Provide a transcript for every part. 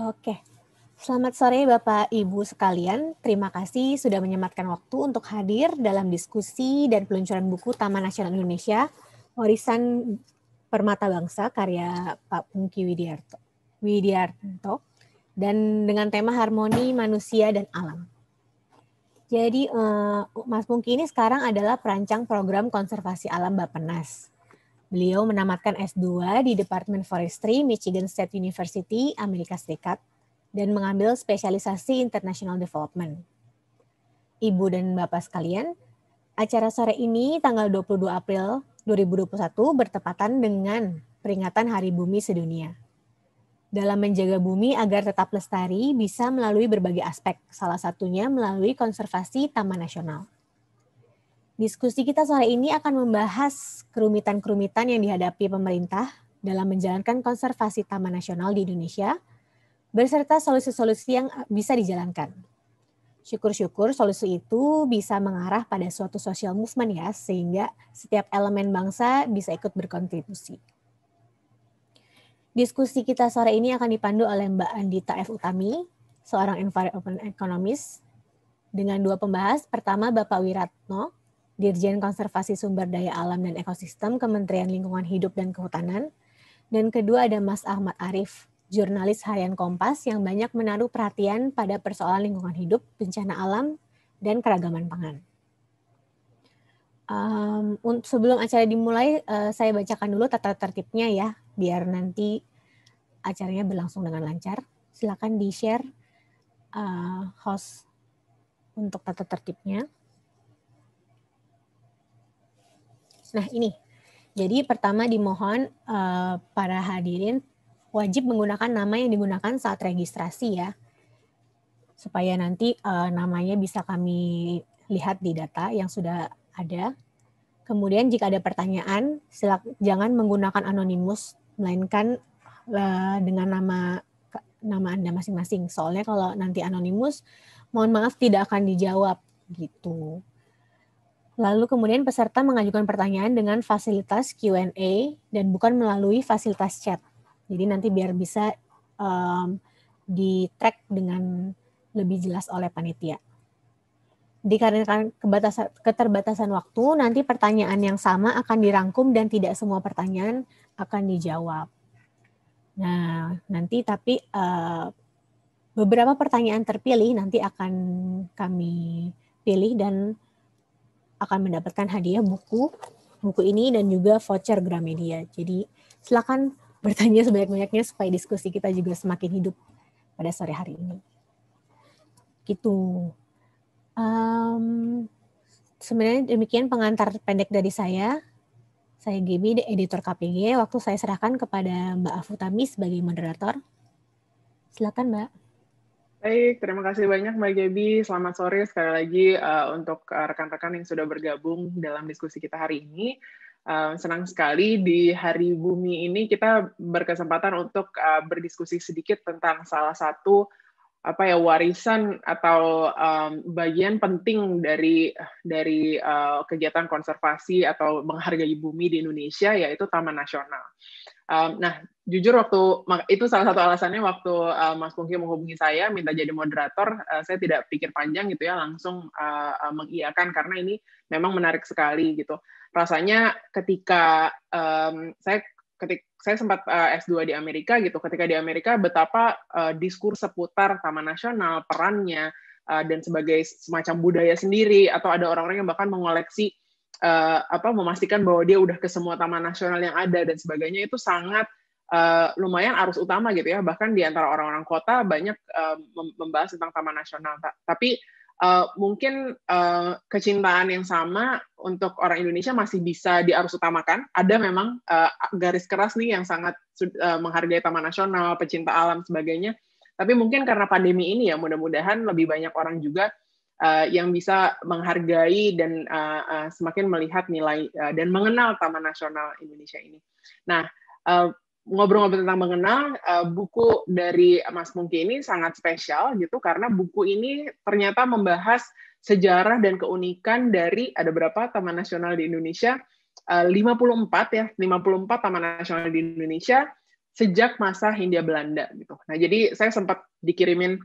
Oke, selamat sore Bapak Ibu sekalian. Terima kasih sudah menyempatkan waktu untuk hadir dalam diskusi dan peluncuran buku Taman Nasional Indonesia, Warisan Permata Bangsa karya Pak Pungki Widiarto. Widiarto dan dengan tema harmoni manusia dan alam. Jadi uh, Mas Pungki ini sekarang adalah perancang program konservasi alam Bappenas. Beliau menamatkan S2 di Departemen Forestry Michigan State University, Amerika Serikat, dan mengambil spesialisasi International Development. Ibu dan Bapak sekalian, acara sore ini tanggal 22 April 2021 bertepatan dengan peringatan Hari Bumi Sedunia. Dalam menjaga bumi agar tetap lestari bisa melalui berbagai aspek, salah satunya melalui konservasi taman nasional. Diskusi kita sore ini akan membahas kerumitan-kerumitan yang dihadapi pemerintah dalam menjalankan konservasi taman nasional di Indonesia, beserta solusi-solusi yang bisa dijalankan. Syukur-syukur solusi itu bisa mengarah pada suatu social movement ya, sehingga setiap elemen bangsa bisa ikut berkontribusi. Diskusi kita sore ini akan dipandu oleh Mbak Andita F. Utami, seorang environment economist, dengan dua pembahas. Pertama, Bapak Wiratno, Dirjen Konservasi Sumber Daya Alam dan Ekosistem Kementerian Lingkungan Hidup dan Kehutanan. Dan kedua ada Mas Ahmad Arif, jurnalis harian Kompas yang banyak menaruh perhatian pada persoalan lingkungan hidup, bencana alam, dan keragaman pangan. Um, sebelum acara dimulai, uh, saya bacakan dulu tata tertibnya ya, biar nanti acaranya berlangsung dengan lancar. Silakan di-share uh, host untuk tata tertibnya. Nah ini, jadi pertama dimohon uh, para hadirin wajib menggunakan nama yang digunakan saat registrasi ya, supaya nanti uh, namanya bisa kami lihat di data yang sudah ada. Kemudian jika ada pertanyaan, silak, jangan menggunakan anonimus, melainkan uh, dengan nama nama anda masing-masing. Soalnya kalau nanti anonimus, mohon maaf tidak akan dijawab gitu. Lalu kemudian peserta mengajukan pertanyaan dengan fasilitas Q&A dan bukan melalui fasilitas chat. Jadi nanti biar bisa um, di track dengan lebih jelas oleh panitia. Dikarenakan keterbatasan waktu, nanti pertanyaan yang sama akan dirangkum dan tidak semua pertanyaan akan dijawab. Nah, nanti tapi uh, beberapa pertanyaan terpilih nanti akan kami pilih dan akan mendapatkan hadiah buku buku ini dan juga voucher Gramedia. Jadi silakan bertanya sebanyak-banyaknya supaya diskusi kita juga semakin hidup pada sore hari ini. Gitu. Um, sebenarnya demikian pengantar pendek dari saya. Saya Gibi, editor KPG. Waktu saya serahkan kepada Mbak Afutami sebagai moderator. Silakan Mbak. Baik, terima kasih banyak Mbak Gaby. Selamat sore sekali lagi uh, untuk eh, rekan-rekan yang sudah bergabung dalam diskusi kita hari ini. Uh, senang sekali di Hari Bumi ini kita berkesempatan untuk uh, berdiskusi sedikit tentang salah satu apa ya warisan atau um, bagian penting dari dari uh, kegiatan konservasi atau menghargai bumi di Indonesia yaitu Taman Nasional. Um, nah, jujur waktu itu salah satu alasannya waktu uh, Mas Pungki menghubungi saya minta jadi moderator, uh, saya tidak pikir panjang gitu ya, langsung uh, uh, mengiyakan karena ini memang menarik sekali gitu. Rasanya ketika um, saya ketika saya sempat uh, S2 di Amerika gitu, ketika di Amerika betapa uh, diskurs seputar Taman Nasional, perannya uh, dan sebagai semacam budaya sendiri atau ada orang-orang yang bahkan mengoleksi uh, apa memastikan bahwa dia udah ke semua taman nasional yang ada dan sebagainya itu sangat uh, lumayan arus utama gitu ya. Bahkan di antara orang-orang kota banyak uh, membahas tentang taman nasional. Tapi uh, mungkin uh, kecintaan yang sama untuk orang Indonesia masih bisa diarus utamakan. Ada memang uh, garis keras nih yang sangat uh, menghargai taman nasional pecinta alam sebagainya. Tapi mungkin karena pandemi ini ya mudah-mudahan lebih banyak orang juga uh, yang bisa menghargai dan uh, uh, semakin melihat nilai uh, dan mengenal Taman Nasional Indonesia ini. Nah, ngobrol-ngobrol tentang mengenal uh, buku dari Mas Mungki ini sangat spesial gitu karena buku ini ternyata membahas sejarah dan keunikan dari ada berapa taman nasional di Indonesia uh, 54 ya 54 taman nasional di Indonesia sejak masa Hindia Belanda gitu. Nah, jadi saya sempat dikirimin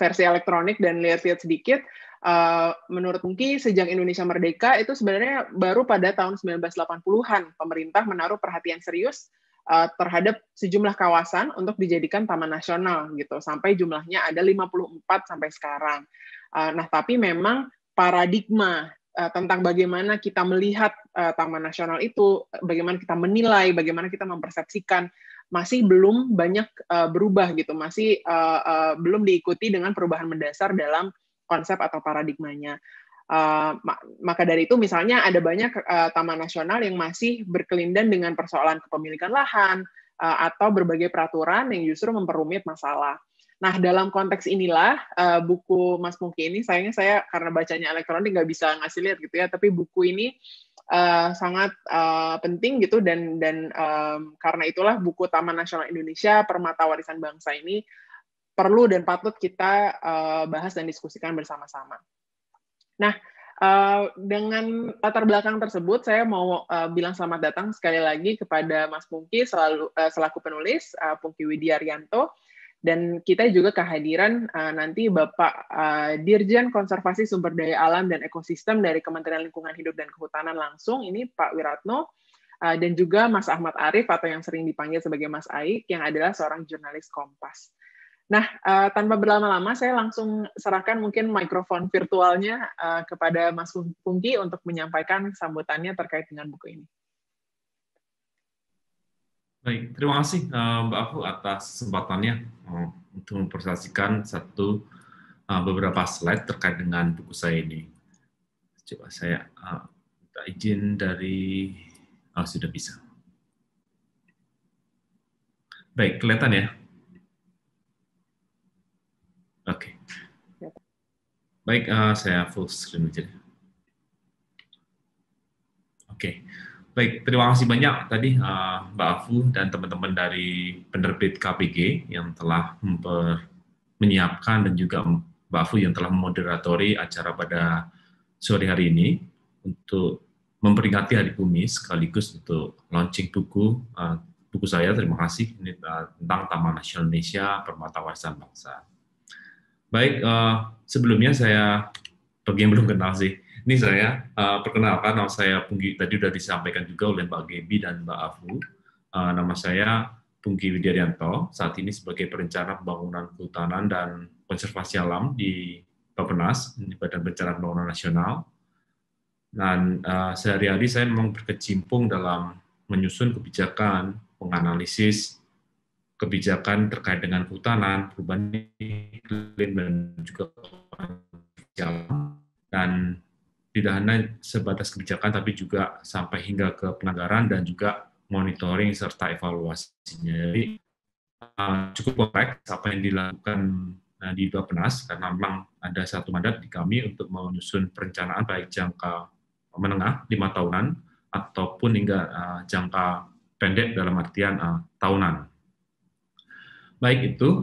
versi elektronik dan lihat-lihat sedikit. Uh, menurut Mungki, sejak Indonesia merdeka itu sebenarnya baru pada tahun 1980-an pemerintah menaruh perhatian serius uh, terhadap sejumlah kawasan untuk dijadikan taman nasional gitu. Sampai jumlahnya ada 54 sampai sekarang. Uh, nah, tapi memang paradigma tentang bagaimana kita melihat uh, taman nasional itu, bagaimana kita menilai, bagaimana kita mempersepsikan masih belum banyak uh, berubah gitu, masih uh, uh, belum diikuti dengan perubahan mendasar dalam konsep atau paradigmanya. Uh, maka dari itu misalnya ada banyak uh, taman nasional yang masih berkelindan dengan persoalan kepemilikan lahan uh, atau berbagai peraturan yang justru memperumit masalah. Nah, dalam konteks inilah uh, buku Mas Mungki ini, sayangnya saya karena bacanya elektronik nggak bisa ngasih lihat gitu ya, tapi buku ini uh, sangat uh, penting gitu dan dan um, karena itulah buku Taman Nasional Indonesia Permata Warisan Bangsa ini perlu dan patut kita uh, bahas dan diskusikan bersama-sama. Nah, uh, dengan latar belakang tersebut, saya mau uh, bilang selamat datang sekali lagi kepada Mas Pungki selalu uh, selaku penulis uh, Pungki Widiaryanto dan kita juga kehadiran uh, nanti Bapak uh, Dirjen Konservasi Sumber Daya Alam dan Ekosistem dari Kementerian Lingkungan Hidup dan Kehutanan langsung, ini Pak Wiratno, uh, dan juga Mas Ahmad Arif atau yang sering dipanggil sebagai Mas Aik, yang adalah seorang jurnalis Kompas. Nah, uh, tanpa berlama-lama, saya langsung serahkan mungkin mikrofon virtualnya uh, kepada Mas Pungki untuk menyampaikan sambutannya terkait dengan buku ini. Baik, terima kasih uh, Mbak Afu atas kesempatannya uh, untuk mempresentasikan satu uh, beberapa slide terkait dengan buku saya ini. Coba saya minta izin dari oh, sudah bisa. Baik, kelihatan ya? Oke. Okay. Baik, saya full screen aja. Oke. Okay. Baik, terima kasih banyak tadi uh, Mbak Afu dan teman-teman dari penerbit KPG yang telah menyiapkan dan juga Mbak Afu yang telah memoderatori acara pada sore hari ini untuk memperingati Hari Bumi sekaligus untuk launching buku uh, buku saya terima kasih ini uh, tentang Taman Nasional Indonesia Permata Warisan Bangsa. Baik, uh, sebelumnya saya bagi yang belum kenal sih ini saya uh, perkenalkan nama saya Punggi tadi sudah disampaikan juga oleh Mbak Gebi dan Mbak Afu. Uh, nama saya Punggi Widiaryanto, saat ini sebagai perencana pembangunan kehutanan dan konservasi alam di Bapenas, di Badan Perencanaan Pembangunan Nasional. Dan uh, sehari-hari saya memang berkecimpung dalam menyusun kebijakan, menganalisis kebijakan terkait dengan kehutanan, perubahan iklim, dan juga dan tidak hanya sebatas kebijakan tapi juga sampai hingga ke pelanggaran dan juga monitoring serta evaluasinya. Jadi uh, cukup kompleks apa yang dilakukan uh, di Bapenas karena memang ada satu mandat di kami untuk menyusun perencanaan baik jangka menengah lima tahunan ataupun hingga uh, jangka pendek dalam artian tahunan. Baik itu,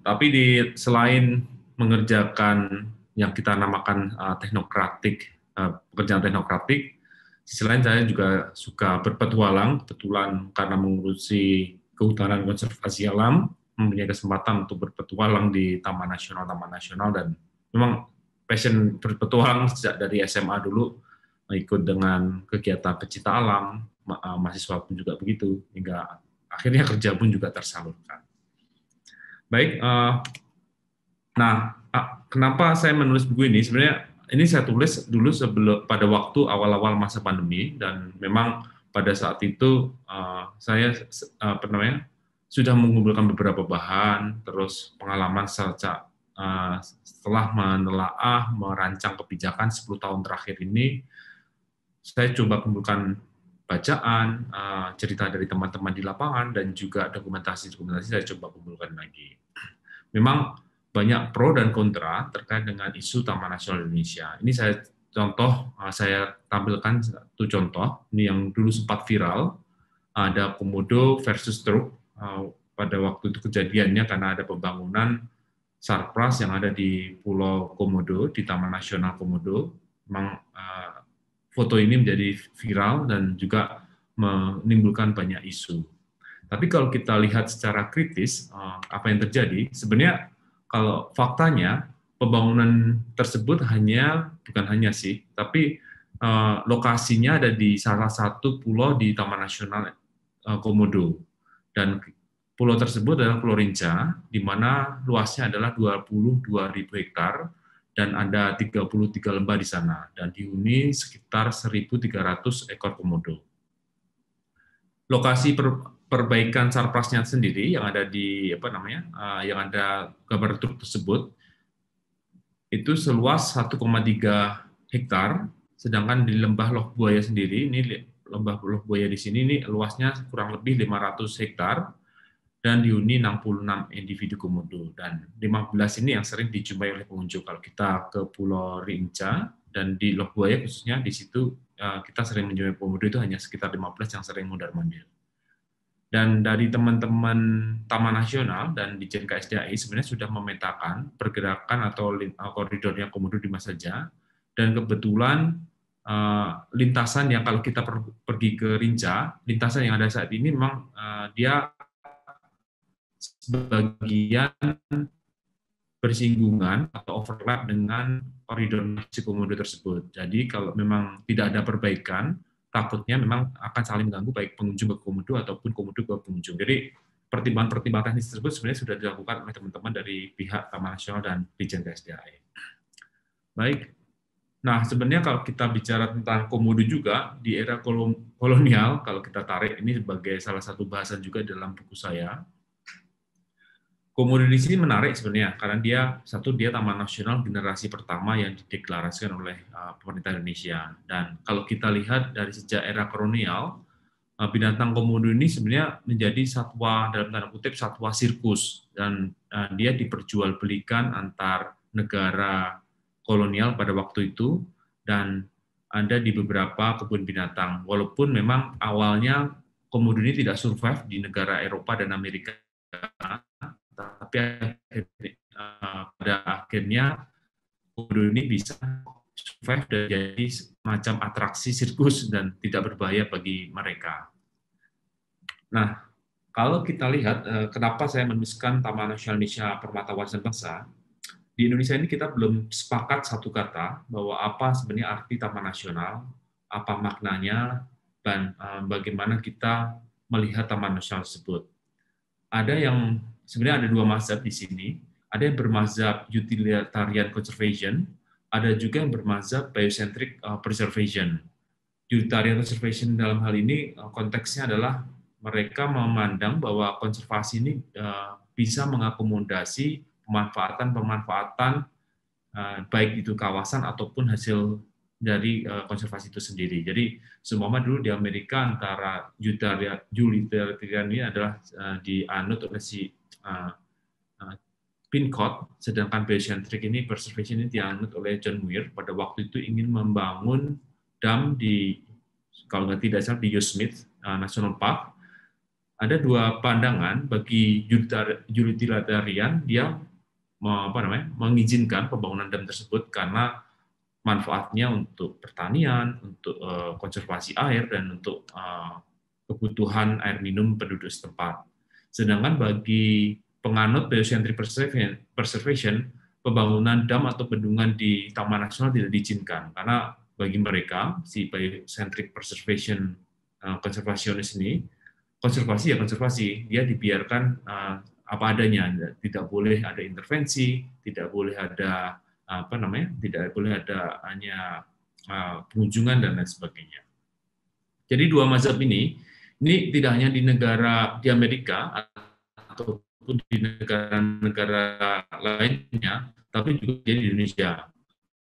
tapi di selain mengerjakan yang kita namakan teknokratik Eh, pekerjaan teknokratik. Sisi lain saya juga suka berpetualang, kebetulan karena mengurusi kehutanan konservasi alam, mempunyai kesempatan untuk berpetualang di Taman Nasional, Taman Nasional, dan memang passion berpetualang sejak dari SMA dulu, ikut dengan kegiatan pecinta alam, eh, mahasiswa pun juga begitu, hingga akhirnya kerja pun juga tersalurkan. Baik, eh, nah kenapa saya menulis buku ini? Sebenarnya ini saya tulis dulu sebelum pada waktu awal-awal masa pandemi dan memang pada saat itu uh, saya uh, apa namanya sudah mengumpulkan beberapa bahan terus pengalaman secara uh, setelah menelaah merancang kebijakan 10 tahun terakhir ini saya coba kumpulkan bacaan uh, cerita dari teman-teman di lapangan dan juga dokumentasi-dokumentasi saya coba kumpulkan lagi. Memang banyak pro dan kontra terkait dengan isu Taman Nasional Indonesia. Ini saya contoh, uh, saya tampilkan satu contoh, ini yang dulu sempat viral, ada komodo versus truk uh, pada waktu itu kejadiannya karena ada pembangunan sarpras yang ada di Pulau Komodo, di Taman Nasional Komodo. Memang uh, foto ini menjadi viral dan juga menimbulkan banyak isu. Tapi kalau kita lihat secara kritis apa yang terjadi, sebenarnya kalau faktanya pembangunan tersebut hanya bukan hanya sih, tapi uh, lokasinya ada di salah satu pulau di Taman Nasional uh, Komodo dan pulau tersebut adalah Pulau Rinca, di mana luasnya adalah 22.000 hektar dan ada 33 lembah di sana dan dihuni sekitar 1.300 ekor komodo. Lokasi per, perbaikan sarprasnya sendiri yang ada di apa namanya, uh, yang ada gambar truk tersebut itu seluas 1,3 hektar, sedangkan di lembah Loh Buaya sendiri ini lembah Loh Buaya di sini ini luasnya kurang lebih 500 hektar dan dihuni 66 individu komodo. Dan 15 ini yang sering dijumpai oleh pengunjung. Kalau kita ke Pulau Rinca dan di Loh Buaya khususnya di situ eh, kita sering menjumpai komodo itu hanya sekitar 15 yang sering mundar mandir dan dari teman-teman Taman Nasional dan di KSDAI sebenarnya sudah memetakan pergerakan atau eh, koridornya komodo di mana saja dan kebetulan uh, lintasan yang kalau kita per, pergi ke Rinca lintasan yang ada saat ini memang uh, dia sebagian bersinggungan atau overlap dengan koridor nasi komodo tersebut. Jadi kalau memang tidak ada perbaikan, takutnya memang akan saling mengganggu baik pengunjung ke komodo ataupun komodo ke pengunjung. Jadi pertimbangan-pertimbangan teknis tersebut sebenarnya sudah dilakukan oleh teman-teman dari pihak Taman Nasional dan Dijen KSDAI. Baik, nah sebenarnya kalau kita bicara tentang komodo juga di era kolonial, kalau kita tarik ini sebagai salah satu bahasan juga dalam buku saya, Komodo di sini menarik sebenarnya karena dia satu dia taman nasional generasi pertama yang dideklarasikan oleh uh, pemerintah Indonesia. Dan kalau kita lihat dari sejak era kolonial uh, binatang komodo ini sebenarnya menjadi satwa dalam tanda kutip satwa sirkus. Dan uh, dia diperjualbelikan antar negara kolonial pada waktu itu dan ada di beberapa kebun binatang. Walaupun memang awalnya komodo ini tidak survive di negara Eropa dan Amerika tapi pada akhirnya komodo ini bisa survive dan jadi semacam atraksi sirkus dan tidak berbahaya bagi mereka. Nah, kalau kita lihat uh, kenapa saya menuliskan Taman Nasional Indonesia Permata Warisan Bangsa, di Indonesia ini kita belum sepakat satu kata bahwa apa sebenarnya arti Taman Nasional, apa maknanya, dan uh, bagaimana kita melihat Taman Nasional tersebut. Ada yang sebenarnya ada dua mazhab di sini. Ada yang bermazhab utilitarian conservation, ada juga yang bermazhab biocentric uh, preservation. Utilitarian conservation dalam hal ini uh, konteksnya adalah mereka memandang bahwa konservasi ini uh, bisa mengakomodasi pemanfaatan-pemanfaatan baik itu kawasan ataupun hasil dari konservasi itu sendiri. Jadi semua dulu di Amerika antara utilitarian ini adalah dianut oleh si uh, uh, pin code, sedangkan biocentric ini preservation ini dianut oleh John Muir pada waktu itu ingin membangun dam di kalau nggak tidak salah di Yosemite uh, National Park. Ada dua pandangan bagi utilitarian dia apa namanya mengizinkan pembangunan dam tersebut karena manfaatnya untuk pertanian, untuk konservasi air dan untuk uh, kebutuhan air minum penduduk setempat. Sedangkan bagi penganut biocentric preservation, pembangunan dam atau bendungan di Taman Nasional tidak diizinkan. Karena bagi mereka si biocentric preservation uh, konservasionis ini konservasi ya konservasi. Dia dibiarkan uh, apa adanya. Tidak boleh ada intervensi tidak boleh ada apa namanya tidak boleh ada hanya uh, pengunjungan dan lain sebagainya. Jadi dua mazhab ini ini tidak hanya di negara di Amerika ataupun di negara-negara lainnya, tapi juga di Indonesia.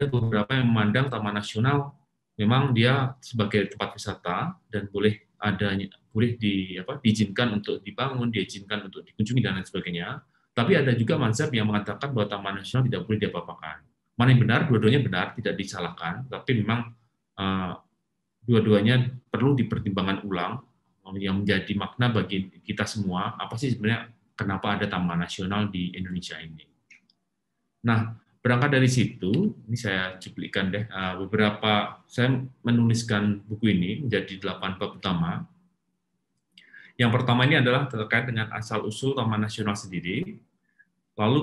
Ada beberapa yang memandang Taman Nasional memang dia sebagai tempat wisata dan boleh adanya boleh di apa diizinkan untuk dibangun, diizinkan untuk dikunjungi dan lain sebagainya. Tapi ada juga mazhab yang mengatakan bahwa Taman Nasional tidak boleh diapa-apakan. Mana yang benar? Dua-duanya benar, tidak disalahkan, tapi memang uh, dua-duanya perlu dipertimbangkan ulang yang menjadi makna bagi kita semua, apa sih sebenarnya kenapa ada Taman Nasional di Indonesia ini. Nah, berangkat dari situ, ini saya cuplikan deh, uh, beberapa, saya menuliskan buku ini menjadi delapan bab utama. Yang pertama ini adalah terkait dengan asal-usul Taman Nasional sendiri. Lalu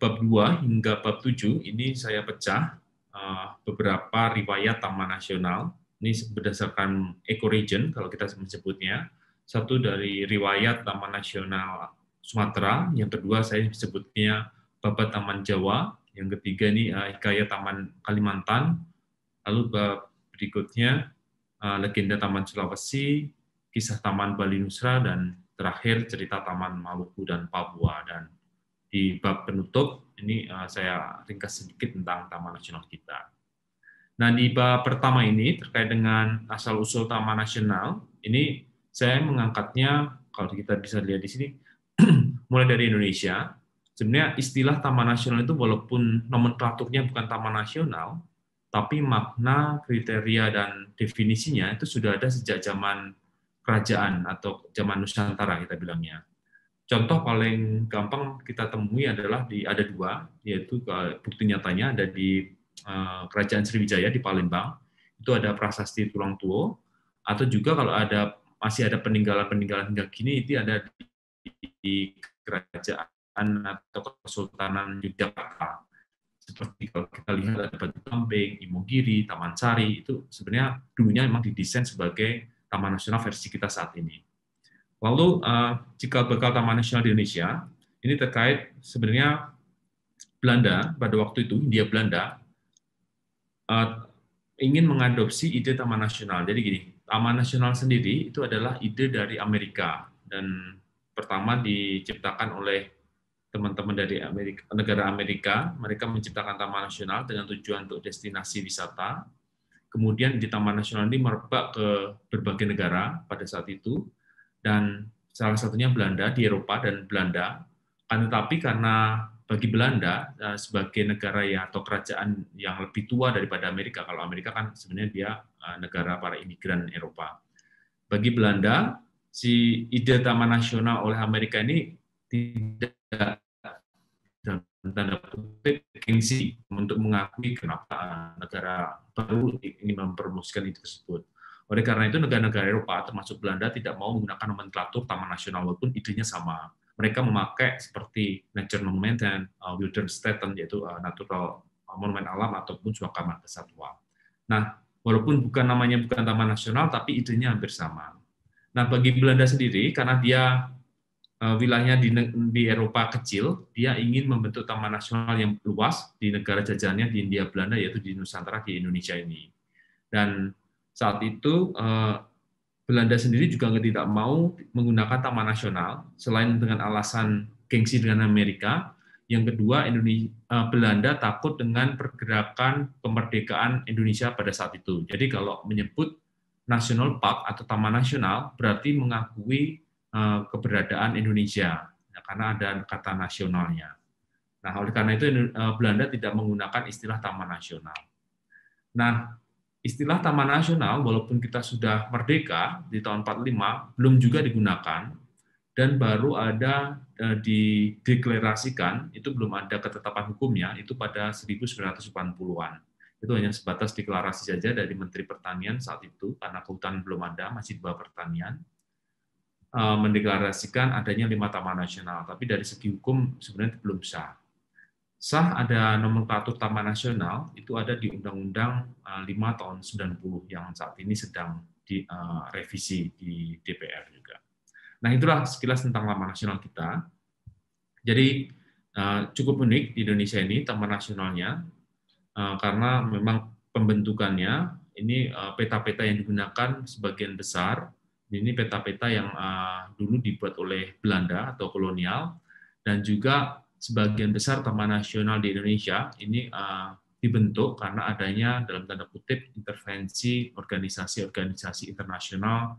bab 2 hingga bab 7 ini saya pecah eh, beberapa riwayat Taman Nasional. Ini berdasarkan ecoregion kalau kita menyebutnya. Satu dari riwayat Taman Nasional Sumatera, yang kedua saya sebutnya Babat Taman Jawa, yang ketiga ini uh, Taman Kalimantan, lalu bab berikutnya uh, Legenda Taman Sulawesi, kisah Taman Bali Nusra, dan terakhir cerita Taman Maluku dan Papua. Dan di bab penutup, ini saya ringkas sedikit tentang Taman Nasional kita. Nah, di bab pertama ini terkait dengan asal-usul Taman Nasional, ini saya mengangkatnya, kalau kita bisa lihat di sini, mulai dari Indonesia, sebenarnya istilah Taman Nasional itu walaupun nomenklaturnya bukan Taman Nasional, tapi makna, kriteria, dan definisinya itu sudah ada sejak zaman kerajaan atau zaman Nusantara kita bilangnya. Contoh paling gampang kita temui adalah di ada dua, yaitu bukti nyatanya ada di Kerajaan Sriwijaya di Palembang, itu ada prasasti tulang tuo, atau juga kalau ada masih ada peninggalan-peninggalan hingga kini itu ada di, di kerajaan atau kesultanan Yogyakarta. Seperti kalau kita lihat ada Batu Kambing, Imogiri, Taman Sari, itu sebenarnya dulunya memang didesain sebagai Taman Nasional versi kita saat ini. Lalu uh, jika bekal Taman Nasional di Indonesia, ini terkait sebenarnya Belanda pada waktu itu India Belanda uh, ingin mengadopsi ide Taman Nasional. Jadi gini, Taman Nasional sendiri itu adalah ide dari Amerika dan pertama diciptakan oleh teman-teman dari Amerika, negara Amerika. Mereka menciptakan Taman Nasional dengan tujuan untuk destinasi wisata kemudian di Taman Nasional ini merebak ke berbagai negara pada saat itu, dan salah satunya Belanda di Eropa dan Belanda. Tetapi karena bagi Belanda eh, sebagai negara ya atau kerajaan yang lebih tua daripada Amerika, kalau Amerika kan sebenarnya dia eh, negara para imigran Eropa. Bagi Belanda, si ide Taman Nasional oleh Amerika ini tidak tanda kutip gengsi untuk mengakui kenapa negara baru ingin mempromosikan itu tersebut. Oleh karena itu negara-negara Eropa termasuk Belanda tidak mau menggunakan nomenklatur taman nasional walaupun idenya sama. Mereka memakai seperti nature monument dan uh, Wildernessstätten yaitu uh, natural uh, monumen alam ataupun suaka marga satwa. Nah, walaupun bukan namanya bukan taman nasional tapi idenya hampir sama. Nah, bagi Belanda sendiri karena dia Eh, wilayahnya di, di Eropa kecil, dia ingin membentuk taman nasional yang luas di negara jajahannya di India Belanda, yaitu di Nusantara di Indonesia ini. Dan saat itu eh, Belanda sendiri juga tidak mau menggunakan taman nasional, selain dengan alasan gengsi dengan Amerika. Yang kedua, Indonesia, eh, Belanda takut dengan pergerakan kemerdekaan Indonesia pada saat itu. Jadi kalau menyebut national park atau taman nasional berarti mengakui Eh, keberadaan Indonesia ya, karena ada kata nasionalnya. Nah, oleh karena itu eh, Belanda tidak menggunakan istilah taman nasional. Nah, istilah taman nasional walaupun kita sudah merdeka di tahun 45 belum juga digunakan dan baru ada eh, dideklarasikan itu belum ada ketetapan hukumnya itu pada 1980-an. Itu hanya sebatas deklarasi saja dari Menteri Pertanian saat itu karena kehutanan belum ada, masih di bawah pertanian Eh, mendeklarasikan adanya lima taman nasional, tapi dari segi hukum sebenarnya belum sah. Sah ada nomenklatur taman nasional itu ada di Undang-Undang 5 eh, tahun 90 yang saat ini sedang direvisi eh, di DPR juga. Nah itulah sekilas tentang taman nasional kita. Jadi cukup unik di Indonesia ini taman nasionalnya karena memang pembentukannya ini peta-peta yang digunakan sebagian besar ini peta-peta yang dulu dibuat oleh Belanda atau kolonial dan juga sebagian besar taman nasional di Indonesia ini uh, dibentuk karena adanya dalam tanda kutip intervensi organisasi-organisasi internasional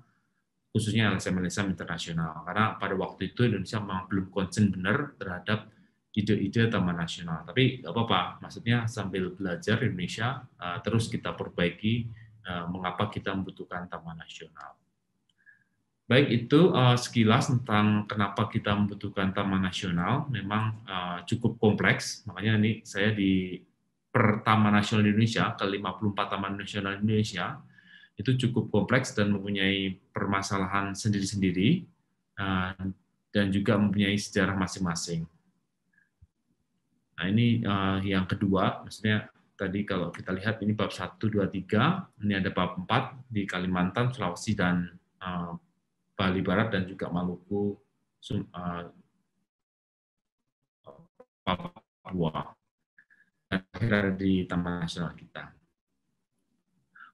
khususnya LSM-LSM internasional. Karena pada waktu itu Indonesia memang belum konsen benar terhadap ide-ide taman nasional. Tapi nggak apa-apa maksudnya sambil belajar Indonesia uh, terus kita perbaiki uh, mengapa kita membutuhkan taman nasional Baik itu uh, sekilas tentang kenapa kita membutuhkan taman nasional memang uh, cukup kompleks. Makanya ini saya di per Taman Nasional Indonesia ke 54 Taman Nasional Indonesia itu cukup kompleks dan mempunyai permasalahan sendiri-sendiri uh, dan juga mempunyai sejarah masing-masing. Nah ini uh, yang kedua, maksudnya tadi kalau kita lihat ini bab 1, 2, 3, ini ada bab 4 di Kalimantan, Sulawesi, dan uh, Bali Barat, dan juga Maluku, uh, Papua. Dan akhir ada di Taman Nasional kita.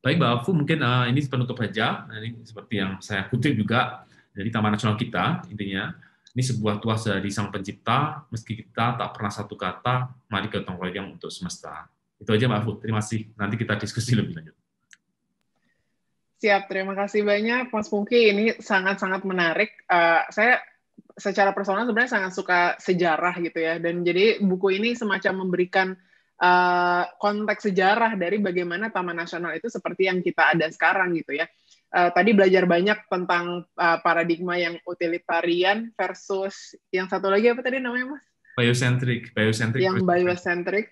Baik, Mbak Afu, mungkin uh, ini penutup saja. Nah, ini seperti yang saya kutip juga dari Taman Nasional kita, intinya ini sebuah tuas dari Sang Pencipta, meski kita tak pernah satu kata, mari gotong royong untuk semesta. Itu aja Mbak Fu, terima kasih. Nanti kita diskusi lebih lanjut. Siap, terima kasih banyak Mas Pungki. Ini sangat-sangat menarik. Uh, saya secara personal sebenarnya sangat suka sejarah gitu ya, dan jadi buku ini semacam memberikan uh, konteks sejarah dari bagaimana Taman Nasional itu seperti yang kita ada sekarang gitu ya uh, tadi belajar banyak tentang uh, paradigma yang utilitarian versus yang satu lagi apa tadi namanya mas? Biocentric, biocentric. Yang biocentric.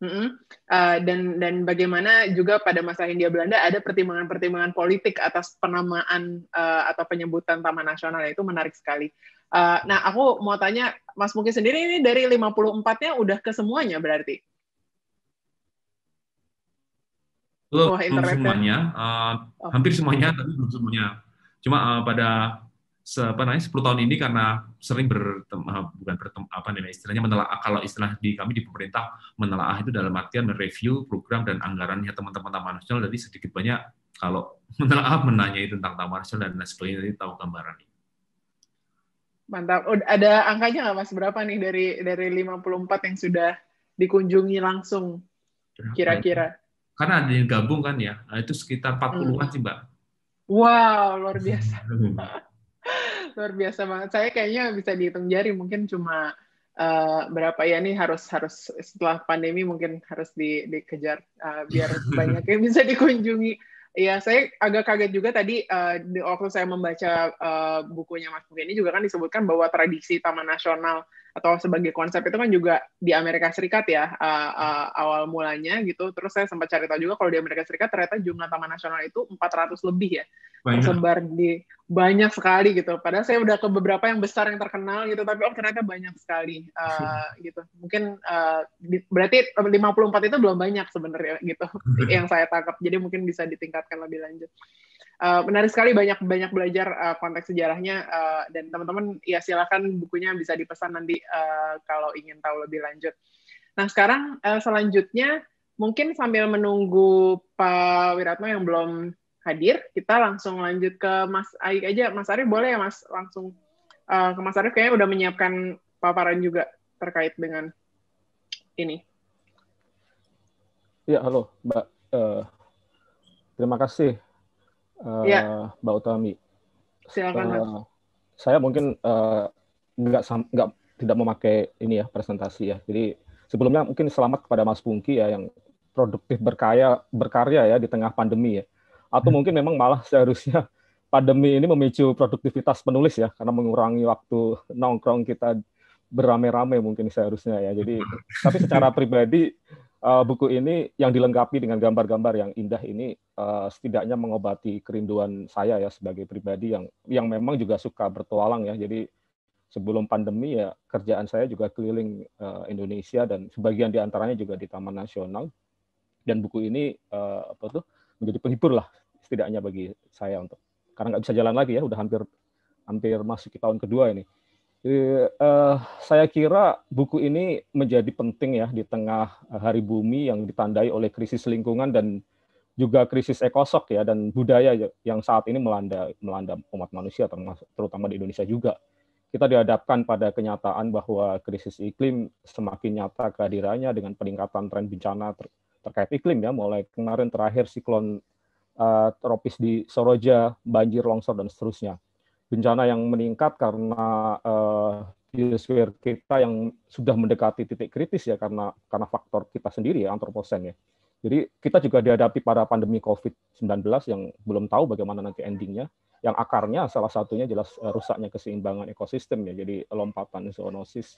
Mm -hmm. uh, dan dan bagaimana juga pada masa Hindia Belanda ada pertimbangan-pertimbangan politik atas penamaan uh, atau penyebutan Taman Nasional itu menarik sekali. Uh, nah, aku mau tanya Mas Mungkin sendiri ini dari 54-nya udah ke semuanya berarti? Belum, belum semuanya, uh, oh. hampir semuanya, tapi belum semuanya. Cuma uh, pada se, apa namanya 10 tahun ini karena sering bertem, uh, bukan bertem, apa namanya istilahnya menelaah kalau istilah di kami di pemerintah menelaah itu dalam artian mereview program dan anggarannya teman-teman Taman Nasional jadi sedikit banyak kalau menelaah menanyai tentang Taman Nasional dan lain sebagainya jadi tahu gambaran ini. Mantap. Ada angkanya nggak Mas berapa nih dari dari 54 yang sudah dikunjungi langsung kira-kira? karena ada yang gabung kan ya, nah, itu sekitar 40-an hmm. sih Mbak. Wow, luar biasa. luar biasa banget. Saya kayaknya bisa dihitung jari, mungkin cuma uh, berapa ya nih harus harus setelah pandemi mungkin harus di, dikejar uh, biar banyak yang bisa dikunjungi. Iya, saya agak kaget juga tadi uh, di waktu saya membaca uh, bukunya Mas Mungkin ini juga kan disebutkan bahwa tradisi Taman Nasional atau sebagai konsep itu kan juga di Amerika Serikat ya uh, uh, awal mulanya gitu. Terus saya sempat cari tahu juga kalau di Amerika Serikat ternyata jumlah taman nasional itu 400 lebih ya. Banyak. Tersebar di banyak sekali gitu. Padahal saya udah ke beberapa yang besar yang terkenal gitu, tapi oh ternyata banyak sekali uh, gitu. Mungkin uh, di, berarti 54 itu belum banyak sebenarnya gitu yang saya tangkap. Jadi mungkin bisa ditingkatkan lebih lanjut. Uh, menarik sekali banyak banyak belajar uh, konteks sejarahnya uh, dan teman-teman ya silakan bukunya bisa dipesan nanti uh, kalau ingin tahu lebih lanjut. Nah sekarang uh, selanjutnya mungkin sambil menunggu Pak Wiratno yang belum hadir, kita langsung lanjut ke Mas Aik aja. Mas Arief boleh ya Mas langsung uh, ke Mas Arief kayaknya udah menyiapkan paparan juga terkait dengan ini. Ya halo Mbak. Uh, terima kasih uh, ya. Mbak Utami. Silakan. Uh, saya mungkin uh, nggak nggak tidak memakai ini ya presentasi ya. Jadi sebelumnya mungkin selamat kepada Mas Pungki ya yang produktif berkaya berkarya ya di tengah pandemi ya. Atau hmm. mungkin memang malah seharusnya pandemi ini memicu produktivitas penulis ya karena mengurangi waktu nongkrong kita beramai-ramai mungkin seharusnya ya. Jadi tapi secara pribadi uh, buku ini yang dilengkapi dengan gambar-gambar yang indah ini uh, setidaknya mengobati kerinduan saya ya sebagai pribadi yang yang memang juga suka bertualang ya. Jadi sebelum pandemi ya kerjaan saya juga keliling uh, Indonesia dan sebagian di antaranya juga di Taman Nasional. Dan buku ini uh, apa tuh menjadi penghibur lah setidaknya bagi saya untuk karena nggak bisa jalan lagi ya udah hampir hampir masuk ke tahun kedua ini uh, saya kira buku ini menjadi penting ya di tengah hari bumi yang ditandai oleh krisis lingkungan dan juga krisis ekosok ya dan budaya yang saat ini melanda melanda umat manusia terutama di Indonesia juga. Kita dihadapkan pada kenyataan bahwa krisis iklim semakin nyata kehadirannya dengan peningkatan tren bencana ter terkait iklim ya mulai kemarin terakhir siklon uh, tropis di Soroja, banjir, longsor dan seterusnya bencana yang meningkat karena uh, kita yang sudah mendekati titik kritis ya karena karena faktor kita sendiri ya antroposen ya. Jadi kita juga dihadapi pada pandemi COVID-19 yang belum tahu bagaimana nanti endingnya. Yang akarnya salah satunya jelas uh, rusaknya keseimbangan ekosistem ya. Jadi lompatan zoonosis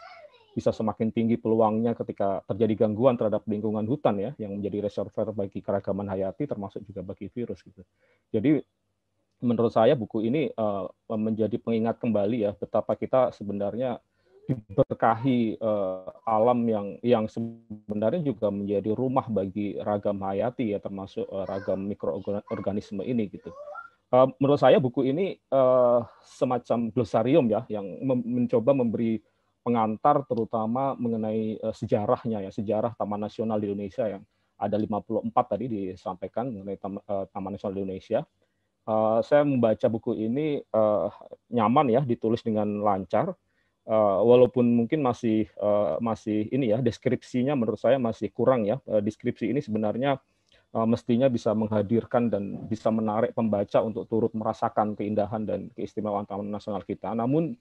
bisa semakin tinggi peluangnya ketika terjadi gangguan terhadap lingkungan hutan ya yang menjadi reservoir bagi keragaman hayati termasuk juga bagi virus gitu. Jadi menurut saya buku ini uh, menjadi pengingat kembali ya betapa kita sebenarnya diberkahi uh, alam yang yang sebenarnya juga menjadi rumah bagi ragam hayati ya termasuk uh, ragam mikroorganisme ini gitu. Uh, menurut saya buku ini uh, semacam glosarium ya yang mencoba memberi pengantar terutama mengenai uh, sejarahnya ya sejarah Taman Nasional di Indonesia yang ada 54 tadi disampaikan mengenai Tam, uh, Taman Nasional di Indonesia. Uh, saya membaca buku ini uh, nyaman ya ditulis dengan lancar uh, walaupun mungkin masih uh, masih ini ya deskripsinya menurut saya masih kurang ya uh, deskripsi ini sebenarnya uh, mestinya bisa menghadirkan dan bisa menarik pembaca untuk turut merasakan keindahan dan keistimewaan Taman Nasional kita. Namun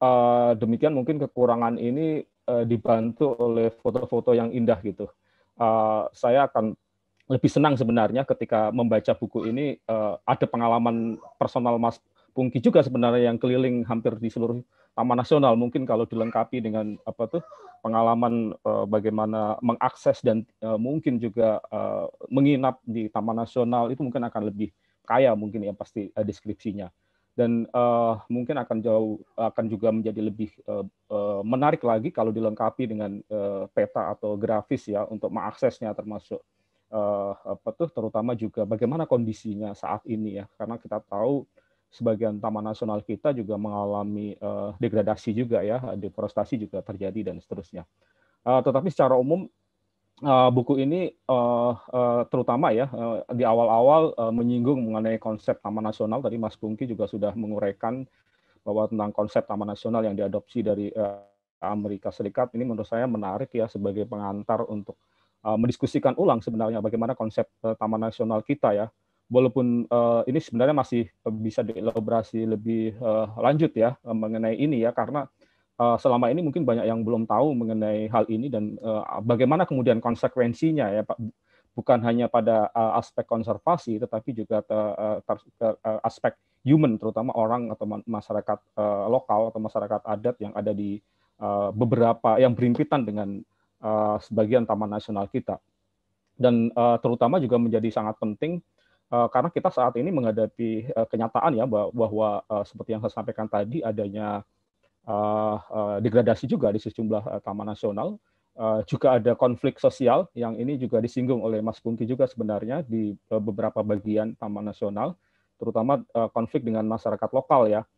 uh, demikian mungkin kekurangan ini uh, dibantu oleh foto-foto yang indah gitu. Uh, saya akan lebih senang sebenarnya ketika membaca buku ini uh, ada pengalaman personal Mas Pungki juga sebenarnya yang keliling hampir di seluruh Taman Nasional. Mungkin kalau dilengkapi dengan apa tuh pengalaman uh, bagaimana mengakses dan uh, mungkin juga uh, menginap di Taman Nasional itu mungkin akan lebih kaya mungkin ya pasti uh, deskripsinya. Dan uh, mungkin akan jauh akan juga menjadi lebih uh, uh, menarik lagi kalau dilengkapi dengan uh, peta atau grafis ya untuk mengaksesnya termasuk uh, apa tuh terutama juga bagaimana kondisinya saat ini ya karena kita tahu sebagian taman nasional kita juga mengalami uh, degradasi juga ya, deforestasi juga terjadi dan seterusnya. Uh, tetapi secara umum uh, buku ini uh, uh, terutama ya uh, di awal-awal uh, menyinggung mengenai konsep taman nasional. Tadi Mas Pungki juga sudah menguraikan bahwa tentang konsep taman nasional yang diadopsi dari uh, Amerika Serikat ini menurut saya menarik ya sebagai pengantar untuk uh, mendiskusikan ulang sebenarnya bagaimana konsep uh, taman nasional kita ya. Walaupun uh, ini sebenarnya masih bisa dielaborasi lebih uh, lanjut ya uh, mengenai ini ya. Karena uh, selama ini mungkin banyak yang belum tahu mengenai hal ini dan uh, bagaimana kemudian konsekuensinya ya Pak. Bukan hanya pada uh, aspek konservasi tetapi juga uh, uh, aspek human terutama orang atau masyarakat uh, lokal atau masyarakat adat yang ada di uh, beberapa yang berimpitan dengan uh, sebagian taman nasional kita. Dan uh, terutama juga menjadi sangat penting Eh, karena kita saat ini menghadapi uh, kenyataan ya bahwa, bahwa uh, seperti yang saya sampaikan tadi adanya uh, uh, degradasi juga di sejumlah uh, taman nasional. Uh, juga ada konflik sosial yang ini juga disinggung oleh Mas Pungki juga sebenarnya di uh, beberapa bagian taman nasional terutama uh, konflik dengan masyarakat lokal ya. uh,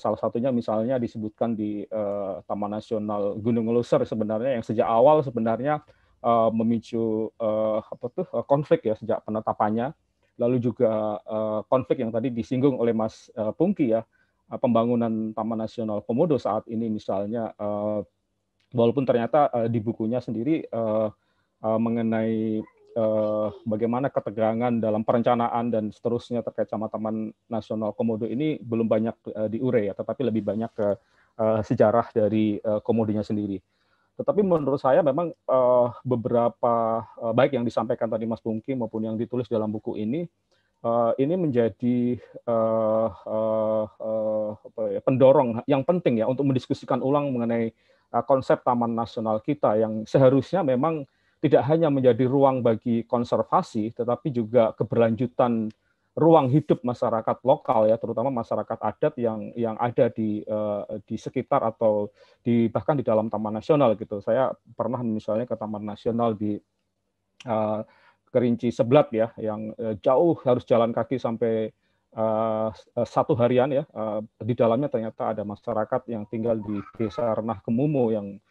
salah satunya misalnya disebutkan di uh, Taman Nasional Gunung Luser sebenarnya yang sejak awal sebenarnya uh, memicu uh, apa tuh konflik ya sejak penetapannya. Lalu juga uh, konflik yang tadi disinggung oleh Mas uh, Pungki ya, uh, pembangunan Taman Nasional Komodo saat ini misalnya, uh, walaupun ternyata uh, di bukunya sendiri uh, uh, mengenai uh, bagaimana ketegangan dalam perencanaan dan seterusnya terkait sama Taman Nasional Komodo ini belum banyak uh, diure ya, tetapi lebih banyak ke uh, sejarah dari uh, komodonya sendiri. Tetapi menurut saya memang uh, beberapa uh, baik yang disampaikan tadi Mas Pungki maupun yang ditulis dalam buku ini uh, ini menjadi uh, uh, uh, ya, pendorong yang penting ya untuk mendiskusikan ulang mengenai uh, konsep taman nasional kita yang seharusnya memang tidak hanya menjadi ruang bagi konservasi tetapi juga keberlanjutan ruang hidup masyarakat lokal ya terutama masyarakat adat yang yang ada di uh, di sekitar atau di bahkan di dalam taman nasional gitu. Saya pernah misalnya ke taman nasional di uh, Kerinci Seblat ya yang uh, jauh harus jalan kaki sampai uh, satu harian ya. Uh, di dalamnya ternyata ada masyarakat yang tinggal di desa Renah Kemumu yang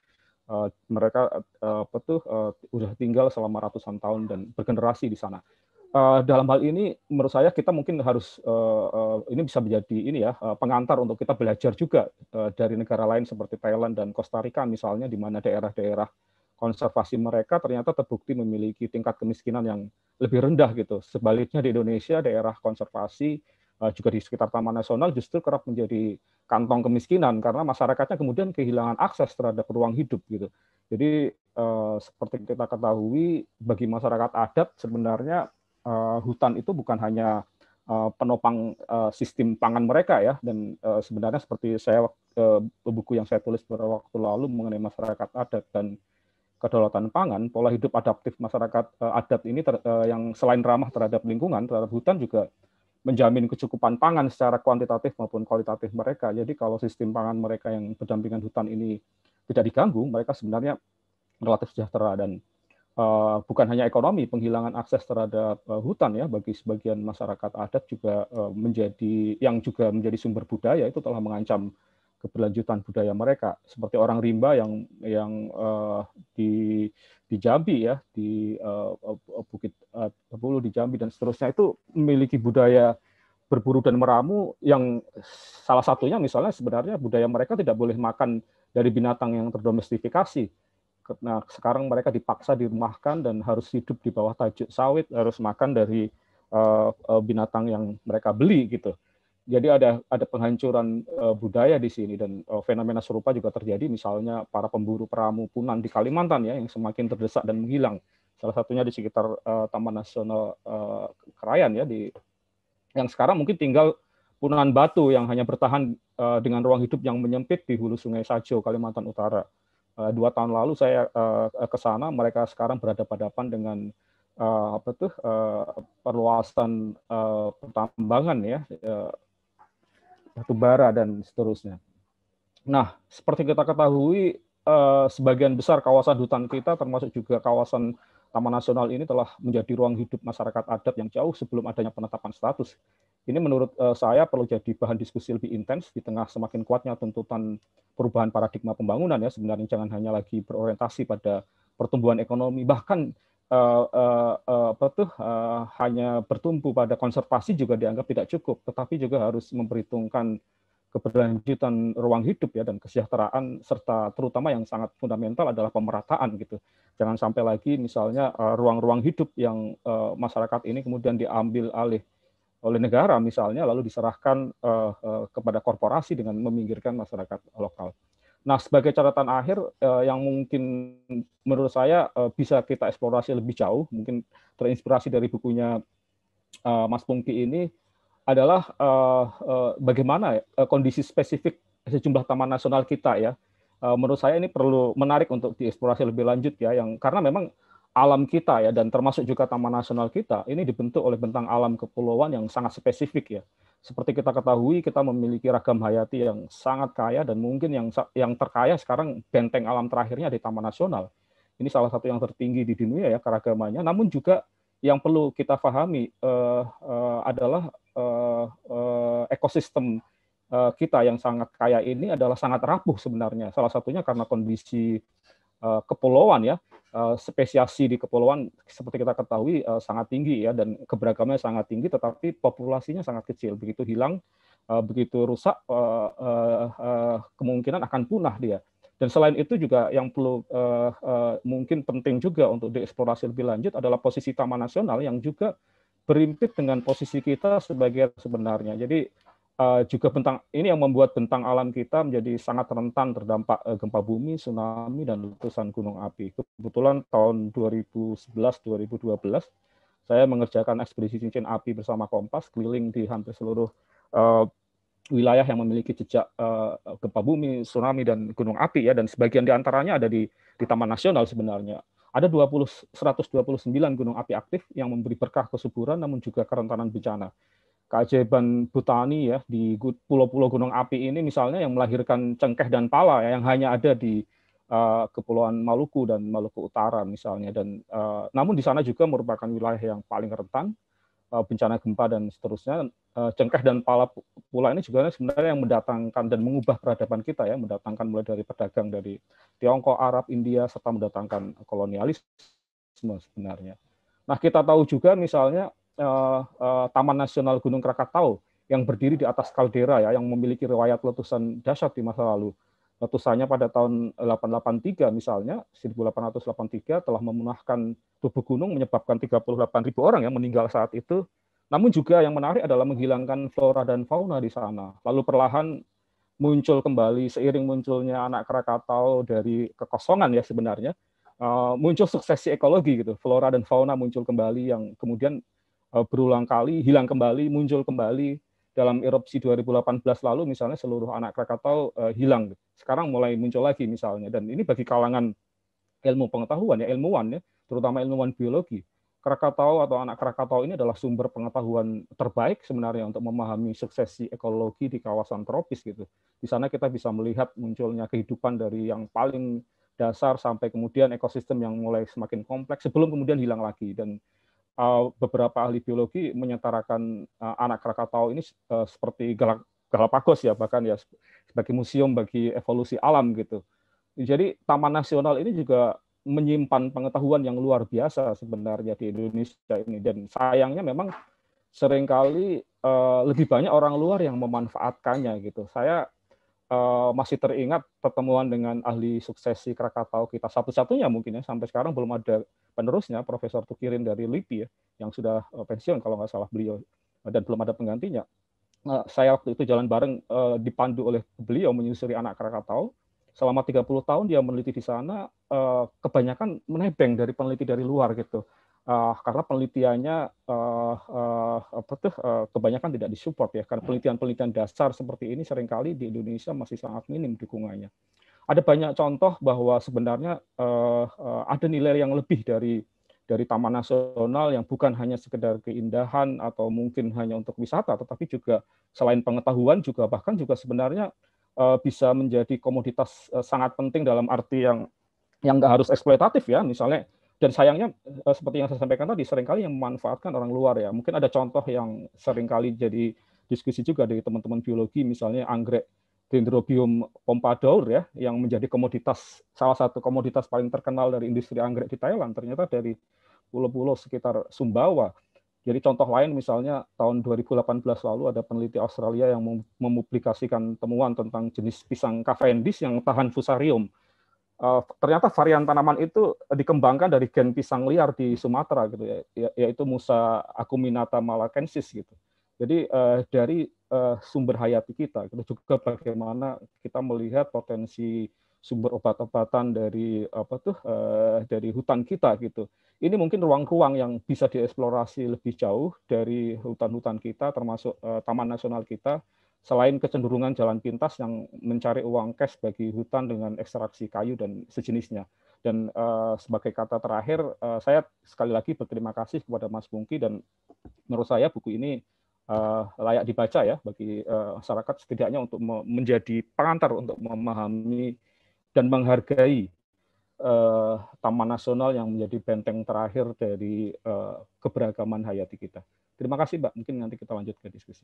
uh, mereka uh, apa tuh uh, udah tinggal selama ratusan tahun dan bergenerasi di sana uh, dalam hal ini menurut saya kita mungkin harus uh, uh, ini bisa menjadi ini ya uh, pengantar untuk kita belajar juga uh, dari negara lain seperti Thailand dan Costa Rica misalnya di mana daerah-daerah konservasi mereka ternyata terbukti memiliki tingkat kemiskinan yang lebih rendah gitu. Sebaliknya di Indonesia daerah konservasi juga di sekitar Taman Nasional justru kerap menjadi kantong kemiskinan karena masyarakatnya kemudian kehilangan akses terhadap ruang hidup gitu. Jadi uh, seperti kita ketahui bagi masyarakat adat sebenarnya uh, hutan itu bukan hanya penopang sistem pangan mereka ya dan sebenarnya seperti saya buku yang saya tulis beberapa waktu lalu mengenai masyarakat adat dan kedaulatan pangan pola hidup adaptif masyarakat adat ini yang selain ramah terhadap lingkungan terhadap hutan juga menjamin kecukupan pangan secara kuantitatif maupun kualitatif mereka. Jadi kalau sistem pangan mereka yang berdampingan hutan ini tidak diganggu, mereka sebenarnya relatif sejahtera dan uh, bukan hanya ekonomi, penghilangan akses terhadap uh, hutan ya bagi sebagian masyarakat adat juga uh, menjadi yang juga menjadi sumber budaya itu telah mengancam keberlanjutan budaya mereka seperti orang rimba yang yang uh, di di Jambi ya di uh, Bukit uh, di Jambi dan seterusnya itu memiliki budaya berburu dan meramu yang salah satunya misalnya sebenarnya budaya mereka tidak boleh makan dari binatang yang terdomestifikasi. Nah, sekarang mereka dipaksa dirumahkan dan harus hidup di bawah tajuk sawit, harus makan dari uh, binatang yang mereka beli gitu jadi ada ada penghancuran uh, budaya di sini dan uh, fenomena serupa juga terjadi. Misalnya para pemburu peramu punan di Kalimantan ya yang semakin terdesak dan menghilang. Salah satunya di sekitar uh, Taman Nasional uh, Kerayan ya di yang sekarang mungkin tinggal punan batu yang hanya bertahan uh, dengan ruang hidup yang menyempit di hulu Sungai Sajo Kalimantan Utara. Uh, dua tahun lalu saya uh, ke sana mereka sekarang berhadapan-hadapan dengan uh, apa tuh uh, perluasan uh, pertambangan ya uh, batu bara dan seterusnya. Nah, seperti kita ketahui, eh, sebagian besar kawasan hutan kita, termasuk juga kawasan Taman Nasional ini telah menjadi ruang hidup masyarakat adat yang jauh sebelum adanya penetapan status. Ini menurut eh, saya perlu jadi bahan diskusi lebih intens di tengah semakin kuatnya tuntutan perubahan paradigma pembangunan ya. Sebenarnya jangan hanya lagi berorientasi pada pertumbuhan ekonomi, bahkan uh, uh, uh, apa tuh uh, hanya bertumpu pada konservasi juga dianggap tidak cukup, tetapi juga harus memperhitungkan keberlanjutan ruang hidup ya dan kesejahteraan serta terutama yang sangat fundamental adalah pemerataan gitu. Jangan sampai lagi misalnya ruang-ruang hidup yang uh, masyarakat ini kemudian diambil alih oleh negara misalnya lalu diserahkan uh, uh, kepada korporasi dengan meminggirkan masyarakat lokal. Nah, sebagai catatan akhir eh, yang mungkin menurut saya eh, bisa kita eksplorasi lebih jauh, mungkin terinspirasi dari bukunya eh, Mas Pungki ini adalah eh, eh, bagaimana eh, kondisi spesifik sejumlah taman nasional kita ya. Eh, menurut saya ini perlu menarik untuk dieksplorasi lebih lanjut ya, yang karena memang alam kita ya dan termasuk juga taman nasional kita ini dibentuk oleh bentang alam kepulauan yang sangat spesifik ya seperti kita ketahui, kita memiliki ragam hayati yang sangat kaya dan mungkin yang yang terkaya sekarang benteng alam terakhirnya di Taman Nasional. Ini salah satu yang tertinggi di dunia ya keragamannya. Namun juga yang perlu kita pahami uh, uh, adalah uh, uh, ekosistem kita yang sangat kaya ini adalah sangat rapuh sebenarnya. Salah satunya karena kondisi uh, kepulauan ya. Eh, spesiasi di kepulauan seperti kita ketahui uh, sangat tinggi ya dan keberagamannya sangat tinggi tetapi populasinya sangat kecil. Begitu hilang begitu rusak kemungkinan akan punah dia. Dan selain itu juga yang perlu mungkin penting juga untuk dieksplorasi lebih lanjut adalah posisi taman nasional yang juga berimpit dengan posisi kita sebagai sebenarnya. Jadi uh, juga bentang ini yang membuat bentang alam kita menjadi sangat rentan terdampak uh, gempa bumi, tsunami dan letusan gunung api. Kebetulan tahun 2011-2012 saya mengerjakan ekspedisi cincin api bersama Kompas keliling di hampir seluruh uh, wilayah yang memiliki jejak uh, gempa bumi, tsunami dan gunung api ya dan sebagian di antaranya ada di di Taman Nasional sebenarnya. Ada 20 129 gunung api aktif yang memberi berkah kesuburan namun juga kerentanan bencana keajaiban botani ya di pulau-pulau gunung api ini misalnya yang melahirkan cengkeh dan pala ya yang hanya ada di uh, kepulauan Maluku dan Maluku Utara misalnya dan uh, namun di sana juga merupakan wilayah yang paling rentan uh, bencana gempa dan seterusnya uh, cengkeh dan pala pula ini juga sebenarnya yang mendatangkan dan mengubah peradaban kita ya mendatangkan mulai dari pedagang dari Tiongkok, Arab, India serta mendatangkan kolonialisme sebenarnya. Nah kita tahu juga misalnya uh, uh, Taman Nasional Gunung Krakatau yang berdiri di atas kaldera ya yang memiliki riwayat letusan dahsyat di masa lalu. Letusannya pada tahun 883 misalnya 1883 telah memunahkan tubuh gunung menyebabkan 38.000 orang yang meninggal saat itu. Namun juga yang menarik adalah menghilangkan flora dan fauna di sana. Lalu perlahan muncul kembali seiring munculnya anak Krakatau dari kekosongan ya sebenarnya. Uh, muncul suksesi ekologi gitu, flora dan fauna muncul kembali yang kemudian Eh, berulang kali hilang kembali, muncul kembali dalam erupsi 2018 lalu misalnya seluruh anak Krakatau uh, hilang. Sekarang mulai muncul lagi misalnya dan ini bagi kalangan ilmu pengetahuan ya ilmuwan ya, terutama ilmuwan biologi. Krakatau atau anak Krakatau ini adalah sumber pengetahuan terbaik sebenarnya untuk memahami suksesi ekologi di kawasan tropis gitu. Di sana kita bisa melihat munculnya kehidupan dari yang paling dasar sampai kemudian ekosistem yang mulai semakin kompleks sebelum kemudian hilang lagi dan beberapa ahli biologi menyetarakan uh, anak Krakatau ini uh, seperti Galapagos ya bahkan ya sebagai museum bagi evolusi alam gitu. Jadi Taman Nasional ini juga menyimpan pengetahuan yang luar biasa sebenarnya di Indonesia ini dan sayangnya memang sering kali uh, lebih banyak orang luar yang memanfaatkannya gitu. Saya uh, masih teringat pertemuan dengan ahli suksesi Krakatau kita. Satu-satunya mungkin ya sampai sekarang belum ada penerusnya Profesor Tukirin dari LIPI ya yang sudah uh, pensiun kalau nggak salah beliau. Dan belum ada penggantinya. Uh, saya waktu itu jalan bareng uh, dipandu oleh beliau menyusuri anak Krakatau. Selama 30 tahun dia meneliti di sana kebanyakan menebeng dari peneliti dari luar gitu uh, karena penelitiannya uh, uh, apa tuh uh, kebanyakan tidak disupport ya. Karena penelitian-penelitian dasar seperti ini sering kali di Indonesia masih sangat minim dukungannya. Ada banyak contoh bahwa sebenarnya uh, uh, ada nilai yang lebih dari dari taman nasional yang bukan hanya sekedar keindahan atau mungkin hanya untuk wisata tetapi juga selain pengetahuan juga bahkan juga sebenarnya Eh, bisa menjadi komoditas eh, sangat penting dalam arti yang yang nggak harus eksploitatif ya. Misalnya dan sayangnya eh, seperti yang saya sampaikan tadi sering kali yang memanfaatkan orang luar ya mungkin ada contoh yang sering kali jadi diskusi juga dari teman-teman biologi misalnya anggrek Dendrobium pompadour ya yang menjadi komoditas salah satu komoditas paling terkenal dari industri anggrek di Thailand ternyata dari pulau-pulau sekitar Sumbawa jadi contoh lain misalnya tahun 2018 lalu ada peneliti Australia yang mempublikasikan temuan tentang jenis pisang Cavendish yang tahan fusarium. Uh, ternyata varian tanaman itu dikembangkan dari gen pisang liar di Sumatera gitu ya, ya yaitu Musa acuminata malakensis gitu. Jadi uh, dari uh, sumber hayati kita, kita juga bagaimana kita melihat potensi sumber obat-obatan dari apa tuh uh, dari hutan kita gitu. Ini mungkin ruang-ruang yang bisa dieksplorasi lebih jauh dari hutan-hutan kita termasuk uh, taman nasional kita selain kecenderungan jalan pintas yang mencari uang cash bagi hutan dengan ekstraksi kayu dan sejenisnya. Dan uh, sebagai kata terakhir uh, saya sekali lagi berterima kasih kepada Mas Bungki dan menurut saya buku ini uh, layak dibaca ya bagi uh, masyarakat setidaknya untuk menjadi pengantar untuk memahami dan menghargai uh, Taman Nasional yang menjadi benteng terakhir dari uh, keberagaman hayati kita. Terima kasih, Mbak. Mungkin nanti kita lanjut ke diskusi.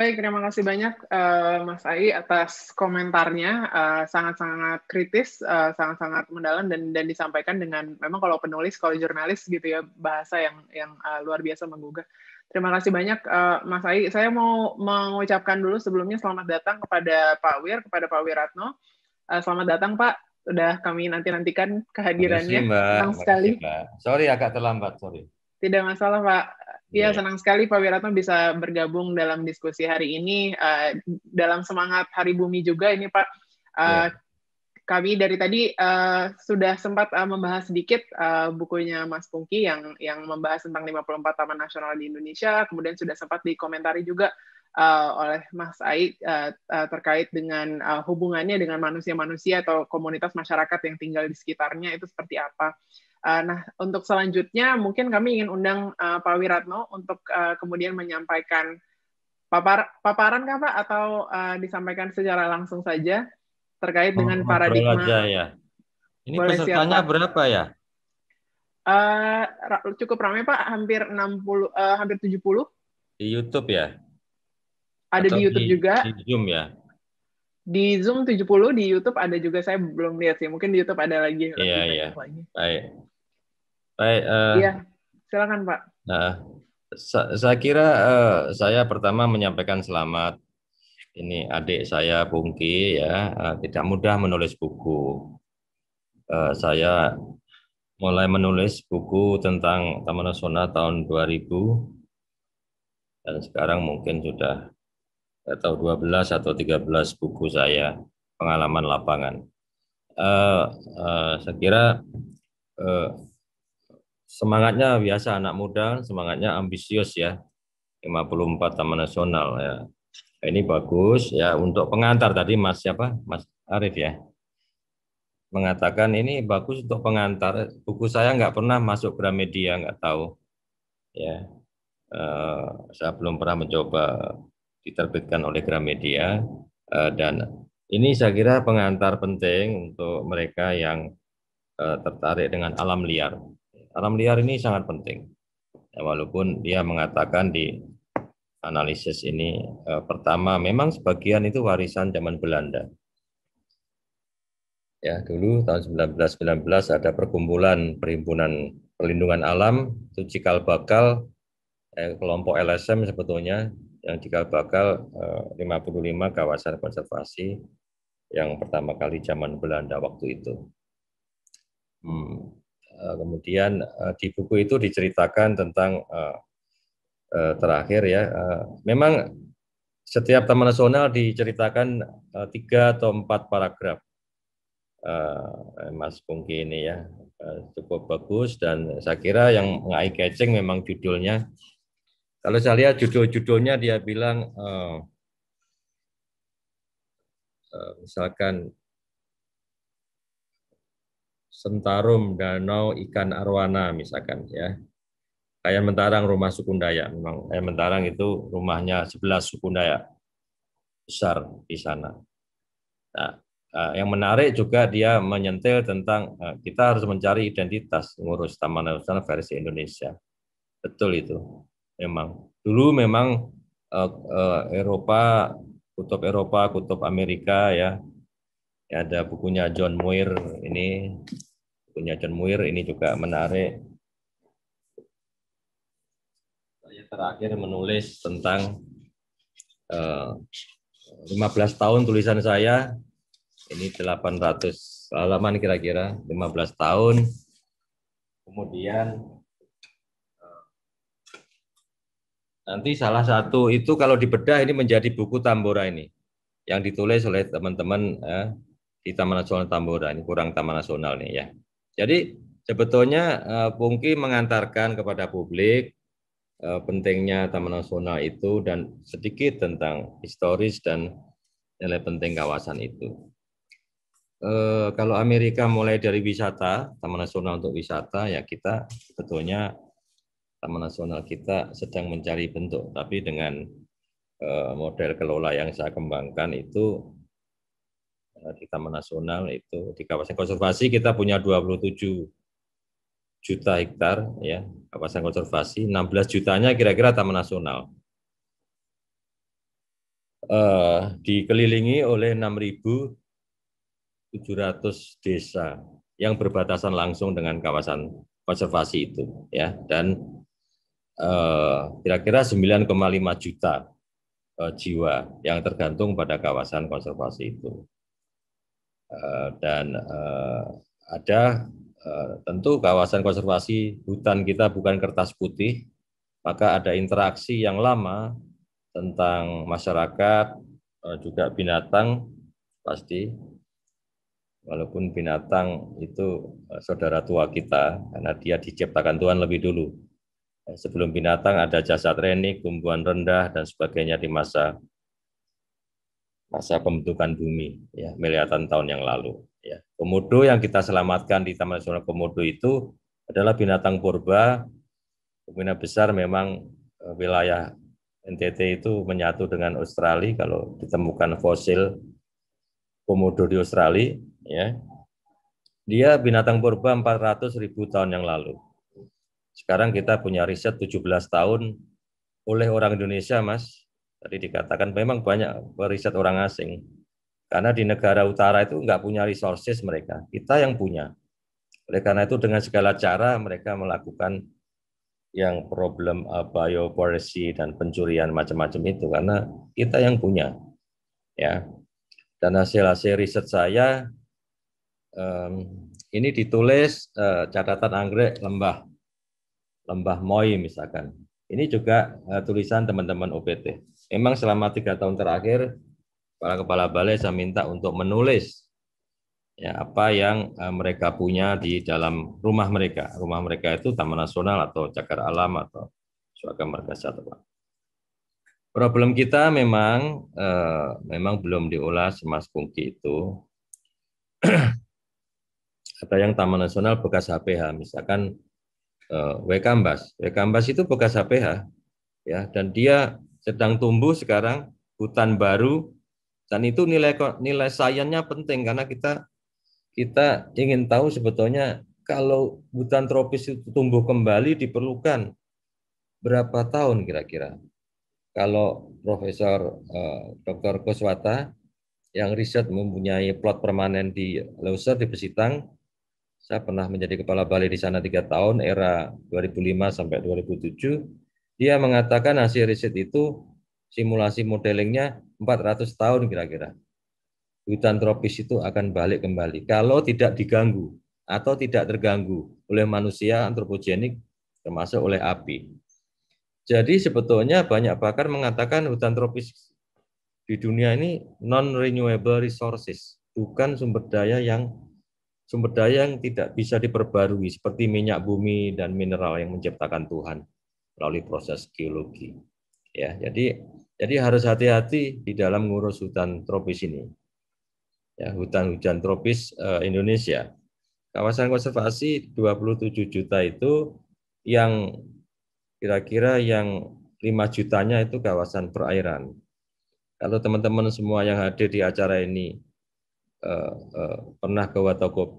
Baik, terima kasih banyak uh, Mas Ai atas komentarnya sangat-sangat uh, kritis, sangat-sangat uh, mendalam dan dan disampaikan dengan memang kalau penulis, kalau jurnalis gitu ya bahasa yang yang uh, luar biasa menggugah. Terima kasih banyak uh, Mas Ai. Saya mau mengucapkan dulu sebelumnya selamat datang kepada Pak Wir, kepada Pak Wiratno. Uh, selamat datang Pak. Sudah kami nanti-nantikan kehadirannya. Terima kasih, Mbak. Senang sekali. Mbak. Sorry agak terlambat, sorry. Tidak masalah, Pak. Ya, yeah. senang sekali Pak Wiratno bisa bergabung dalam diskusi hari ini uh, dalam semangat Hari Bumi juga ini Pak. Uh, yeah. Kami dari tadi uh, sudah sempat uh, membahas sedikit uh, bukunya Mas Pungki yang yang membahas tentang 54 taman nasional di Indonesia, kemudian sudah sempat dikomentari juga uh, oleh Mas Aik uh, uh, terkait dengan uh, hubungannya dengan manusia-manusia atau komunitas masyarakat yang tinggal di sekitarnya itu seperti apa. Uh, nah, untuk selanjutnya mungkin kami ingin undang uh, Pak Wiratno untuk uh, kemudian menyampaikan papar, paparan kah Pak atau uh, disampaikan secara langsung saja terkait oh, dengan paradigma. Aja, ya. Ini Boleh pesertanya siapa? berapa ya? Uh, cukup ramai Pak, hampir 60 uh, hampir 70. Di YouTube ya? Ada Atau di YouTube di, juga. Di Zoom ya? Di Zoom 70, di YouTube ada juga saya belum lihat sih. Mungkin di YouTube ada lagi. Iya, iya. Baik. Baik. Uh, iya, silakan Pak. Nah, saya kira uh, saya pertama menyampaikan selamat. Ini adik saya Bungki ya, uh, tidak mudah menulis buku. Uh, saya mulai menulis buku tentang Taman Nasional tahun 2000 dan sekarang mungkin sudah atau 12 atau 13 buku saya pengalaman lapangan. Uh, uh, saya kira uh, semangatnya biasa anak muda, semangatnya ambisius ya. 54 Taman Nasional ya. Ini bagus ya untuk pengantar tadi Mas siapa? Mas Arif ya. mengatakan ini bagus untuk pengantar. Buku saya nggak pernah masuk Gramedia, nggak tahu. Ya, uh, saya belum pernah mencoba diterbitkan oleh Gramedia uh, dan ini saya kira pengantar penting untuk mereka yang uh, tertarik dengan alam liar. Alam liar ini sangat penting. Ya, walaupun dia mengatakan di analisis ini uh, pertama memang sebagian itu warisan zaman Belanda Ya, dulu tahun 1919 ada perkumpulan perhimpunan perlindungan alam itu cikal bakal eh, kelompok LSM sebetulnya yang cikal bakal eh, 55 kawasan konservasi yang pertama kali zaman Belanda waktu itu. Hmm. Eh, kemudian eh, di buku itu diceritakan tentang eh, terakhir ya, memang setiap taman nasional diceritakan tiga atau empat paragraf Mas Pungki ini ya cukup bagus dan saya kira yang eye catching memang judulnya. Kalau saya lihat judul-judulnya dia bilang misalkan Sentarum Danau Ikan Arwana misalkan ya. Kayak Mentarang rumah suku Dayak memang kayak Mentarang itu rumahnya 11 suku Dayak besar di sana. Nah, Eh, yang menarik juga dia menyentil tentang uh, kita harus mencari identitas ngurus Taman Nasional versi Indonesia. Betul itu. Memang dulu memang uh, Eropa, kutub Eropa, kutub Amerika ya. Ya. Ada bukunya John Muir ini, bukunya John Muir ini juga menarik. Saya terakhir menulis tentang uh, 15 tahun tulisan saya ini 800 halaman kira-kira 15 tahun kemudian eh, nanti salah satu itu kalau dibedah ini menjadi buku Tambora ini yang ditulis oleh teman-teman eh, di Taman Nasional Tambora. Ini kurang Taman Nasional nih ya. Jadi sebetulnya eh, Pungki mengantarkan kepada publik eh, pentingnya Taman Nasional itu dan sedikit tentang historis dan nilai penting kawasan itu. Eh, kalau Amerika mulai dari wisata, Taman Nasional untuk wisata, ya kita sebetulnya Taman Nasional kita sedang mencari bentuk, tapi dengan model kelola yang saya kembangkan itu di Taman Nasional itu di kawasan konservasi kita punya 27 juta hektar ya kawasan konservasi 16 jutanya kira-kira Taman Nasional uh, dikelilingi oleh 6.000 700 desa yang berbatasan langsung dengan kawasan konservasi itu ya dan eh, kira-kira eh, 9,5 juta eh, jiwa yang tergantung pada kawasan konservasi itu. eh, dan eh, ada eh, tentu kawasan konservasi hutan kita bukan kertas putih maka ada interaksi yang lama tentang masyarakat eh, juga binatang pasti walaupun binatang itu eh, saudara tua kita karena dia diciptakan Tuhan lebih dulu. Eh, sebelum binatang ada jasad renik, tumbuhan rendah dan sebagainya di masa masa pembentukan bumi ya miliaran tahun yang lalu ya. Komodo yang kita selamatkan di Taman Nasional Komodo itu adalah binatang purba kemungkinan besar memang eh, wilayah NTT itu menyatu dengan Australia kalau ditemukan fosil komodo di Australia ya. Dia binatang purba 400 ribu tahun yang lalu. Sekarang kita punya riset 17 tahun oleh orang Indonesia, Mas. Tadi dikatakan memang banyak riset orang asing. Karena di negara utara itu nggak punya resources mereka. Kita yang punya. Oleh karena itu dengan segala cara mereka melakukan yang problem uh, bioforestry dan pencurian macam-macam itu karena kita yang punya ya dan hasil-hasil riset saya um, ini ditulis uh, catatan anggrek lembah lembah Moi misalkan. Ini juga uh, tulisan teman-teman OPT. Memang selama tiga tahun terakhir para kepala balai saya minta untuk menulis ya apa yang uh, mereka punya di dalam rumah mereka. Rumah mereka itu Taman Nasional atau Cagar Alam atau Suaka Marga Satwa. Problem kita memang uh, memang belum diolah Mas Pungki itu ada yang Taman Nasional bekas HPH, misalkan uh, Wekambas. Wekambas itu bekas HPH, ya, dan dia sedang tumbuh sekarang hutan baru dan itu nilai nilai sayangnya penting karena kita kita ingin tahu sebetulnya kalau hutan tropis itu tumbuh kembali diperlukan berapa tahun kira-kira? Kalau Profesor eh, Dr. Koswata yang riset mempunyai plot permanen di Leuser di Besitang, saya pernah menjadi kepala balai di sana tiga tahun, era 2005 sampai 2007. Dia mengatakan hasil riset itu simulasi modelingnya 400 tahun kira-kira. Hutan tropis itu akan balik kembali kalau tidak diganggu atau tidak terganggu oleh manusia antropogenik termasuk oleh api. Jadi sebetulnya banyak pakar mengatakan hutan tropis di dunia ini non renewable resources, bukan sumber daya yang sumber daya yang tidak bisa diperbarui seperti minyak bumi dan mineral yang menciptakan Tuhan melalui proses geologi. Ya, jadi jadi harus hati-hati di dalam ngurus hutan tropis ini. Ya, hutan hujan tropis uh, Indonesia. Kawasan konservasi 27 juta itu yang kira-kira yang 5 jutanya itu kawasan perairan. Kalau teman-teman semua yang hadir di acara ini uh, uh, pernah ke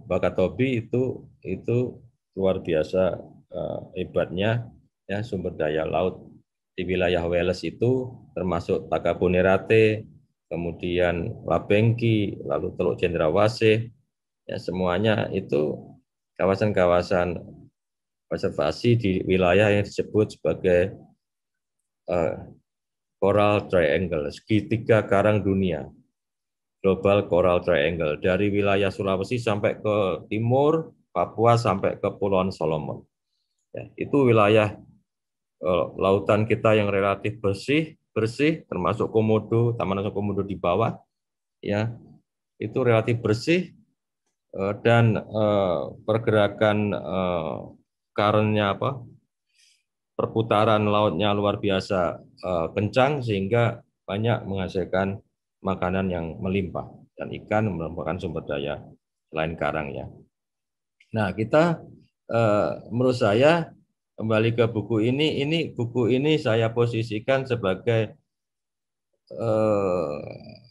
Wakatobi itu itu luar biasa uh, hebatnya ya sumber daya laut di wilayah Wales itu termasuk Takabonerate, kemudian Labengki, lalu Teluk Cendrawasih, ya semuanya itu kawasan-kawasan konservasi di wilayah yang disebut sebagai uh, Coral Triangle, segitiga karang dunia, Global Coral Triangle, dari wilayah Sulawesi sampai ke timur, Papua sampai ke Pulau Solomon. Ya, itu wilayah lautan kita yang relatif bersih, bersih, termasuk Komodo, Taman Nasional Komodo di bawah, ya itu relatif bersih, Eh, dan eh, pergerakan eh, karenya apa perputaran lautnya luar biasa kencang sehingga banyak menghasilkan makanan yang melimpah dan ikan merupakan sumber daya selain karang ya. Nah kita menurut saya kembali ke buku ini ini buku ini saya posisikan sebagai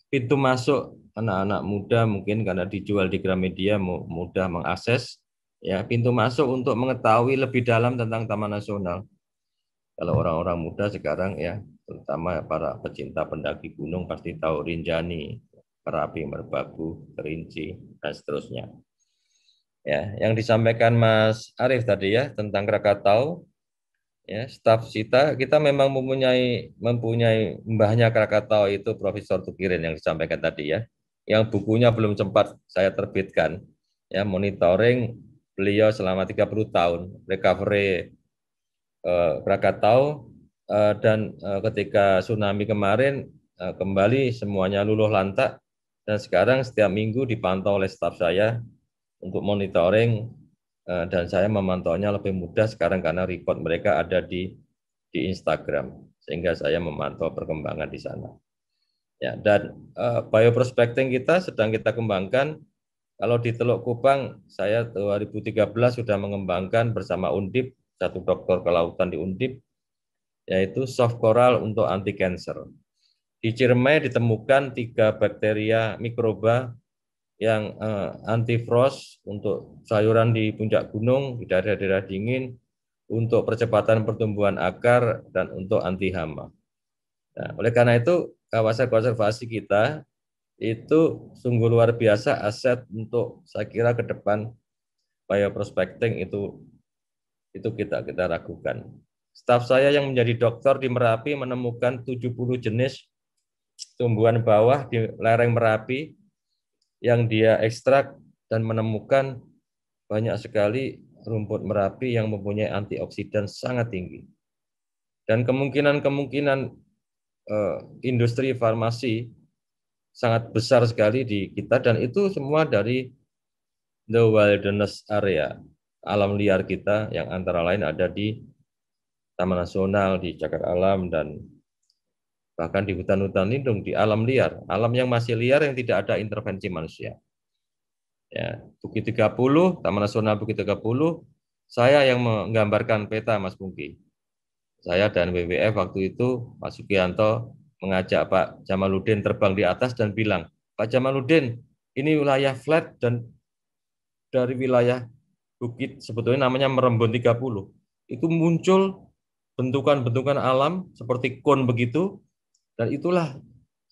pintu masuk anak-anak muda mungkin karena dijual di Gramedia mudah mengakses ya pintu masuk untuk mengetahui lebih dalam tentang Taman Nasional. Kalau orang-orang muda sekarang ya, terutama para pecinta pendaki gunung pasti tahu Rinjani, Merapi, Merbabu, Kerinci, dan seterusnya. Ya, yang disampaikan Mas Arief tadi ya tentang Krakatau, ya staf kita kita memang mempunyai mempunyai mbahnya Krakatau itu Profesor Tukirin yang disampaikan tadi ya yang bukunya belum sempat saya terbitkan. Ya, monitoring beliau selama 30 tahun, recovery eh, Krakatau eh, dan eh, ketika tsunami kemarin eh, kembali semuanya luluh lantak dan sekarang setiap minggu dipantau oleh staf saya untuk monitoring eh, dan saya memantaunya lebih mudah sekarang karena record mereka ada di di Instagram sehingga saya memantau perkembangan di sana. Ya, dan uh, bioprospecting kita sedang kita kembangkan. Kalau di Teluk Kupang, saya 2013 sudah mengembangkan bersama Undip, satu dokter kelautan di Undip, yaitu soft coral untuk anti cancer. Di Ciremai ditemukan tiga bakteria mikroba yang uh, anti frost untuk sayuran di puncak gunung, di daerah-daerah dingin, untuk percepatan pertumbuhan akar, dan untuk anti hama. Nah, oleh karena itu kawasan konservasi kita itu sungguh luar biasa aset untuk saya kira ke depan bioprospecting itu itu kita kita ragukan. Staf saya yang menjadi dokter di Merapi menemukan 70 jenis tumbuhan bawah di lereng Merapi yang dia ekstrak dan menemukan banyak sekali rumput Merapi yang mempunyai antioksidan sangat tinggi. Dan kemungkinan-kemungkinan uh, industri farmasi sangat besar sekali di kita dan itu semua dari the wilderness area alam liar kita yang antara lain ada di Taman Nasional di Cagar Alam dan bahkan di hutan-hutan lindung di alam liar, alam yang masih liar yang tidak ada intervensi manusia. Ya, Bukit 30, Taman Nasional Bukit 30, saya yang menggambarkan peta Mas Pungki. Saya dan WWF waktu itu, Pak Sugianto mengajak Pak Jamaludin terbang di atas dan bilang, Pak Jamaludin, ini wilayah flat dan dari wilayah bukit sebetulnya namanya Merembon 30. Itu muncul bentukan-bentukan alam seperti kon begitu dan itulah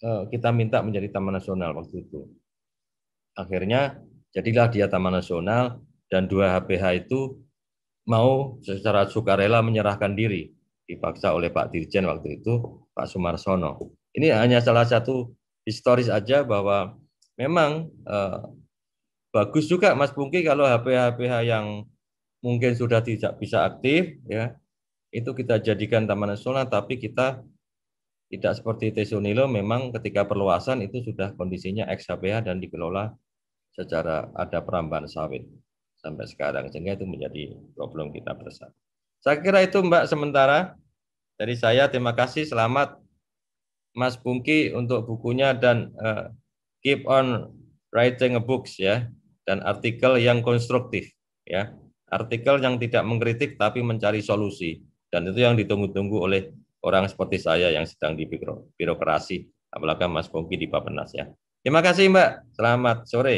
eh, kita minta menjadi taman nasional waktu itu. Akhirnya jadilah dia taman nasional dan dua HPH itu mau secara sukarela menyerahkan diri dipaksa oleh Pak Dirjen waktu itu Pak Sumarsono. Ini hanya salah satu historis aja bahwa memang eh, bagus juga Mas Pungki kalau HPH-HPH yang mungkin sudah tidak bisa aktif ya itu kita jadikan taman nasional tapi kita tidak seperti Tesonilo memang ketika perluasan itu sudah kondisinya ex HPH dan dikelola secara ada perambahan sawit sampai sekarang sehingga itu menjadi problem kita bersama. Saya kira itu Mbak sementara dari saya terima kasih selamat Mas Pungki untuk bukunya dan uh, keep on writing a books ya dan artikel yang konstruktif ya artikel yang tidak mengkritik tapi mencari solusi dan itu yang ditunggu-tunggu oleh orang seperti saya yang sedang di birokrasi apalagi Mas Pongki di Bapenas ya terima kasih Mbak selamat sore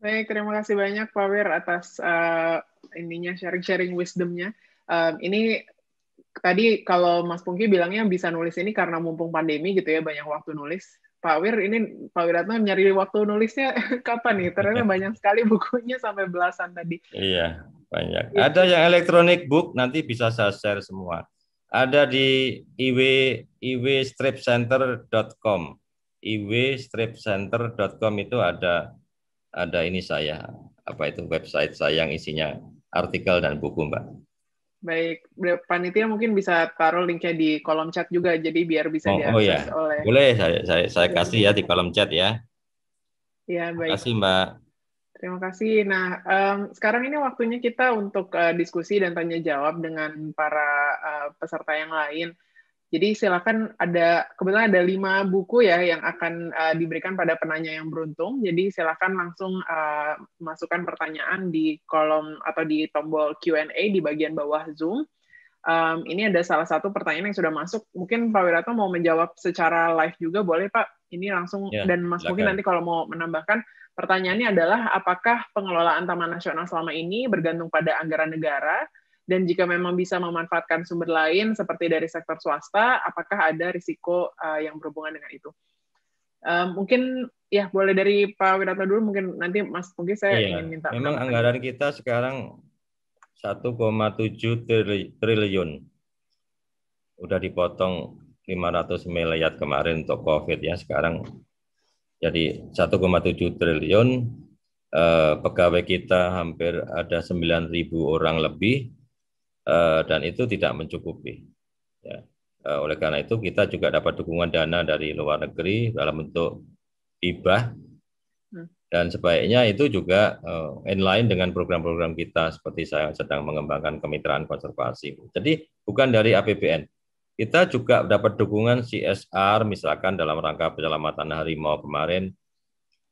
baik terima kasih banyak Pak Wir atas uh, ininya sharing-sharing wisdomnya um, ini tadi kalau Mas Pungki bilangnya bisa nulis ini karena mumpung pandemi gitu ya banyak waktu nulis Pak Wir ini Pak Wiratno nyari waktu nulisnya kapan nih? Ternyata banyak sekali bukunya sampai belasan tadi. Iya, banyak. Gitu. Ada yang elektronik book nanti bisa saya share semua. Ada di iw iwstripcenter.com. iwstripcenter.com itu ada ada ini saya apa itu website saya yang isinya artikel dan buku, Mbak. Baik, panitia mungkin bisa taruh linknya di kolom chat juga, jadi biar bisa oh, oh ya. oleh. Boleh, saya saya, saya kasih ya di kolom chat ya. Ya baik. Terima kasih Mbak. Terima kasih. Nah, um, sekarang ini waktunya kita untuk uh, diskusi dan tanya jawab dengan para uh, peserta yang lain. Jadi silakan ada kebetulan ada lima buku ya yang akan uh, diberikan pada penanya yang beruntung. Jadi silakan langsung uh, masukkan pertanyaan di kolom atau di tombol Q&A di bagian bawah Zoom. Um, ini ada salah satu pertanyaan yang sudah masuk. Mungkin Pak Wiratno mau menjawab secara live juga boleh Pak. Ini langsung ya, dan Mas mungkin nanti kalau mau menambahkan pertanyaannya adalah apakah pengelolaan Taman Nasional selama ini bergantung pada anggaran negara? dan jika memang bisa memanfaatkan sumber lain seperti dari sektor swasta, apakah ada risiko uh, yang berhubungan dengan itu? Uh, mungkin ya boleh dari Pak Wiratno dulu, mungkin nanti Mas mungkin saya iya, ingin minta. Memang anggaran kita sekarang 1,7 triliun, udah dipotong 500 miliar kemarin untuk COVID ya, sekarang jadi 1,7 triliun. Eh, pegawai kita hampir ada 9.000 orang lebih, Eh, dan itu tidak mencukupi. Ya. Eh, oleh karena itu kita juga dapat dukungan dana dari luar negeri dalam bentuk hibah hmm. dan sebaiknya itu juga uh, inline dengan program-program kita seperti saya sedang mengembangkan kemitraan konservasi. Jadi bukan dari APBN. Kita juga dapat dukungan CSR misalkan dalam rangka penyelamatan harimau kemarin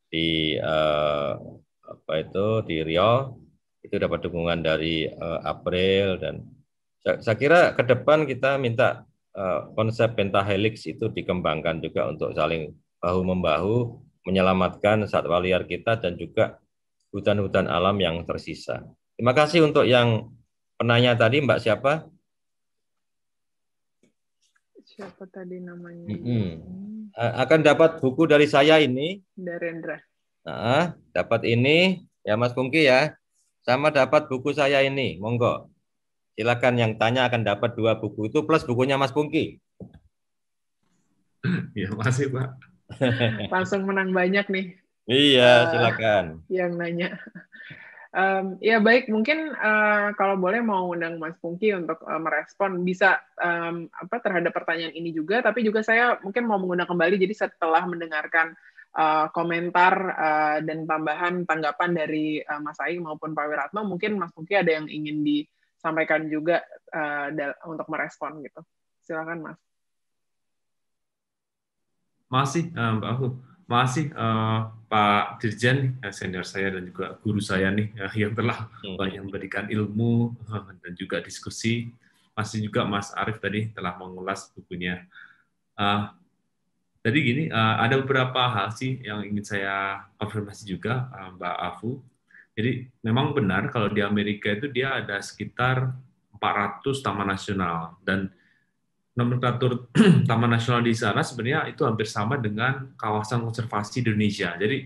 di uh, apa itu di Riau itu dapat dukungan dari uh, April dan saya, saya kira ke depan kita minta uh, konsep pentahelix itu dikembangkan juga untuk saling bahu membahu menyelamatkan satwa liar kita dan juga hutan-hutan alam yang tersisa. Terima kasih untuk yang penanya tadi Mbak siapa? Siapa tadi namanya? Mm -hmm. Akan dapat buku dari saya ini. Darendra. Nah, dapat ini ya Mas Pungki ya sama dapat buku saya ini, monggo. Silakan yang tanya akan dapat dua buku itu plus bukunya Mas Pungki. Ya, masih Pak. Langsung menang banyak nih. Iya, uh, silakan. Yang nanya. Um, ya baik, mungkin uh, kalau boleh mau undang Mas Pungki untuk uh, merespon bisa um, apa terhadap pertanyaan ini juga, tapi juga saya mungkin mau mengundang kembali. Jadi setelah mendengarkan uh, komentar uh, dan tambahan tanggapan dari uh, Mas Aing maupun Pak Wiratno, mungkin Mas Muki ada yang ingin disampaikan juga uh, untuk merespon gitu. Silakan Mas. Masih, Mbak Ahu. Makasih uh, Pak Dirjen, senior saya dan juga guru saya nih yang telah hmm. banyak memberikan ilmu dan juga diskusi. Masih juga Mas Arief tadi telah mengulas bukunya. Uh, jadi gini, uh, ada beberapa hal sih yang ingin saya konfirmasi juga, uh, Mbak Afu. Jadi memang benar kalau di Amerika itu dia ada sekitar 400 taman nasional dan nomenklatur taman nasional di sana sebenarnya itu hampir sama dengan kawasan konservasi di Indonesia. Jadi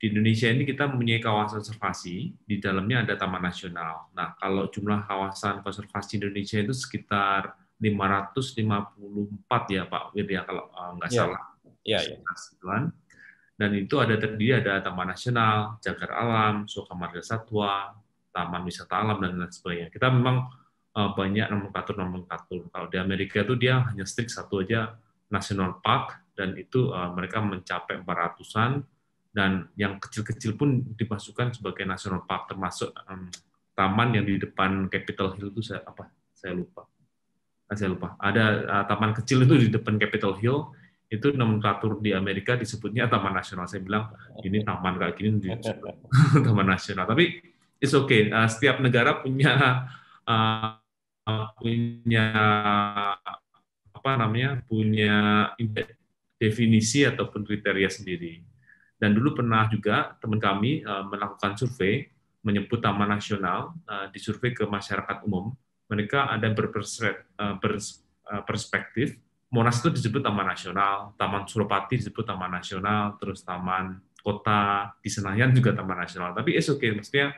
di Indonesia ini kita mempunyai kawasan konservasi, di dalamnya ada taman nasional. Nah, kalau jumlah kawasan konservasi Indonesia itu sekitar 554 ya Pak Wirya kalau uh, nggak ya. salah. Iya, ya. Dan itu ada terdiri ada Taman Nasional, Jagar Alam, Suaka Marga Satwa, Taman Wisata Alam dan lain sebagainya. Kita memang uh, banyak nomenklatur-nomenklatur. Kalau di Amerika itu dia hanya strict satu aja national park dan itu uh, mereka mencapai 400-an dan yang kecil-kecil pun dimasukkan sebagai national park termasuk um, taman yang di depan Capitol Hill itu saya apa? Saya lupa. Ah, saya lupa. Ada uh, taman kecil itu di depan Capitol Hill itu nomenklatur di Amerika disebutnya taman nasional. Saya bilang ini taman kayak gini taman nasional. Tapi it's okay. Uh, setiap negara punya uh, punya apa namanya punya definisi ataupun kriteria sendiri. Dan dulu pernah juga teman kami uh, melakukan survei menyebut taman nasional uh, disurvei ke masyarakat umum. Mereka ada berperspektif Monas itu disebut taman nasional, Taman Suropati disebut taman nasional, terus taman kota di Senayan juga taman nasional. Tapi es oke, okay. maksudnya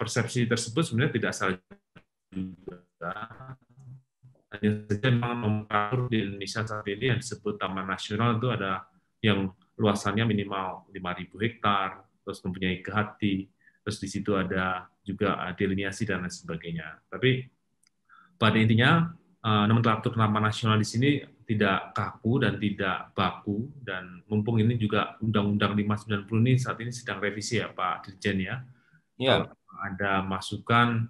persepsi tersebut sebenarnya tidak salah juga hanya saja memang nomenklatur di Indonesia saat ini yang disebut taman nasional itu ada yang luasannya minimal 5.000 hektar, terus mempunyai kehati, terus di situ ada juga delineasi dan lain sebagainya. Tapi pada intinya eh, nomenklatur taman nasional di sini tidak kaku dan tidak baku dan mumpung ini juga Undang-Undang 590 ini saat ini sedang revisi ya Pak Dirjen ya. Ya. Ada masukan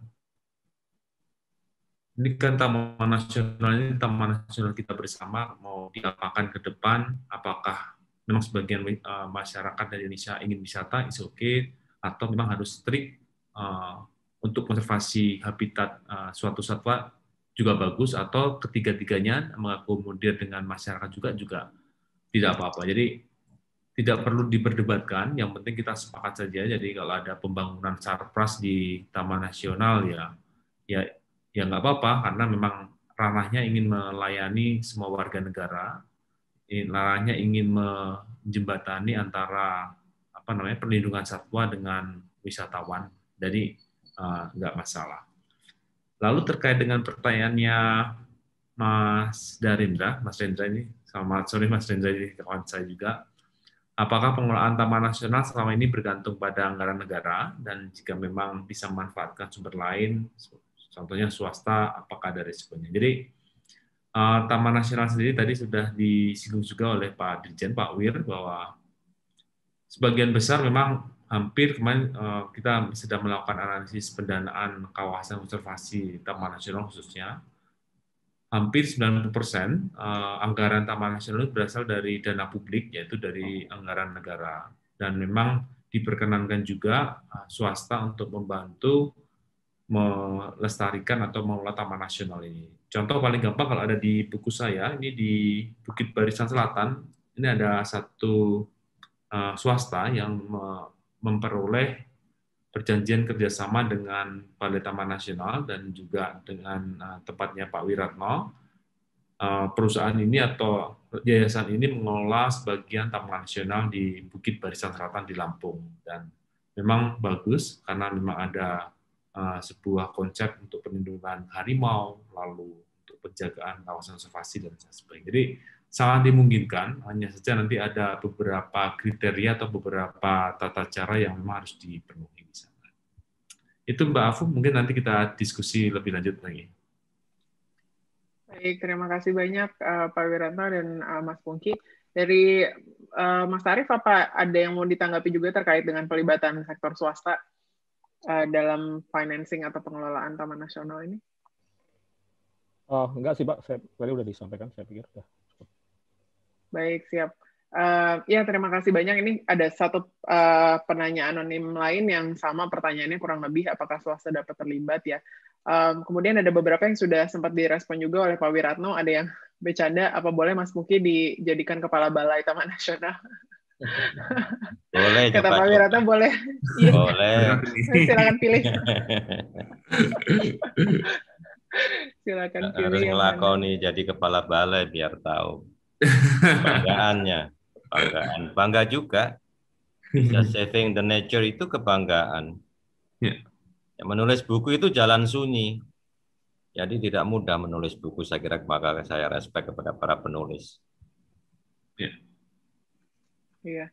ini kan taman nasional ini taman nasional kita bersama mau diapakan ke depan apakah memang sebagian uh, masyarakat dari Indonesia ingin wisata is okay atau memang harus strict uh, untuk konservasi habitat uh, suatu satwa juga bagus atau ketiga-tiganya mengakomodir dengan masyarakat juga juga tidak apa-apa. Jadi tidak perlu diperdebatkan, yang penting kita sepakat saja. Jadi kalau ada pembangunan sarpras di Taman Nasional ya ya ya nggak apa-apa karena memang ranahnya ingin melayani semua warga negara, ranahnya ingin menjembatani antara apa namanya perlindungan satwa dengan wisatawan, jadi uh, nggak masalah. Lalu terkait dengan pertanyaannya Mas Darindra, Mas Darindra ini, selamat sore Mas Darindra ini kawan saya juga. Apakah pengelolaan Taman Nasional selama ini bergantung pada anggaran negara dan jika memang bisa memanfaatkan sumber lain Contohnya swasta, apakah ada resikonya. Jadi uh, Taman Nasional sendiri tadi sudah disinggung juga oleh Pak Dirjen, Pak Wir, bahwa sebagian besar memang hampir kemarin uh, kita sedang melakukan analisis pendanaan kawasan konservasi Taman Nasional khususnya. Hampir 90 persen uh, anggaran Taman Nasional itu berasal dari dana publik, yaitu dari anggaran negara. Dan memang diperkenankan juga swasta untuk membantu melestarikan atau mengelola taman nasional ini. Contoh paling gampang kalau ada di buku saya, ini di Bukit Barisan Selatan, ini ada satu uh, swasta yang memperoleh perjanjian kerjasama dengan Balai Taman Nasional dan juga dengan uh, tempatnya Pak Wiratno. Uh, perusahaan ini atau yayasan ini mengelola sebagian taman nasional di Bukit Barisan Selatan di Lampung dan memang bagus karena memang ada Eh, sebuah konsep untuk perlindungan harimau, lalu untuk penjagaan kawasan konservasi dan sebagainya. Jadi sangat dimungkinkan, hanya saja nanti ada beberapa kriteria atau beberapa tata cara yang memang harus dipenuhi di sana. Itu Mbak Afu, mungkin nanti kita diskusi lebih lanjut lagi. Baik, terima kasih banyak uh, Pak Wiranto dan uh, Mas Pungki. Dari Mas Arif, apa ada yang mau ditanggapi juga terkait dengan pelibatan sektor swasta uh, dalam financing atau pengelolaan Taman Nasional ini? Oh, enggak sih, Pak. Saya tadi udah disampaikan, saya pikir. Ya. Baik, siap. Uh, ya terima kasih banyak. Ini ada satu uh, penanya anonim lain yang sama pertanyaannya kurang lebih apakah swasta dapat terlibat ya. Um, kemudian ada beberapa yang sudah sempat direspon juga oleh Pak Wiratno. Ada yang bercanda apa boleh Mas Muki dijadikan kepala balai Taman Nasional? Boleh. Kata Pak Wiratno boleh. Boleh. Silakan pilih. Silakan pilih. Harus ngelakoni jadi kepala balai biar tahu banggaannya kebanggaan. Bangga juga. Bisa saving the nature itu kebanggaan. Ya. Ya, menulis buku itu jalan sunyi. Jadi tidak mudah menulis buku. Saya kira maka saya respect kepada para penulis. Ya. Iya.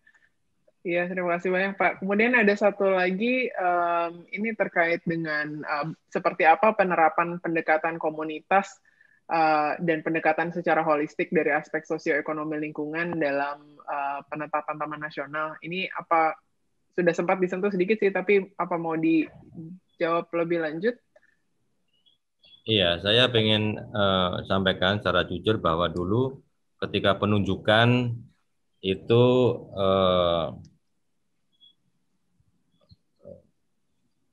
Iya, terima kasih banyak Pak. Kemudian ada satu lagi, um, ini terkait dengan um, seperti apa penerapan pendekatan komunitas uh, dan pendekatan secara holistik dari aspek sosioekonomi lingkungan dalam uh, penetapan taman nasional. Ini apa sudah sempat disentuh sedikit sih, tapi apa mau dijawab lebih lanjut? Iya, saya ingin uh, sampaikan secara jujur bahwa dulu ketika penunjukan itu uh,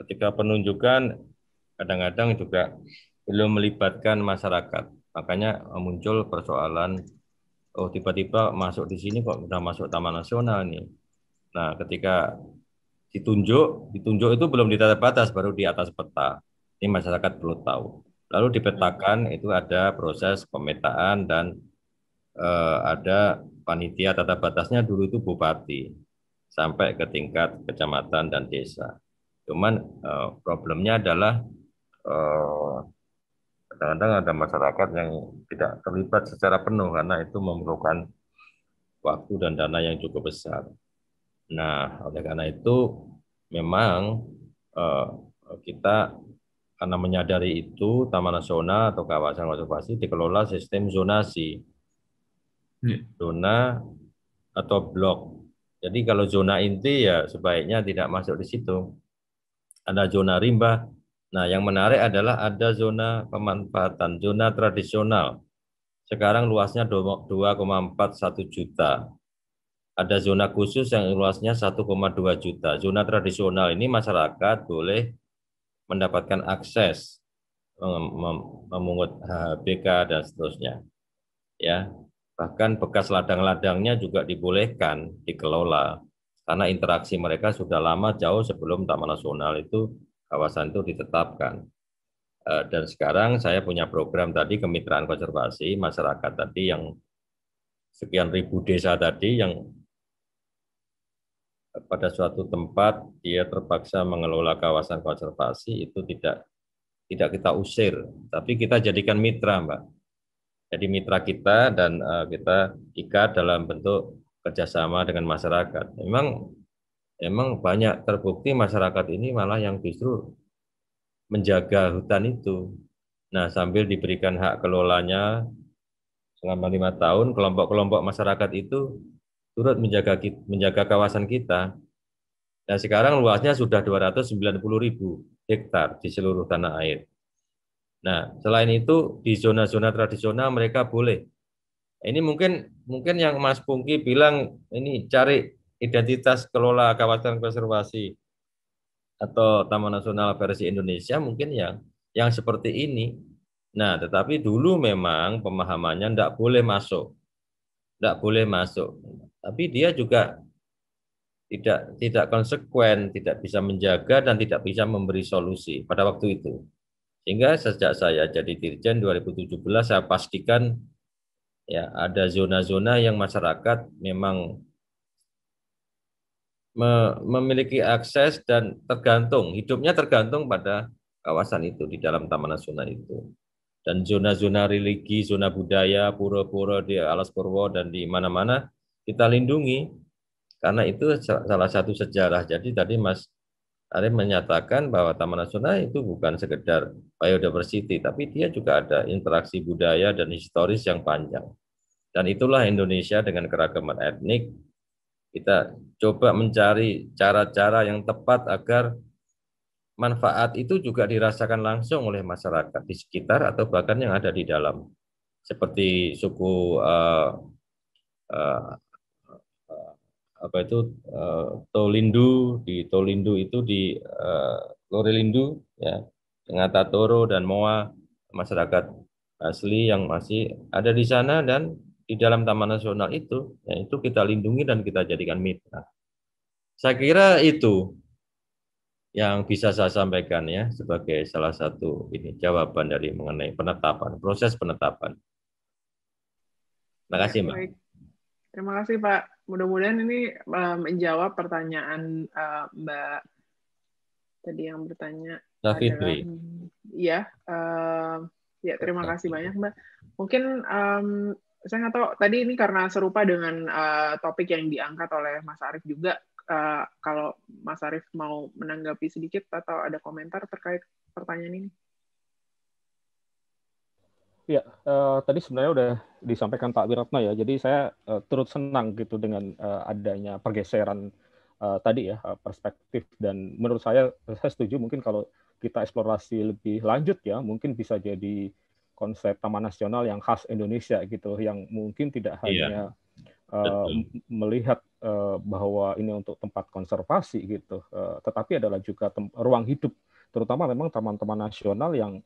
ketika penunjukan kadang-kadang juga belum melibatkan masyarakat. Makanya eh, muncul persoalan, oh tiba-tiba masuk di sini kok sudah masuk Taman Nasional nih. Nah, ketika ditunjuk, ditunjuk itu belum di batas, baru di atas peta. Ini masyarakat perlu tahu. Lalu dipetakan itu ada proses pemetaan dan eh, ada panitia tata batasnya dulu itu bupati sampai ke tingkat kecamatan dan desa. Cuman eh, problemnya adalah eh, kadang-kadang ada masyarakat yang tidak terlibat secara penuh karena itu memerlukan waktu dan dana yang cukup besar. Nah, oleh karena itu memang eh, kita karena menyadari itu Taman Nasional atau kawasan konservasi dikelola sistem zonasi. Ya. Zona atau blok. Jadi kalau zona inti ya sebaiknya tidak masuk di situ. Ada zona rimba, Nah, yang menarik adalah ada zona pemanfaatan, zona tradisional. Sekarang luasnya 2,41 juta. Ada zona khusus yang luasnya 1,2 juta. Zona tradisional ini masyarakat boleh mendapatkan akses memungut HBK dan seterusnya. Ya, bahkan bekas ladang-ladangnya juga dibolehkan dikelola karena interaksi mereka sudah lama jauh sebelum Taman Nasional itu kawasan itu ditetapkan. Eh, dan sekarang saya punya program tadi kemitraan konservasi masyarakat tadi yang sekian ribu desa tadi yang pada suatu tempat dia terpaksa mengelola kawasan konservasi itu tidak tidak kita usir, tapi kita jadikan mitra, Mbak. Jadi mitra kita dan uh, kita ikat dalam bentuk kerjasama dengan masyarakat. Memang emang banyak terbukti masyarakat ini malah yang justru menjaga hutan itu. Nah, sambil diberikan hak kelolanya selama lima tahun, kelompok-kelompok masyarakat itu turut menjaga menjaga kawasan kita. Nah, sekarang luasnya sudah 290 ribu hektar di seluruh tanah air. Nah, selain itu di zona-zona tradisional mereka boleh. Ini mungkin mungkin yang Mas Pungki bilang ini cari identitas kelola kawasan konservasi atau Taman Nasional versi Indonesia mungkin yang yang seperti ini. Nah, tetapi dulu memang pemahamannya tidak boleh masuk, tidak boleh masuk. Tapi dia juga tidak tidak konsekuen, tidak bisa menjaga dan tidak bisa memberi solusi pada waktu itu. Sehingga sejak saya jadi dirjen 2017 saya pastikan ya ada zona-zona yang masyarakat memang memiliki akses dan tergantung hidupnya tergantung pada kawasan itu di dalam Taman Nasional itu. Dan zona-zona religi, zona budaya, pura-pura di Alas Purwo dan di mana-mana kita lindungi karena itu salah satu sejarah. Jadi tadi Mas Arif menyatakan bahwa Taman Nasional itu bukan sekedar biodiversity, tapi dia juga ada interaksi budaya dan historis yang panjang. Dan itulah Indonesia dengan keragaman etnik, kita coba mencari cara-cara yang tepat agar manfaat itu juga dirasakan langsung oleh masyarakat di sekitar atau bahkan yang ada di dalam. Seperti suku uh, uh, apa itu uh, Tolindu di Tolindu itu di uh, Lorelindu ya dengan Tatoro dan Moa masyarakat asli yang masih ada di sana dan di dalam Taman Nasional itu, ya itu kita lindungi dan kita jadikan mitra. Saya kira itu yang bisa saya sampaikan ya sebagai salah satu ini jawaban dari mengenai penetapan proses penetapan. Terima kasih Mbak. Terima kasih Pak. Mudah-mudahan ini uh, menjawab pertanyaan uh, Mbak tadi yang bertanya. Fitri. Iya. Uh, ya terima kasih banyak Mbak. Mungkin um, saya nggak tahu tadi ini karena serupa dengan uh, topik yang diangkat oleh Mas Arief juga. Uh, kalau Mas Arief mau menanggapi sedikit atau ada komentar terkait pertanyaan ini? Ya, uh, tadi sebenarnya udah disampaikan Pak Wiratno ya. Jadi saya uh, turut senang gitu dengan uh, adanya pergeseran uh, tadi ya perspektif dan menurut saya saya setuju mungkin kalau kita eksplorasi lebih lanjut ya mungkin bisa jadi konsep taman nasional yang khas Indonesia gitu yang mungkin tidak iya. hanya uh, melihat uh, bahwa ini untuk tempat konservasi gitu uh, tetapi adalah juga ruang hidup terutama memang taman-taman nasional yang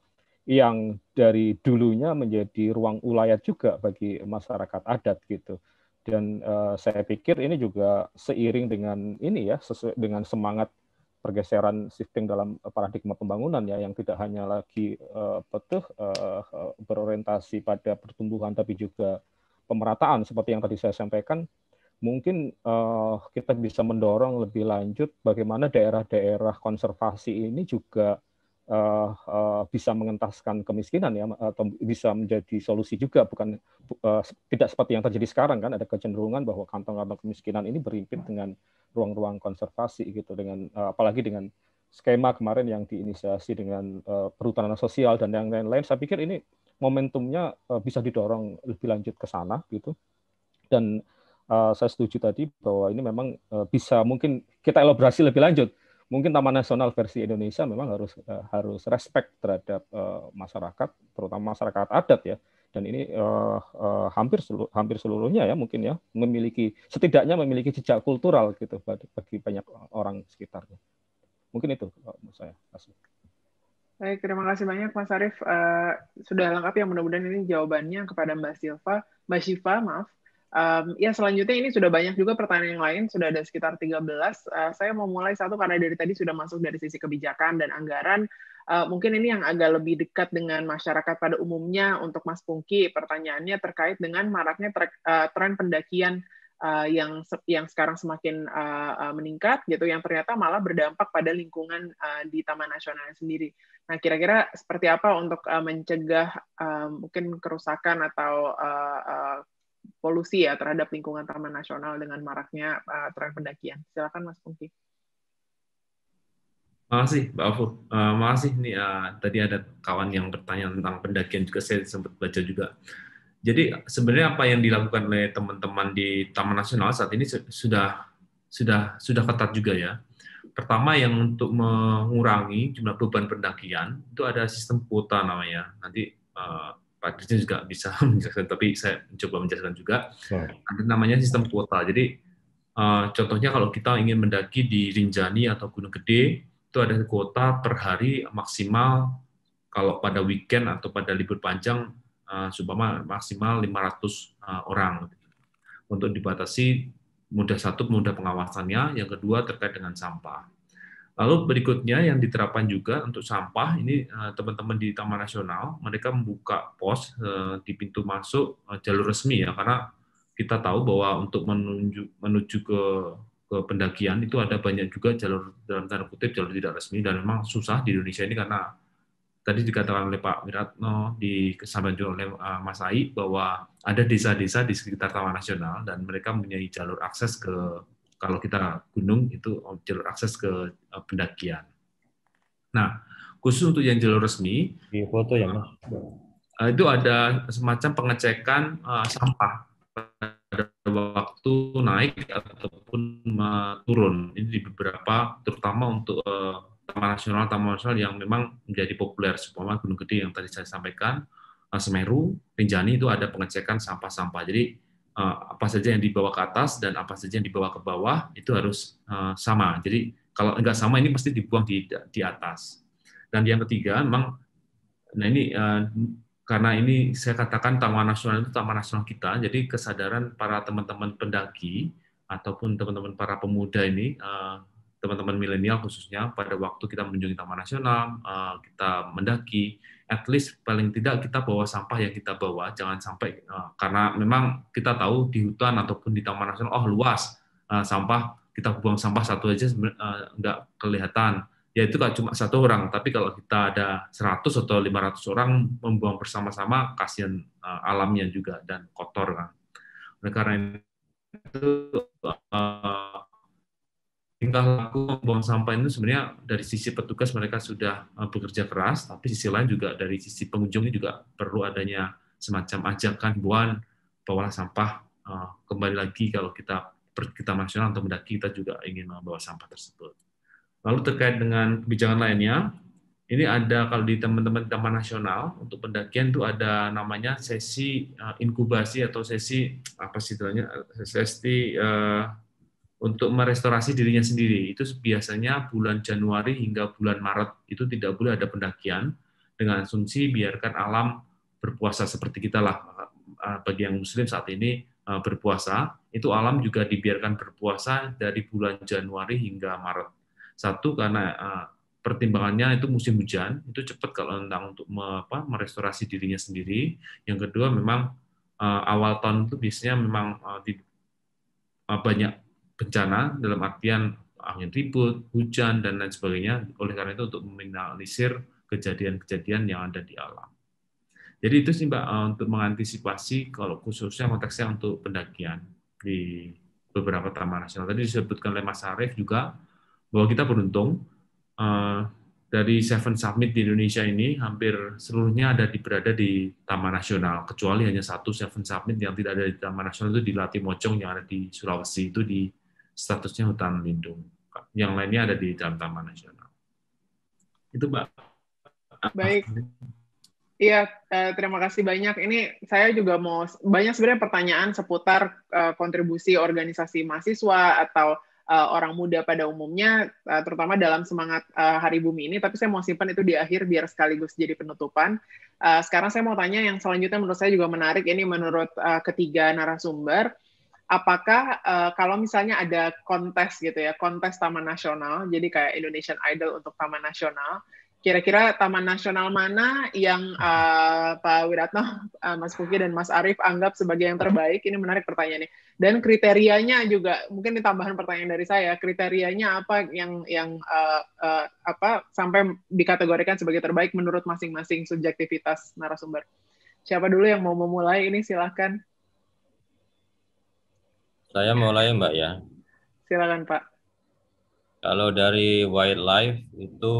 yang dari dulunya menjadi ruang ulayat juga bagi masyarakat adat gitu. Dan uh, saya pikir ini juga seiring dengan ini ya sesuai dengan semangat pergeseran shifting dalam paradigma pembangunan ya yang tidak hanya lagi uh, betul uh, berorientasi pada pertumbuhan tapi juga pemerataan seperti yang tadi saya sampaikan mungkin uh, kita bisa mendorong lebih lanjut bagaimana daerah-daerah konservasi ini juga uh, uh, bisa mengentaskan kemiskinan ya atau bisa menjadi solusi juga bukan uh, tidak seperti yang terjadi sekarang kan ada kecenderungan bahwa kantong-kantong kemiskinan ini berimpit dengan ruang-ruang konservasi gitu dengan uh, apalagi dengan skema kemarin yang diinisiasi dengan uh, perhutanan sosial dan yang lain-lain. Saya pikir ini momentumnya uh, bisa didorong lebih lanjut ke sana gitu. Dan uh, saya setuju tadi bahwa ini memang uh, bisa mungkin kita elaborasi lebih lanjut mungkin Taman Nasional versi Indonesia memang harus uh, harus respect terhadap uh, masyarakat terutama masyarakat adat ya dan ini uh, uh, hampir seluruh, hampir seluruhnya ya mungkin ya memiliki setidaknya memiliki jejak kultural gitu bagi banyak orang sekitarnya. Mungkin itu menurut saya. Baik, terima kasih banyak Mas Arief. Uh, sudah lengkap ya mudah-mudahan ini jawabannya kepada Mbak Silva, Mbak Syifa, maaf. Um, ya selanjutnya ini sudah banyak juga pertanyaan yang lain, sudah ada sekitar 13. Uh, saya mau mulai satu karena dari tadi sudah masuk dari sisi kebijakan dan anggaran. Uh, mungkin ini yang agak lebih dekat dengan masyarakat pada umumnya untuk Mas Pungki. Pertanyaannya terkait dengan maraknya uh, tren pendakian uh, yang yang sekarang semakin uh, uh, meningkat gitu, yang ternyata malah berdampak pada lingkungan uh, di Taman Nasional sendiri. Nah, kira-kira seperti apa untuk uh, mencegah uh, mungkin kerusakan atau uh, uh, polusi ya terhadap lingkungan Taman Nasional dengan maraknya uh, tren pendakian? Silakan Mas Pungki. Makasih, Mbak Afur. Uh, makasih nih uh, tadi ada kawan yang bertanya tentang pendakian juga saya sempat baca juga. Jadi sebenarnya apa yang dilakukan oleh teman-teman di Taman Nasional saat ini sudah sudah sudah ketat juga ya. Pertama yang untuk mengurangi jumlah beban pendakian itu ada sistem kuota namanya. Nanti uh, Pak Dirjen juga bisa menjelaskan, tapi saya mencoba menjelaskan juga. Ada namanya sistem kuota. Jadi uh, contohnya kalau kita ingin mendaki di Rinjani atau Gunung Gede, itu ada kuota per hari maksimal kalau pada weekend atau pada libur panjang uh, maksimal 500 uh, eh, orang untuk dibatasi mudah satu mudah pengawasannya yang kedua terkait dengan sampah lalu berikutnya yang diterapkan juga untuk sampah ini eh, teman-teman di Taman Nasional mereka membuka pos di pintu masuk jalur resmi ya karena kita tahu bahwa untuk menuju menuju ke ke pendakian itu ada banyak juga jalur dalam tanda kutip jalur tidak resmi dan memang susah di Indonesia ini karena tadi dikatakan oleh Pak Wiratno di kesampaian oleh Mas Ai bahwa ada desa-desa di sekitar Taman Nasional dan mereka mempunyai jalur akses ke kalau kita gunung itu jalur akses ke uh, pendakian. Nah, khusus untuk yang jalur resmi di foto ya Mas. Uh, itu ada semacam pengecekan uh, sampah pada waktu naik ataupun turun. Ini di beberapa, terutama untuk uh, taman nasional, taman nasional yang memang menjadi populer, seperti Gunung Gede yang tadi saya sampaikan, uh, Semeru, Rinjani itu ada pengecekan sampah-sampah. Jadi apa saja yang dibawa ke atas dan apa saja yang dibawa ke bawah itu harus sama. Jadi kalau enggak sama ini pasti dibuang di di atas. Dan yang ketiga memang nah ini karena ini saya katakan taman nasional itu taman nasional kita, jadi kesadaran para teman-teman pendaki ataupun teman-teman para pemuda ini teman-teman milenial khususnya pada waktu kita mengunjungi taman nasional, kita mendaki, at least paling tidak kita bawa sampah yang kita bawa jangan sampai uh, karena memang kita tahu di hutan ataupun di taman nasional oh luas uh, sampah kita buang sampah satu aja uh, nggak kelihatan. Ya itu kan cuma satu orang tapi kalau kita ada 100 atau 500 orang membuang bersama-sama kasihan alamnya juga dan kotor kan. Karena itu tingkah laku membuang sampah itu sebenarnya dari sisi petugas mereka sudah eh, bekerja keras, tapi sisi lain juga dari sisi pengunjung ini juga perlu adanya semacam ajakan buan bawalah sampah uh, kembali lagi kalau kita kita nasional untuk mendaki kita juga ingin membawa sampah tersebut. Lalu terkait dengan kebijakan lainnya, ini ada kalau di teman-teman Taman Nasional untuk pendakian itu ada namanya sesi uh, inkubasi atau sesi apa sih namanya sesi uh, untuk merestorasi dirinya sendiri. Itu biasanya bulan Januari hingga bulan Maret itu tidak boleh ada pendakian dengan asumsi biarkan alam berpuasa seperti kita lah. Eh, bagi yang muslim saat ini eh, berpuasa, itu alam juga dibiarkan berpuasa dari bulan Januari hingga Maret. Satu karena eh, pertimbangannya itu musim hujan, itu cepat kalau tentang untuk merestorasi dirinya sendiri. Yang kedua memang awal tahun itu biasanya memang banyak bencana dalam artian angin ribut, hujan, dan lain sebagainya. Oleh karena itu untuk meminimalisir kejadian-kejadian yang ada di alam. Jadi itu sih Mbak eh, untuk mengantisipasi kalau khususnya konteksnya untuk pendakian di beberapa taman nasional. Tadi disebutkan oleh Mas Arief juga bahwa kita beruntung eh, dari Seven Summit di Indonesia ini hampir seluruhnya ada di berada di Taman Nasional kecuali hanya satu Seven Summit yang tidak ada di Taman Nasional itu di Latimojong yang ada di Sulawesi itu di statusnya hutan lindung. Yang lainnya ada di dalam Taman Nasional. Itu Mbak. Baik. Iya, eh, terima kasih banyak. Ini saya juga mau banyak sebenarnya pertanyaan seputar eh, kontribusi organisasi mahasiswa atau eh, orang muda pada umumnya, terutama dalam semangat Hari Bumi ini. Tapi saya mau simpan itu di akhir biar sekaligus jadi penutupan. Sekarang saya mau tanya yang selanjutnya menurut saya juga menarik. Ini menurut ketiga narasumber apakah uh, kalau misalnya ada kontes gitu ya, kontes taman nasional, jadi kayak Indonesian Idol untuk taman nasional, kira-kira taman nasional mana yang uh, Pak Wiratno, uh, Mas Puki dan Mas Arief anggap sebagai yang terbaik? Ini menarik pertanyaannya. Dan kriterianya juga mungkin ditambahan pertanyaan dari saya, kriterianya apa yang yang uh, uh, apa sampai dikategorikan sebagai terbaik menurut masing-masing subjektivitas narasumber? Siapa dulu yang mau memulai ini silahkan. Saya mulai Mbak ya. Silakan Pak. Kalau dari wildlife itu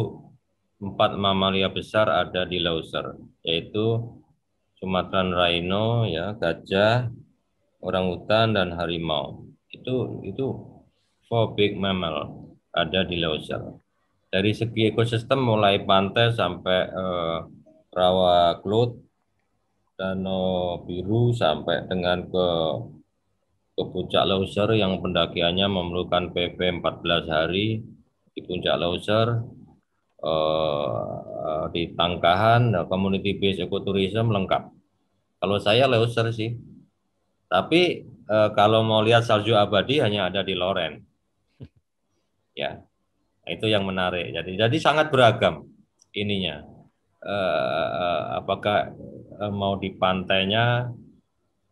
empat mamalia besar ada di Lauser, yaitu Sumatran rhino, ya, gajah, orang hutan dan harimau. Itu itu four big mammal ada di Lauser. Dari segi ekosistem mulai pantai sampai eh, rawa klut, danau biru sampai dengan ke ke puncak Lauser yang pendakiannya memerlukan PP 14 hari di puncak Lauser eh, di Tangkahan community based ecotourism lengkap. Kalau saya Lauser sih. Tapi eh, kalau mau lihat salju abadi hanya ada di Loren. Ya. Itu yang menarik. Jadi jadi sangat beragam ininya. Eh, eh apakah eh, mau di pantainya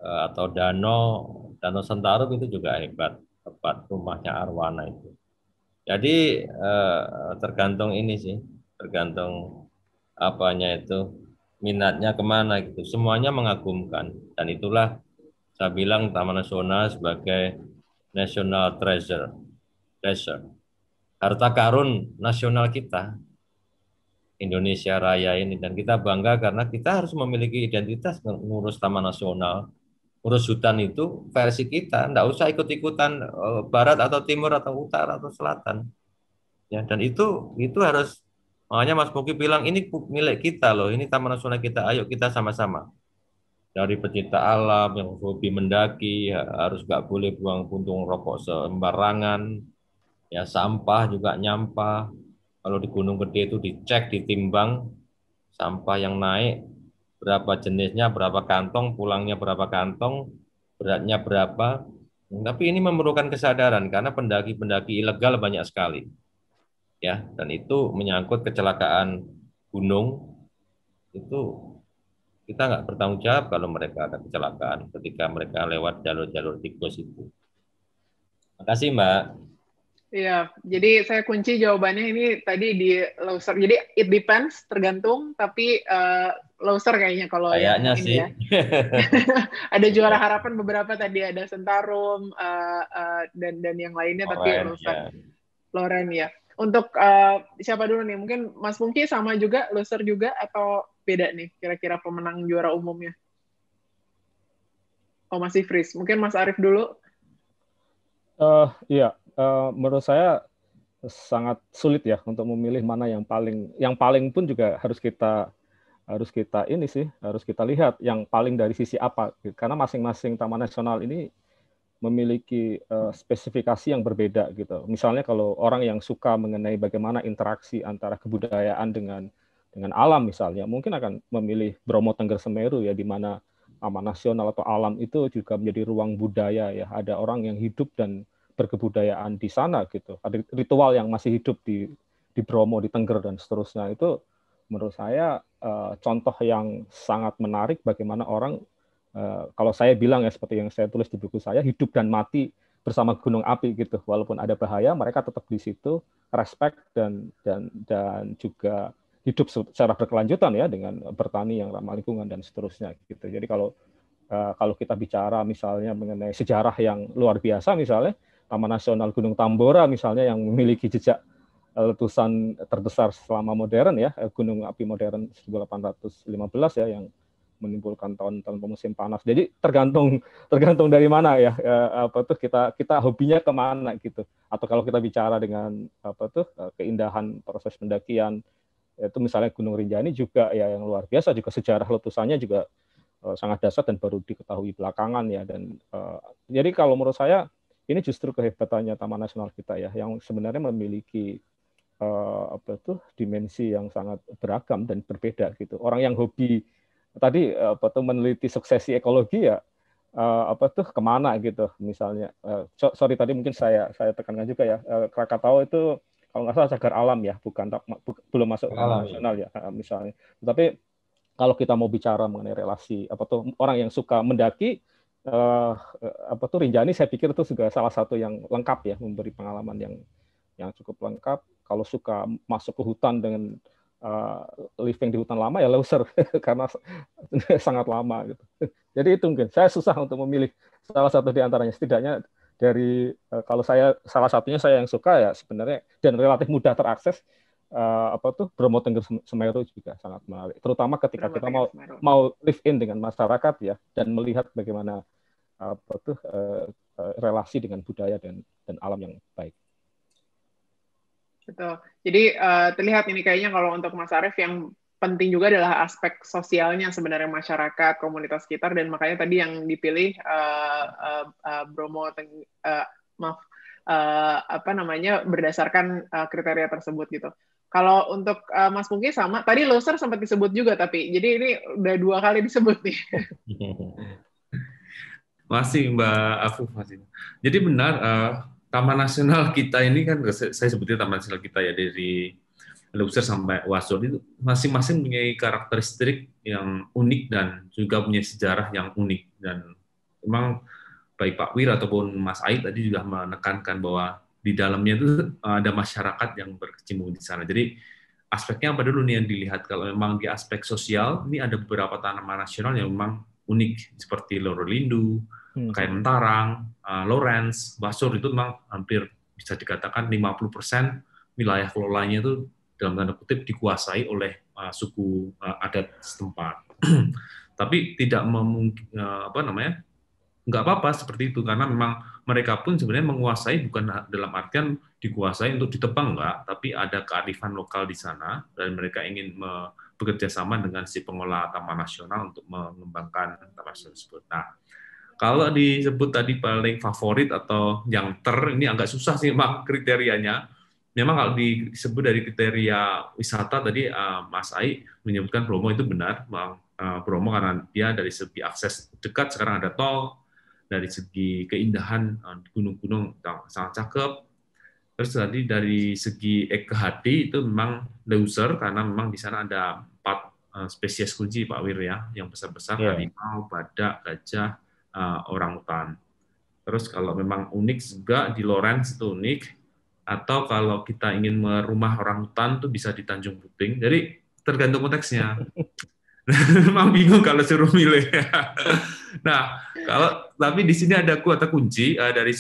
eh, atau danau Danau Sentarum itu juga hebat, tempat rumahnya Arwana itu. Jadi eh, tergantung ini sih, tergantung apanya itu minatnya ke mana gitu. Semuanya mengagumkan dan itulah saya bilang Taman Nasional sebagai national treasure, treasure, harta karun nasional kita Indonesia Raya ini dan kita bangga karena kita harus memiliki identitas mengurus Taman Nasional urus hutan itu versi kita, enggak usah ikut-ikutan eh, barat atau timur atau utara atau selatan. Ya, dan itu itu harus makanya Mas Muki bilang ini milik kita loh, ini taman nasional kita, ayo kita sama-sama. dari pecinta alam yang hobi mendaki ya, harus nggak boleh buang puntung rokok sembarangan ya sampah juga nyampah kalau di Gunung Gede itu dicek ditimbang sampah yang naik berapa jenisnya berapa kantong pulangnya berapa kantong beratnya berapa tapi ini memerlukan kesadaran karena pendaki-pendaki ilegal banyak sekali ya dan itu menyangkut kecelakaan gunung itu kita nggak bertanggung jawab kalau mereka ada kecelakaan ketika mereka lewat jalur-jalur tikus itu. Makasih Mbak. Iya, jadi saya kunci jawabannya ini tadi di loser. Jadi it depends, tergantung. Tapi uh, loser kayaknya kalau kayaknya sih. Ya. ada juara harapan beberapa tadi ada Sentarum uh, uh, dan dan yang lainnya, Loren, tapi loser. Ya. Loren ya. Untuk uh, siapa dulu nih? Mungkin Mas Pungki sama juga loser juga atau beda nih kira-kira pemenang juara umumnya? Oh masih freeze. Mungkin Mas Arief dulu. Uh, iya, uh, menurut saya sangat sulit ya untuk memilih mana yang paling yang paling pun juga harus kita harus kita ini sih harus kita lihat yang paling dari sisi apa karena masing-masing taman nasional ini memiliki uh, spesifikasi yang berbeda gitu misalnya kalau orang yang suka mengenai bagaimana interaksi antara kebudayaan dengan dengan alam misalnya, mungkin akan memilih Bromo Tengger Semeru ya di mana taman nasional atau alam itu juga menjadi ruang budaya ya. Ada orang yang hidup dan berkebudayaan di sana gitu. Ada ritual yang masih hidup di di Bromo, di Tengger dan seterusnya. Itu menurut saya uh, contoh yang sangat menarik bagaimana orang uh, kalau saya bilang ya seperti yang saya tulis di buku saya hidup dan mati bersama gunung api gitu. Walaupun ada bahaya, mereka tetap di situ respect dan dan dan juga hidup secara berkelanjutan ya dengan bertani yang ramah lingkungan dan seterusnya gitu. Jadi kalau uh, kalau kita bicara misalnya mengenai sejarah yang luar biasa misalnya Taman Nasional Gunung Tambora misalnya yang memiliki jejak letusan terbesar selama modern ya gunung api modern 1815 ya yang menimbulkan tahun-tahun musim panas. Jadi tergantung tergantung dari mana ya apa tuh kita kita hobinya ke mana gitu. Atau kalau kita bicara dengan apa tuh keindahan proses pendakian itu misalnya Gunung Rinjani juga ya yang luar biasa juga sejarah letusannya juga sangat dasar dan baru diketahui belakangan ya dan uh, jadi kalau menurut saya ini justru kehebatannya Taman Nasional kita ya yang sebenarnya memiliki uh, apa tuh dimensi yang sangat beragam dan berbeda gitu. Orang yang hobi tadi apa tuh meneliti suksesi ekologi ya uh, apa tuh ke mana gitu misalnya. Uh, sorry tadi mungkin saya saya tekankan juga ya. Uh, Krakatau itu kalau nggak salah cagar alam ya, bukan bu, belum masuk alam, nasional ya misalnya. Tapi kalau kita mau bicara mengenai relasi apa tuh orang yang suka mendaki eh, apa tuh Rinjani saya pikir itu juga salah satu yang lengkap ya memberi pengalaman yang yang cukup lengkap. Kalau suka masuk ke hutan dengan uh, living di hutan lama ya loser karena sangat lama gitu. Jadi itu mungkin saya susah untuk memilih salah satu di antaranya setidaknya dari uh, kalau saya salah satunya saya yang suka ya sebenarnya dan relatif mudah terakses uh, apa tuh Bromo Tengger Semeru juga sangat menarik terutama ketika Bromo kita mau Semeru. mau live in dengan masyarakat ya dan melihat bagaimana apa tuh uh, uh, relasi dengan budaya dan dan alam yang baik. Betul. Jadi uh, terlihat ini kayaknya kalau untuk Mas Arief yang penting juga adalah aspek sosialnya sebenarnya masyarakat komunitas sekitar dan makanya tadi yang dipilih uh, uh, uh, Bromo uh, maaf uh, apa namanya berdasarkan uh, kriteria tersebut gitu. Kalau untuk uh, Mas Pungki sama tadi loser sempat disebut juga tapi jadi ini udah dua kali disebut nih. masih Mbak Afuf masih. Jadi benar uh, Taman Nasional kita ini kan saya sebutnya Taman Nasional kita ya dari Luxor sampai Wasur itu masing-masing punya karakteristik yang unik dan juga punya sejarah yang unik dan memang baik Pak Wir ataupun Mas Aid tadi juga menekankan bahwa di dalamnya itu ada masyarakat yang berkecimpung di sana. Jadi aspeknya apa dulu nih yang dilihat kalau memang di aspek sosial ini ada beberapa tanaman nasional yang memang unik seperti Lorolindu, hmm. Kain Mentarang, uh, Lawrence, Basur itu memang hampir bisa dikatakan 50% wilayah kelolanya itu dalam tanda kutip dikuasai oleh uh, suku uh, adat setempat. Tapi tidak memungkin uh, apa namanya? nggak apa-apa seperti itu karena memang mereka pun sebenarnya menguasai bukan dalam artian dikuasai untuk ditebang enggak, tapi ada kearifan lokal di sana dan mereka ingin bekerja sama dengan si pengelola taman nasional untuk mengembangkan taman tersebut. Nah, kalau disebut tadi paling favorit atau yang ter, ini agak susah sih memang kriterianya. Memang kalau disebut dari kriteria wisata tadi uh, Mas Ai menyebutkan Bromo itu benar, Bang uh, Bromo karena dia dari segi akses dekat sekarang ada tol, dari segi keindahan gunung-gunung uh, sangat cakep. Terus tadi dari segi ekahati itu memang loser karena memang di sana ada empat uh, spesies kunci Pak Wir ya, yang besar-besar yeah. harimau, badak, gajah, uh, orang hutan. Terus kalau memang unik juga di Lawrence itu unik, atau kalau kita ingin merumah orang hutan itu bisa di Tanjung Puting. Jadi tergantung konteksnya. Memang bingung kalau suruh milih. nah, kalau tapi di sini ada kata kunci uh, dari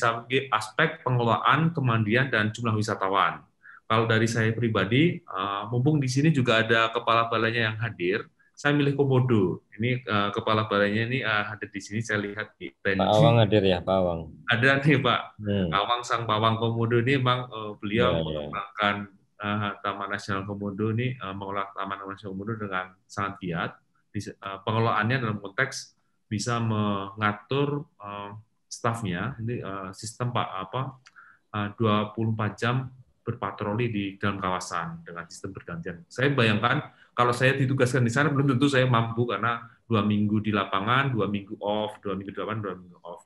aspek pengelolaan, kemandian dan jumlah wisatawan. Kalau dari saya pribadi, uh, mumpung di sini juga ada kepala balainya yang hadir, saya milih komodo. Ini uh, kepala balainya ini uh, hadir di sini. Saya lihat di Pak Awang hadir ya, Pak Awang. Ada nih Pak. Hmm. Awang sang pawang komodo ini memang uh, beliau ya, mengembangkan ya. Uh, Taman Nasional Komodo ini uh, mengelola Taman Nasional Komodo dengan sangat giat. Di, uh, pengelolaannya dalam konteks bisa mengatur uh, stafnya. Ini uh, sistem Pak apa uh, 24 jam berpatroli di dalam kawasan dengan sistem bergantian. Saya bayangkan kalau saya ditugaskan di sana belum tentu saya mampu karena dua minggu di lapangan, dua minggu off, dua minggu di lapangan, dua minggu off.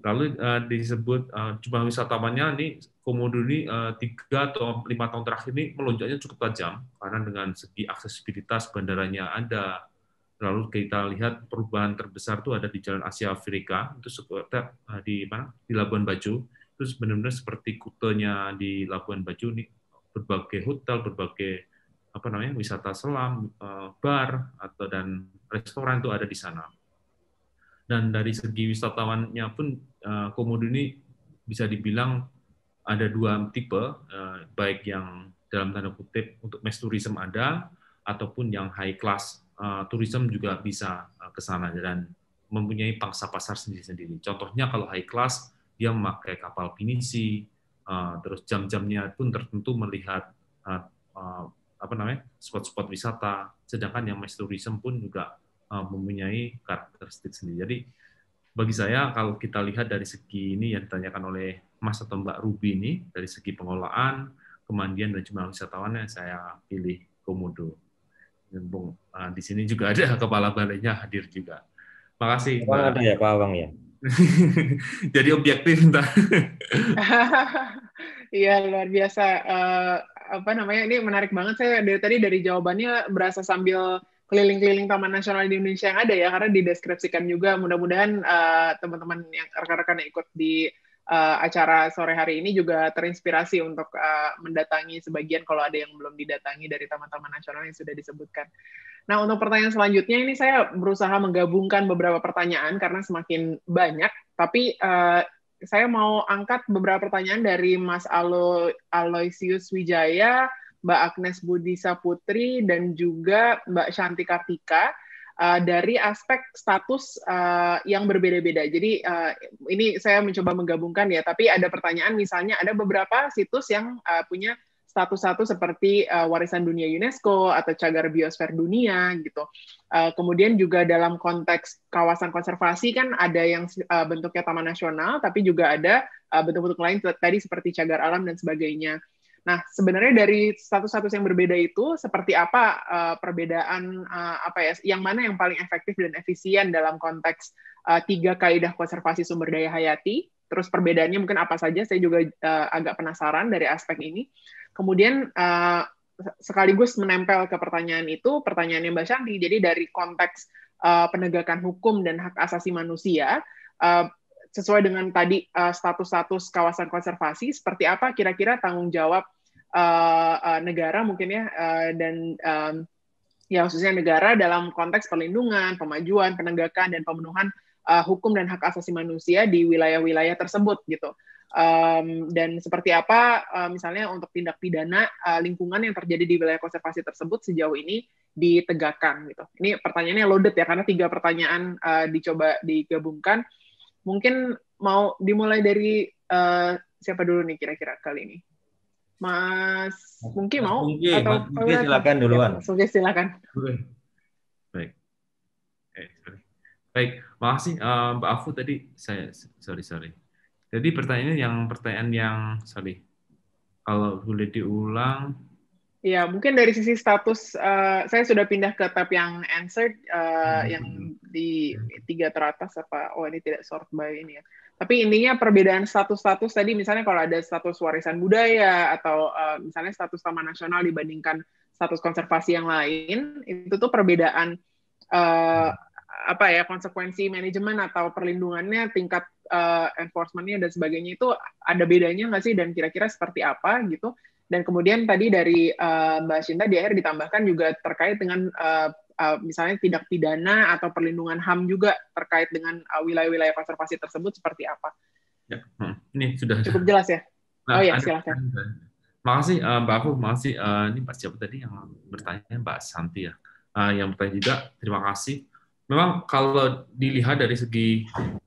Lalu uh, disebut uh, jumlah wisatawannya ini Komodo ini uh, tiga atau lima tahun terakhir ini melonjaknya cukup tajam karena dengan segi aksesibilitas bandaranya ada. Lalu kita lihat perubahan terbesar itu ada di Jalan Asia Afrika itu seperti uh, di mana di Labuan Bajo itu benar-benar seperti kutenya di Labuan Bajo ini berbagai hotel, berbagai apa namanya wisata selam, eh, bar atau dan restoran itu ada di sana. Dan dari segi wisatawannya pun eh, Komodo ini bisa dibilang ada dua tipe, eh, baik yang dalam tanda kutip untuk mass tourism ada, ataupun yang high class tourism juga bisa ke sana dan mempunyai pangsa pasar sendiri-sendiri. Contohnya kalau high class dia memakai kapal pinisi, terus jam-jamnya pun tertentu melihat apa namanya spot-spot wisata sedangkan yang mass tourism pun juga uh, mempunyai karakteristik sendiri jadi bagi saya kalau kita lihat dari segi ini yang ditanyakan oleh Mas atau Mbak Ruby ini dari segi pengelolaan kemandian dan jumlah wisatawannya saya pilih Komodo Bung, uh, di sini juga ada kepala balainya hadir juga. Makasih. Bang ada ya Pak Awang ya. Jadi objektif entah. Iya luar biasa. Uh, apa namanya ini menarik banget saya dari tadi dari jawabannya berasa sambil keliling-keliling Taman Nasional di Indonesia yang ada ya karena dideskripsikan juga. Mudah-mudahan uh, teman-teman yang rekan-rekan yang ikut di uh, acara sore hari ini juga terinspirasi untuk uh, mendatangi sebagian kalau ada yang belum didatangi dari taman-taman nasional yang sudah disebutkan. Nah, untuk pertanyaan selanjutnya ini saya berusaha menggabungkan beberapa pertanyaan karena semakin banyak, tapi uh, saya mau angkat beberapa pertanyaan dari Mas Alo, Aloysius Wijaya, Mbak Agnes Budi Saputri, dan juga Mbak Shanti Kartika uh, dari aspek status uh, yang berbeda-beda. Jadi uh, ini saya mencoba menggabungkan ya, tapi ada pertanyaan misalnya ada beberapa situs yang uh, punya status-status seperti uh, warisan dunia UNESCO atau cagar biosfer dunia gitu. Uh, kemudian juga dalam konteks kawasan konservasi kan ada yang uh, bentuknya taman nasional, tapi juga ada bentuk-bentuk uh, lain tadi seperti cagar alam dan sebagainya. Nah, sebenarnya dari status-status yang berbeda itu seperti apa uh, perbedaan uh, apa ya? Yang mana yang paling efektif dan efisien dalam konteks uh, tiga kaidah konservasi sumber daya hayati? Terus perbedaannya mungkin apa saja? Saya juga uh, agak penasaran dari aspek ini. Kemudian uh, sekaligus menempel ke pertanyaan itu, pertanyaannya Mbak Shanti, jadi dari konteks uh, penegakan hukum dan hak asasi manusia, uh, sesuai dengan tadi status-status uh, kawasan konservasi, seperti apa kira-kira tanggung jawab uh, uh, negara mungkin ya, uh, dan um, ya khususnya negara dalam konteks perlindungan, pemajuan, penegakan, dan pemenuhan uh, hukum dan hak asasi manusia di wilayah-wilayah tersebut gitu um, dan seperti apa uh, misalnya untuk tindak pidana uh, lingkungan yang terjadi di wilayah konservasi tersebut sejauh ini ditegakkan gitu. Ini pertanyaannya loaded ya karena tiga pertanyaan uh, dicoba digabungkan. Mungkin mau dimulai dari uh, siapa dulu nih kira-kira kali ini? Mas mungkin mau Mungkin, atau Mas Mungkin silakan duluan. Ya, Oke, silakan. Baik. Eh, sorry. Baik, makasih uh, Mbak Afu tadi saya sorry sorry. Jadi pertanyaan yang pertanyaan yang sorry. Kalau boleh diulang. Ya, mungkin dari sisi status uh, saya sudah pindah ke tab yang answered uh, hmm. yang di tiga teratas apa oh ini tidak sort by ini ya. Tapi intinya perbedaan status-status tadi misalnya kalau ada status warisan budaya atau uh, misalnya status taman nasional dibandingkan status konservasi yang lain, itu tuh perbedaan uh, apa ya konsekuensi manajemen atau perlindungannya, tingkat uh, enforcementnya dan sebagainya itu ada bedanya nggak sih dan kira-kira seperti apa gitu? Dan kemudian tadi dari uh, Mbak Shinta di akhir ditambahkan juga terkait dengan uh, uh, misalnya tidak pidana atau perlindungan HAM juga terkait dengan uh, wilayah-wilayah konservasi tersebut seperti apa? Ya, hmm. ini sudah cukup jelas ya. Nah, oh ya, silakan. Makasih uh, Mbak Afu, makasih uh, ini Pak siapa tadi yang bertanya Mbak Santi ya. Uh, yang bertanya juga terima kasih. Memang kalau dilihat dari segi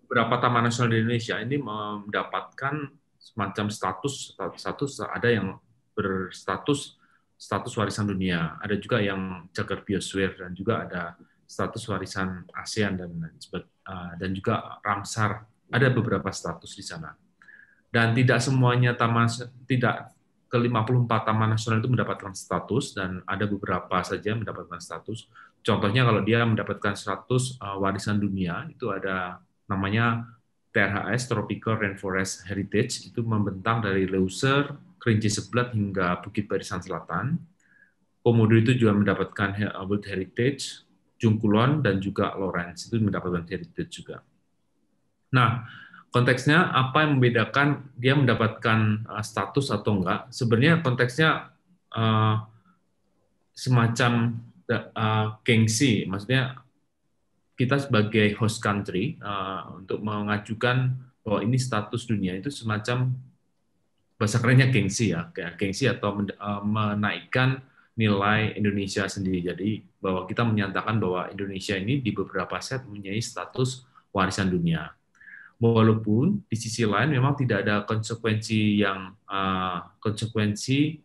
beberapa taman nasional di Indonesia ini mendapatkan semacam status status ada yang berstatus status warisan dunia, ada juga yang cagar biosfer dan juga ada status warisan ASEAN dan uh, dan juga Ramsar. Ada beberapa status di sana. Dan tidak semuanya taman tidak ke 54 taman nasional itu mendapatkan status dan ada beberapa saja mendapatkan status. Contohnya kalau dia mendapatkan status uh, warisan dunia itu ada namanya TRHS Tropical Rainforest Heritage itu membentang dari Leuser, Kerinci Sebelat hingga Bukit Barisan Selatan. Komodo itu juga mendapatkan World Heritage, Jungkulon dan juga Lawrence itu mendapatkan heritage juga. Nah, konteksnya apa yang membedakan dia mendapatkan uh, status atau enggak? Sebenarnya konteksnya uh, semacam uh, gengsi, maksudnya kita sebagai host country uh, untuk mengajukan bahwa ini status dunia itu semacam bahasa kerennya gengsi ya, gengsi atau uh, menaikkan nilai Indonesia sendiri. Jadi bahwa kita menyatakan bahwa Indonesia ini di beberapa set mempunyai status warisan dunia. Walaupun di sisi lain memang tidak ada konsekuensi yang uh, konsekuensi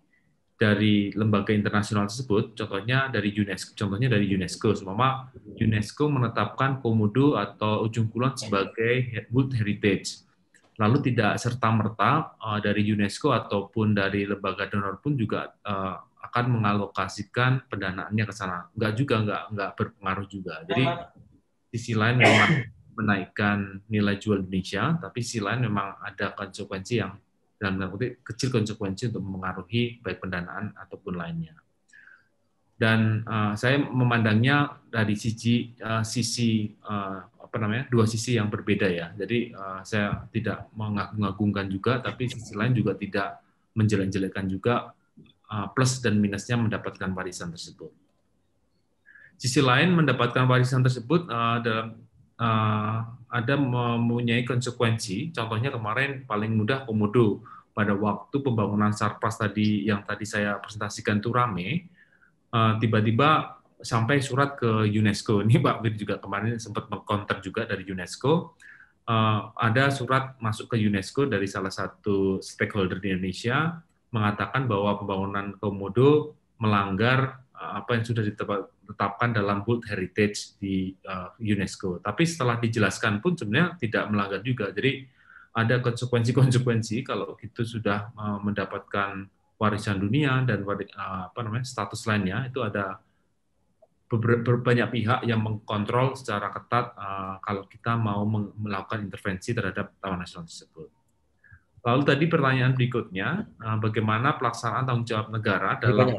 dari lembaga internasional tersebut, contohnya dari UNESCO, contohnya dari UNESCO, semua UNESCO menetapkan Komodo atau Ujung Kulon sebagai World Heritage. Lalu tidak serta merta uh, dari UNESCO ataupun dari lembaga donor pun juga uh, akan mengalokasikan pendanaannya ke sana. Enggak juga, enggak, enggak berpengaruh juga. Jadi sisi lain memang menaikkan nilai jual Indonesia, tapi sisi lain memang ada konsekuensi yang dalam tanda kecil konsekuensi untuk mengaruhi baik pendanaan ataupun lainnya. Dan uh, saya memandangnya dari sisi uh, sisi uh, apa namanya dua sisi yang berbeda ya. Jadi uh, saya tidak mengagung-agungkan juga, tapi sisi lain juga tidak menjelek-jelekan juga Uh, plus dan minusnya mendapatkan warisan tersebut. Sisi lain mendapatkan warisan tersebut uh, dalam uh, ada mempunyai konsekuensi. Contohnya kemarin paling mudah komodo pada waktu pembangunan sarpas tadi yang tadi saya presentasikan itu rame, tiba-tiba sampai surat ke UNESCO. Ini Pak Bir juga kemarin sempat mengkonter juga dari UNESCO. ada surat masuk ke UNESCO dari salah satu stakeholder di Indonesia mengatakan bahwa pembangunan komodo melanggar uh, apa yang sudah ditetapkan dalam World Heritage di uh, UNESCO. Tapi setelah dijelaskan pun sebenarnya tidak melanggar juga. Jadi ada konsekuensi-konsekuensi kalau itu sudah uh, mendapatkan warisan dunia dan apa namanya status lainnya itu ada banyak pihak yang mengkontrol secara ketat kalau kita mau melakukan intervensi terhadap taman nasional tersebut. Lalu tadi pertanyaan berikutnya, eh, bagaimana pelaksanaan tanggung jawab negara dalam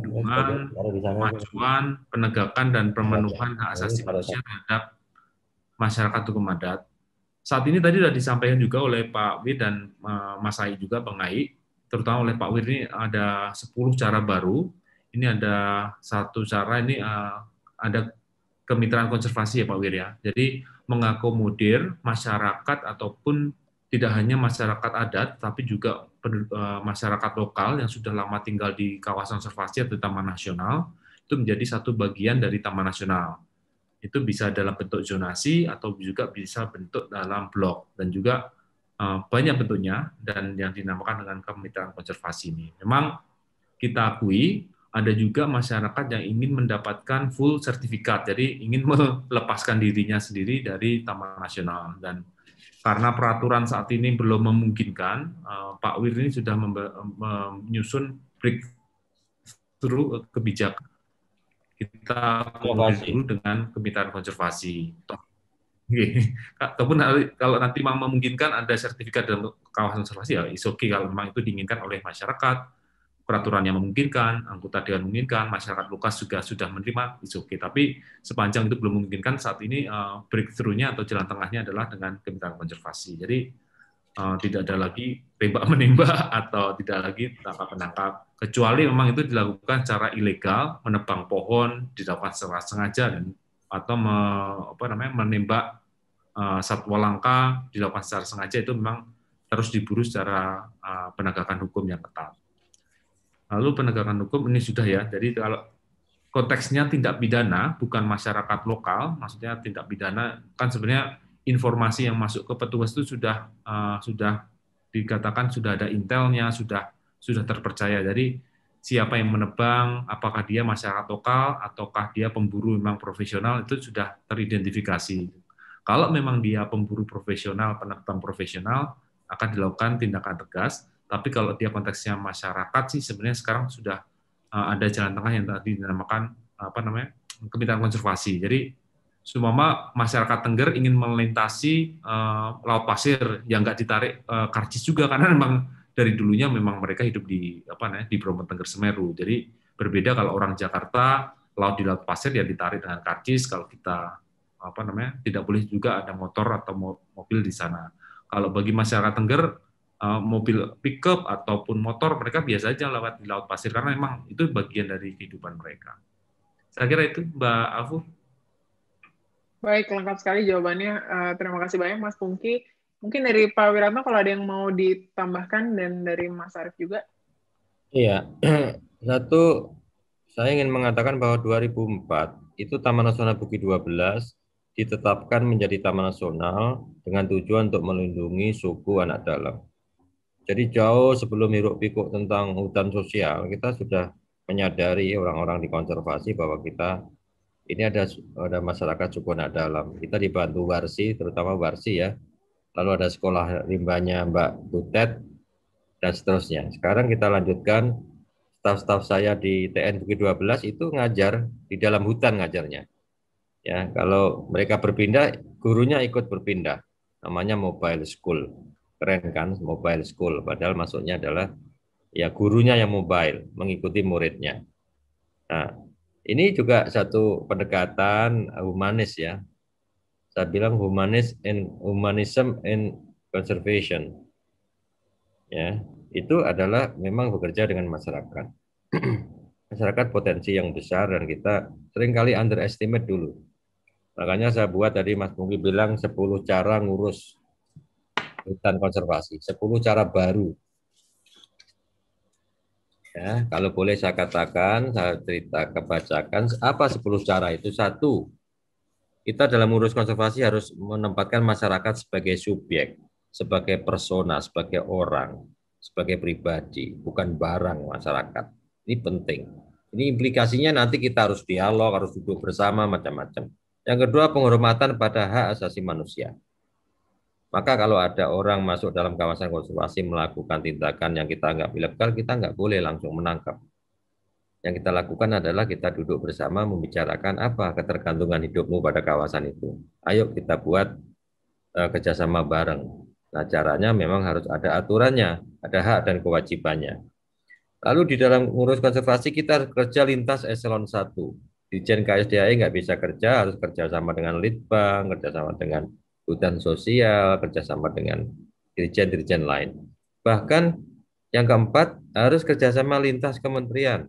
dukungan, kemajuan, penegakan, dan pemenuhan hak asasi manusia terhadap masyarakat hukum adat. Saat ini tadi sudah disampaikan juga oleh Pak Wir dan eh, Mas Ai juga, Bang Ai, terutama oleh Pak Wir ini ada 10 cara baru. Ini ada satu cara, ini eh, ada kemitraan konservasi ya Pak Wir ya. Jadi mengakomodir masyarakat ataupun tidak hanya masyarakat adat, tapi juga eh, masyarakat lokal yang sudah lama tinggal di kawasan konservasi atau taman nasional, itu menjadi satu bagian dari taman nasional. Itu bisa dalam bentuk zonasi atau juga bisa bentuk dalam blok dan juga uh, banyak bentuknya dan yang dinamakan dengan kemitraan konservasi ini. Memang kita akui ada juga masyarakat yang ingin mendapatkan full sertifikat, jadi ingin melepaskan dirinya sendiri dari Taman Nasional dan karena peraturan saat ini belum memungkinkan, uh, Pak Wir ini sudah menyusun breakthrough kebijakan. Kita dulu dengan kemitraan konservasi. Ataupun kalau nanti memungkinkan ada sertifikat dalam kawasan konservasi ya is okay kalau memang itu diinginkan oleh masyarakat peraturan yang memungkinkan, anggota dewan memungkinkan, masyarakat lukas juga sudah menerima, itu. Okay. Tapi sepanjang itu belum memungkinkan, saat ini uh, breakthrough-nya atau jalan tengahnya adalah dengan kemitraan konservasi. Jadi uh, tidak ada lagi tembak menembak atau tidak lagi tangkap menangkap, kecuali memang itu dilakukan secara ilegal, menebang pohon, dilakukan secara sengaja dan atau me, apa namanya menembak uh, satwa langka dilakukan secara sengaja itu memang terus diburu secara uh, penegakan hukum yang ketat. Lalu penegakan hukum ini sudah ya. Jadi kalau konteksnya tindak pidana bukan masyarakat lokal, maksudnya tindak pidana kan sebenarnya informasi yang masuk ke petugas itu sudah uh, sudah dikatakan sudah ada intelnya, sudah sudah terpercaya. Jadi siapa yang menebang, apakah dia masyarakat lokal ataukah dia pemburu memang profesional itu sudah teridentifikasi. Kalau memang dia pemburu profesional, penebang profesional akan dilakukan tindakan tegas tapi kalau dia konteksnya masyarakat sih sebenarnya sekarang sudah uh, ada jalan tengah yang tadi dinamakan apa namanya kemitraan konservasi. Jadi sumama masyarakat Tengger ingin melintasi uh, laut pasir yang nggak ditarik uh, karcis juga karena memang dari dulunya memang mereka hidup di apa namanya di Bromo Tengger Semeru. Jadi berbeda kalau orang Jakarta laut di laut pasir ya ditarik dengan karcis. Kalau kita apa namanya tidak boleh juga ada motor atau mobil di sana. Kalau bagi masyarakat Tengger uh, mobil pickup ataupun motor mereka biasa aja lewat di laut pasir karena memang itu bagian dari kehidupan mereka. Saya kira itu Mbak Afu. Baik, lengkap sekali jawabannya. Uh, terima kasih banyak Mas Pungki. Mungkin dari Pak Wiratno kalau ada yang mau ditambahkan dan dari Mas Arief juga. Iya, satu saya ingin mengatakan bahwa 2004 itu Taman Nasional Bukit 12 ditetapkan menjadi taman nasional dengan tujuan untuk melindungi suku anak dalam. Jadi jauh sebelum hiruk pikuk tentang hutan sosial, kita sudah menyadari orang-orang di konservasi bahwa kita ini ada ada masyarakat suku anak dalam. Kita dibantu Warsi, terutama Warsi ya. Lalu ada sekolah rimbanya Mbak Butet dan seterusnya. Sekarang kita lanjutkan staf-staf saya di TN Bukit 12 itu ngajar di dalam hutan ngajarnya. Ya, kalau mereka berpindah, gurunya ikut berpindah. Namanya mobile school keren kan mobile school. Padahal maksudnya adalah ya gurunya yang mobile mengikuti muridnya. Nah ini juga satu pendekatan humanis ya. Saya bilang humanis and humanism and conservation. Ya itu adalah memang bekerja dengan masyarakat. Masyarakat potensi yang besar dan kita sering kali underestimate dulu. Makanya saya buat tadi Mas Mungki bilang 10 cara ngurus hutan konservasi. 10 cara baru. Ya, kalau boleh saya katakan, saya cerita kebacakan, apa 10 cara itu? Satu, kita dalam urus konservasi harus menempatkan masyarakat sebagai subjek, sebagai persona, sebagai orang, sebagai pribadi, bukan barang masyarakat. Ini penting. Ini implikasinya nanti kita harus dialog, harus duduk bersama, macam-macam. Yang kedua, penghormatan pada hak asasi manusia. Maka kalau ada orang masuk dalam kawasan konservasi melakukan tindakan yang kita anggap ilegal, kita nggak boleh langsung menangkap. Yang kita lakukan adalah kita duduk bersama membicarakan apa ketergantungan hidupmu pada kawasan itu. Ayo kita buat uh, kerjasama bareng. Nah caranya memang harus ada aturannya, ada hak dan kewajibannya. Lalu di dalam ngurus konservasi kita kerja lintas eselon 1. Dijen KSDAI nggak bisa kerja, harus kerjasama dengan Litbang, kerjasama dengan hutan sosial, kerjasama dengan dirjen-dirjen lain. Bahkan yang keempat, harus kerjasama lintas kementerian.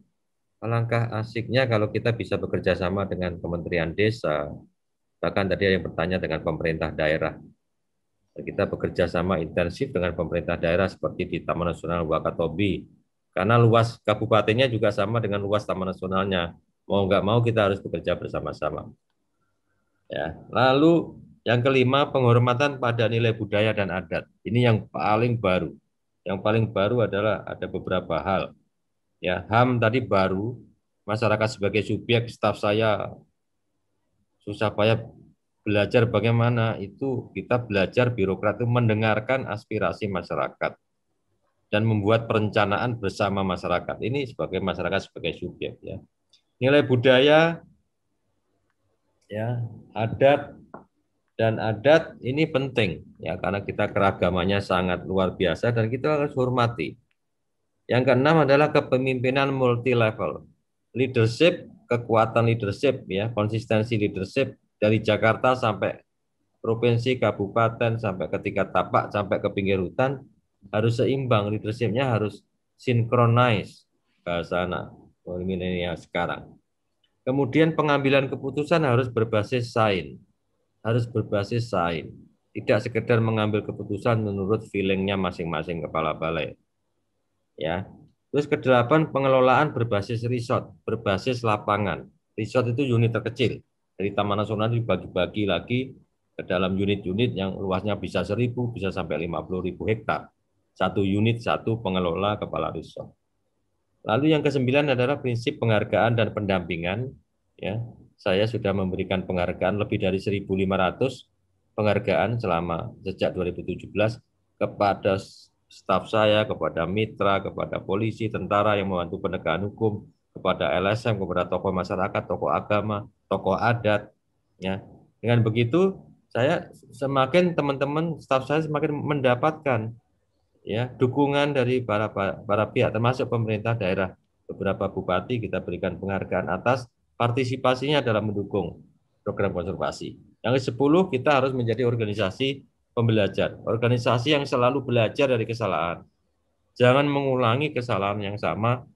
Alangkah asiknya kalau kita bisa bekerja sama dengan Kementerian Desa, bahkan tadi yang bertanya dengan pemerintah daerah. Kita bekerja sama intensif dengan pemerintah daerah seperti di Taman Nasional Wakatobi, karena luas kabupatennya juga sama dengan luas Taman Nasionalnya. Mau nggak mau kita harus bekerja bersama-sama. Ya, lalu Yang kelima, penghormatan pada nilai budaya dan adat. Ini yang paling baru. Yang paling baru adalah ada beberapa hal. Ya, HAM tadi baru, masyarakat sebagai subjek, staf saya susah payah belajar bagaimana itu kita belajar birokrat itu mendengarkan aspirasi masyarakat dan membuat perencanaan bersama masyarakat. Ini sebagai masyarakat sebagai subjek ya. Nilai budaya ya, adat dan adat ini penting ya karena kita keragamannya sangat luar biasa dan kita harus hormati. Yang keenam adalah kepemimpinan multi level. Leadership, kekuatan leadership ya, konsistensi leadership dari Jakarta sampai provinsi, kabupaten sampai ke tingkat tapak sampai ke pinggir hutan harus seimbang leadershipnya harus sinkronize bahasa anak milenial sekarang. Kemudian pengambilan keputusan harus berbasis sains, harus berbasis sains. Tidak sekedar mengambil keputusan menurut feelingnya masing-masing kepala balai. Ya. Terus kedelapan pengelolaan berbasis resort, berbasis lapangan. Resort itu unit terkecil. Dari Taman Nasional dibagi-bagi lagi ke dalam unit-unit yang luasnya bisa 1000, bisa sampai 50.000 hektar satu unit satu pengelola kepala resort. Lalu yang kesembilan adalah prinsip penghargaan dan pendampingan. Ya, saya sudah memberikan penghargaan lebih dari 1.500 penghargaan selama sejak 2017 kepada staf saya, kepada mitra, kepada polisi, tentara yang membantu penegakan hukum, kepada LSM, kepada tokoh masyarakat, tokoh agama, tokoh adat. Ya, dengan begitu saya semakin teman-teman staf saya semakin mendapatkan ya dukungan dari para para pihak termasuk pemerintah daerah beberapa bupati kita berikan penghargaan atas partisipasinya dalam mendukung program konservasi. Yang ke-10 kita harus menjadi organisasi pembelajar, organisasi yang selalu belajar dari kesalahan. Jangan mengulangi kesalahan yang sama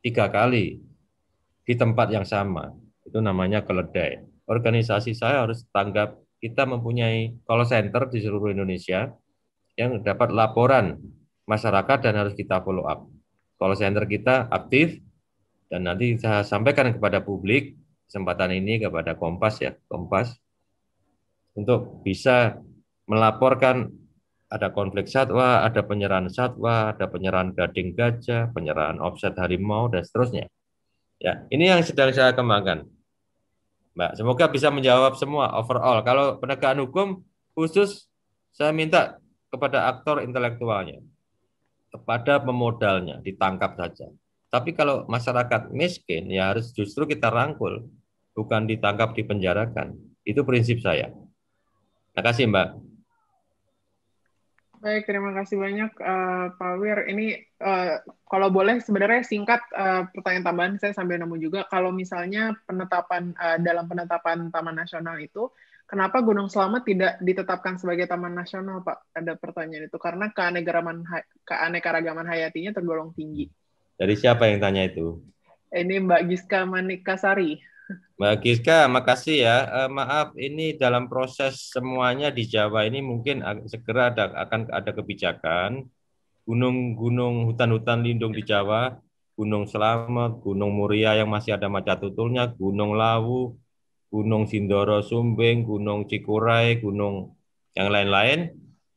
tiga kali di tempat yang sama. Itu namanya keledai. Organisasi saya harus tanggap kita mempunyai call center di seluruh Indonesia yang dapat laporan masyarakat dan harus kita follow up. Call center kita aktif dan nanti saya sampaikan kepada publik kesempatan ini kepada Kompas ya, Kompas untuk bisa melaporkan ada konflik satwa, ada penyerahan satwa, ada penyerahan gading gajah, penyerahan offset harimau dan seterusnya. Ya, ini yang sedang saya kembangkan. Mbak, semoga bisa menjawab semua overall. Kalau penegakan hukum khusus saya minta kepada aktor intelektualnya, kepada pemodalnya, ditangkap saja. Tapi kalau masyarakat miskin, ya harus justru kita rangkul, bukan ditangkap, dipenjarakan. Itu prinsip saya. Terima kasih, Mbak. Baik, terima kasih banyak uh, Pak Wir. Ini uh, kalau boleh sebenarnya singkat uh, pertanyaan tambahan saya sambil nemu juga kalau misalnya penetapan uh, dalam penetapan Taman Nasional itu kenapa Gunung Selamat tidak ditetapkan sebagai taman nasional, Pak? Ada pertanyaan itu karena keanekaragaman keanekaragaman hayatinya tergolong tinggi. Dari siapa yang tanya itu? Ini Mbak Giska Manikasari. Mbak Giska, makasih ya. Uh, maaf, ini dalam proses semuanya di Jawa ini mungkin segera ada, akan ada kebijakan gunung-gunung hutan-hutan lindung di Jawa, Gunung Selamat, Gunung Muria yang masih ada maca tutulnya, Gunung Lawu, Gunung Sindoro Sumbing, Gunung Cikuray, Gunung yang lain-lain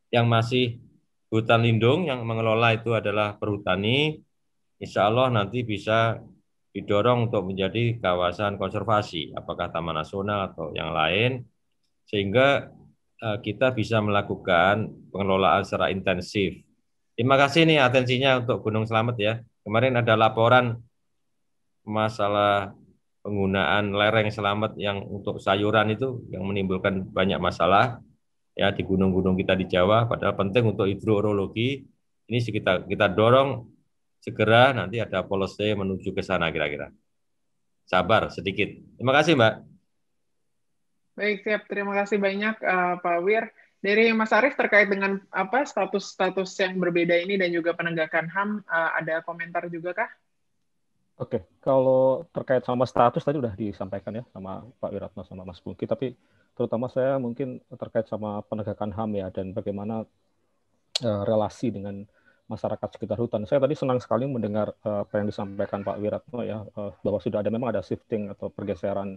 yang masih hutan lindung yang mengelola itu adalah perhutani, insya Allah nanti bisa didorong untuk menjadi kawasan konservasi, apakah taman nasional atau yang lain, sehingga uh, kita bisa melakukan pengelolaan secara intensif. Terima kasih nih atensinya untuk Gunung Selamet ya. Kemarin ada laporan masalah penggunaan lereng selamat yang untuk sayuran itu yang menimbulkan banyak masalah ya di gunung-gunung kita di Jawa padahal penting untuk hidrologi ini kita kita dorong segera nanti ada policy menuju ke sana kira-kira. Sabar sedikit. Terima kasih Mbak. Baik siap. Terima kasih banyak uh, Pak Wir. Dari Mas Arief terkait dengan apa status-status yang berbeda ini dan juga penegakan HAM uh, ada komentar juga kah? Oke, kalau terkait sama status tadi udah disampaikan ya sama Pak Wiratno sama Mas Bungki, tapi terutama saya mungkin terkait sama penegakan HAM ya dan bagaimana uh, relasi dengan masyarakat sekitar hutan. Saya tadi senang sekali mendengar uh, apa yang disampaikan Pak Wiratno ya uh, bahwa sudah ada memang ada shifting atau pergeseran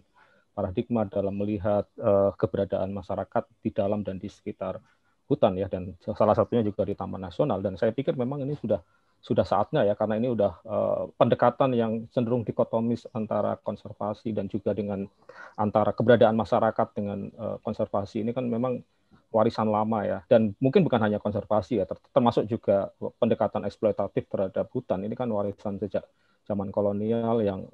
paradigma dalam melihat uh, keberadaan masyarakat di dalam dan di sekitar hutan ya dan salah satunya juga di Taman Nasional dan saya pikir memang ini sudah sudah saatnya ya karena ini udah uh, pendekatan yang cenderung dikotomis antara konservasi dan juga dengan antara keberadaan masyarakat dengan konservasi ini kan memang warisan lama ya. Dan mungkin bukan hanya konservasi ya termasuk juga pendekatan eksploitatif terhadap hutan. Ini kan warisan sejak zaman kolonial yang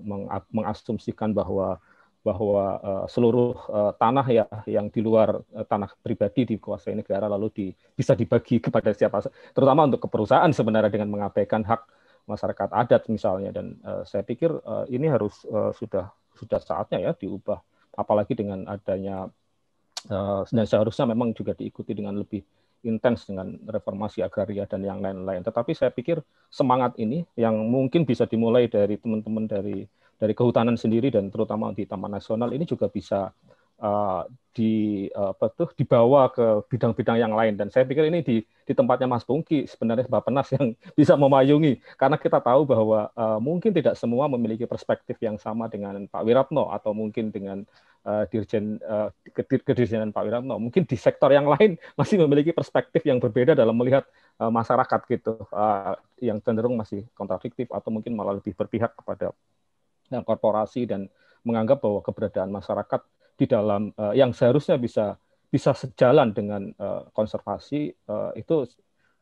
mengasumsikan bahwa bahwa uh, seluruh uh, tanah ya yang di luar uh, tanah pribadi dikuasai negara lalu di, bisa dibagi kepada siapa terutama untuk perusahaan sebenarnya dengan mengabaikan hak masyarakat adat misalnya. Dan saya pikir ini harus sudah sudah saatnya ya diubah. Apalagi dengan adanya dan seharusnya memang juga diikuti dengan lebih intens dengan reformasi agraria dan yang lain-lain. Tetapi saya pikir semangat ini yang mungkin bisa dimulai dari teman-teman dari dari kehutanan sendiri dan terutama di Taman Nasional ini juga bisa uh, di uh, apa tuh dibawa ke bidang-bidang yang lain. Dan saya pikir ini di di tempatnya Mas Pungki sebenarnya Bapenas yang bisa memayungi. Karena kita tahu bahwa uh, mungkin tidak semua memiliki perspektif yang sama dengan Pak Wiratno atau mungkin dengan uh, dirjen uh, kedirjenan Pak Wiratno. Mungkin di sektor yang lain masih memiliki perspektif yang berbeda dalam melihat uh, masyarakat gitu. Uh, yang cenderung masih kontradiktif atau mungkin malah lebih berpihak kepada korporasi dan menganggap bahwa keberadaan masyarakat di dalam uh, yang seharusnya bisa bisa sejalan dengan uh, konservasi uh, itu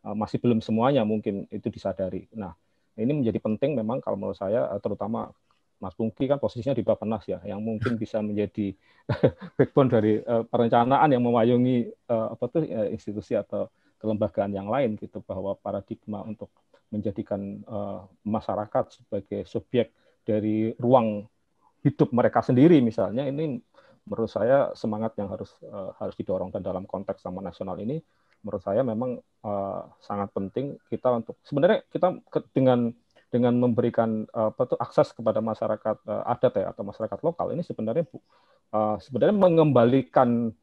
uh, masih belum semuanya mungkin itu disadari. Nah, ini menjadi penting memang kalau menurut saya terutama Mas Pungki kan posisinya di Bapenas ya, yang mungkin bisa menjadi backbone dari uh, perencanaan yang memayungi uh, apa tuh uh, institusi atau kelembagaan yang lain gitu bahwa paradigma untuk menjadikan uh, masyarakat sebagai subjek dari ruang hidup mereka sendiri misalnya ini menurut saya semangat yang harus uh, harus didorong dan dalam konteks taman nasional ini menurut saya memang uh, sangat penting kita untuk sebenarnya kita ke, dengan dengan memberikan uh, apa tuh akses kepada masyarakat uh, adat ya atau masyarakat lokal ini sebenarnya uh, sebenarnya mengembalikan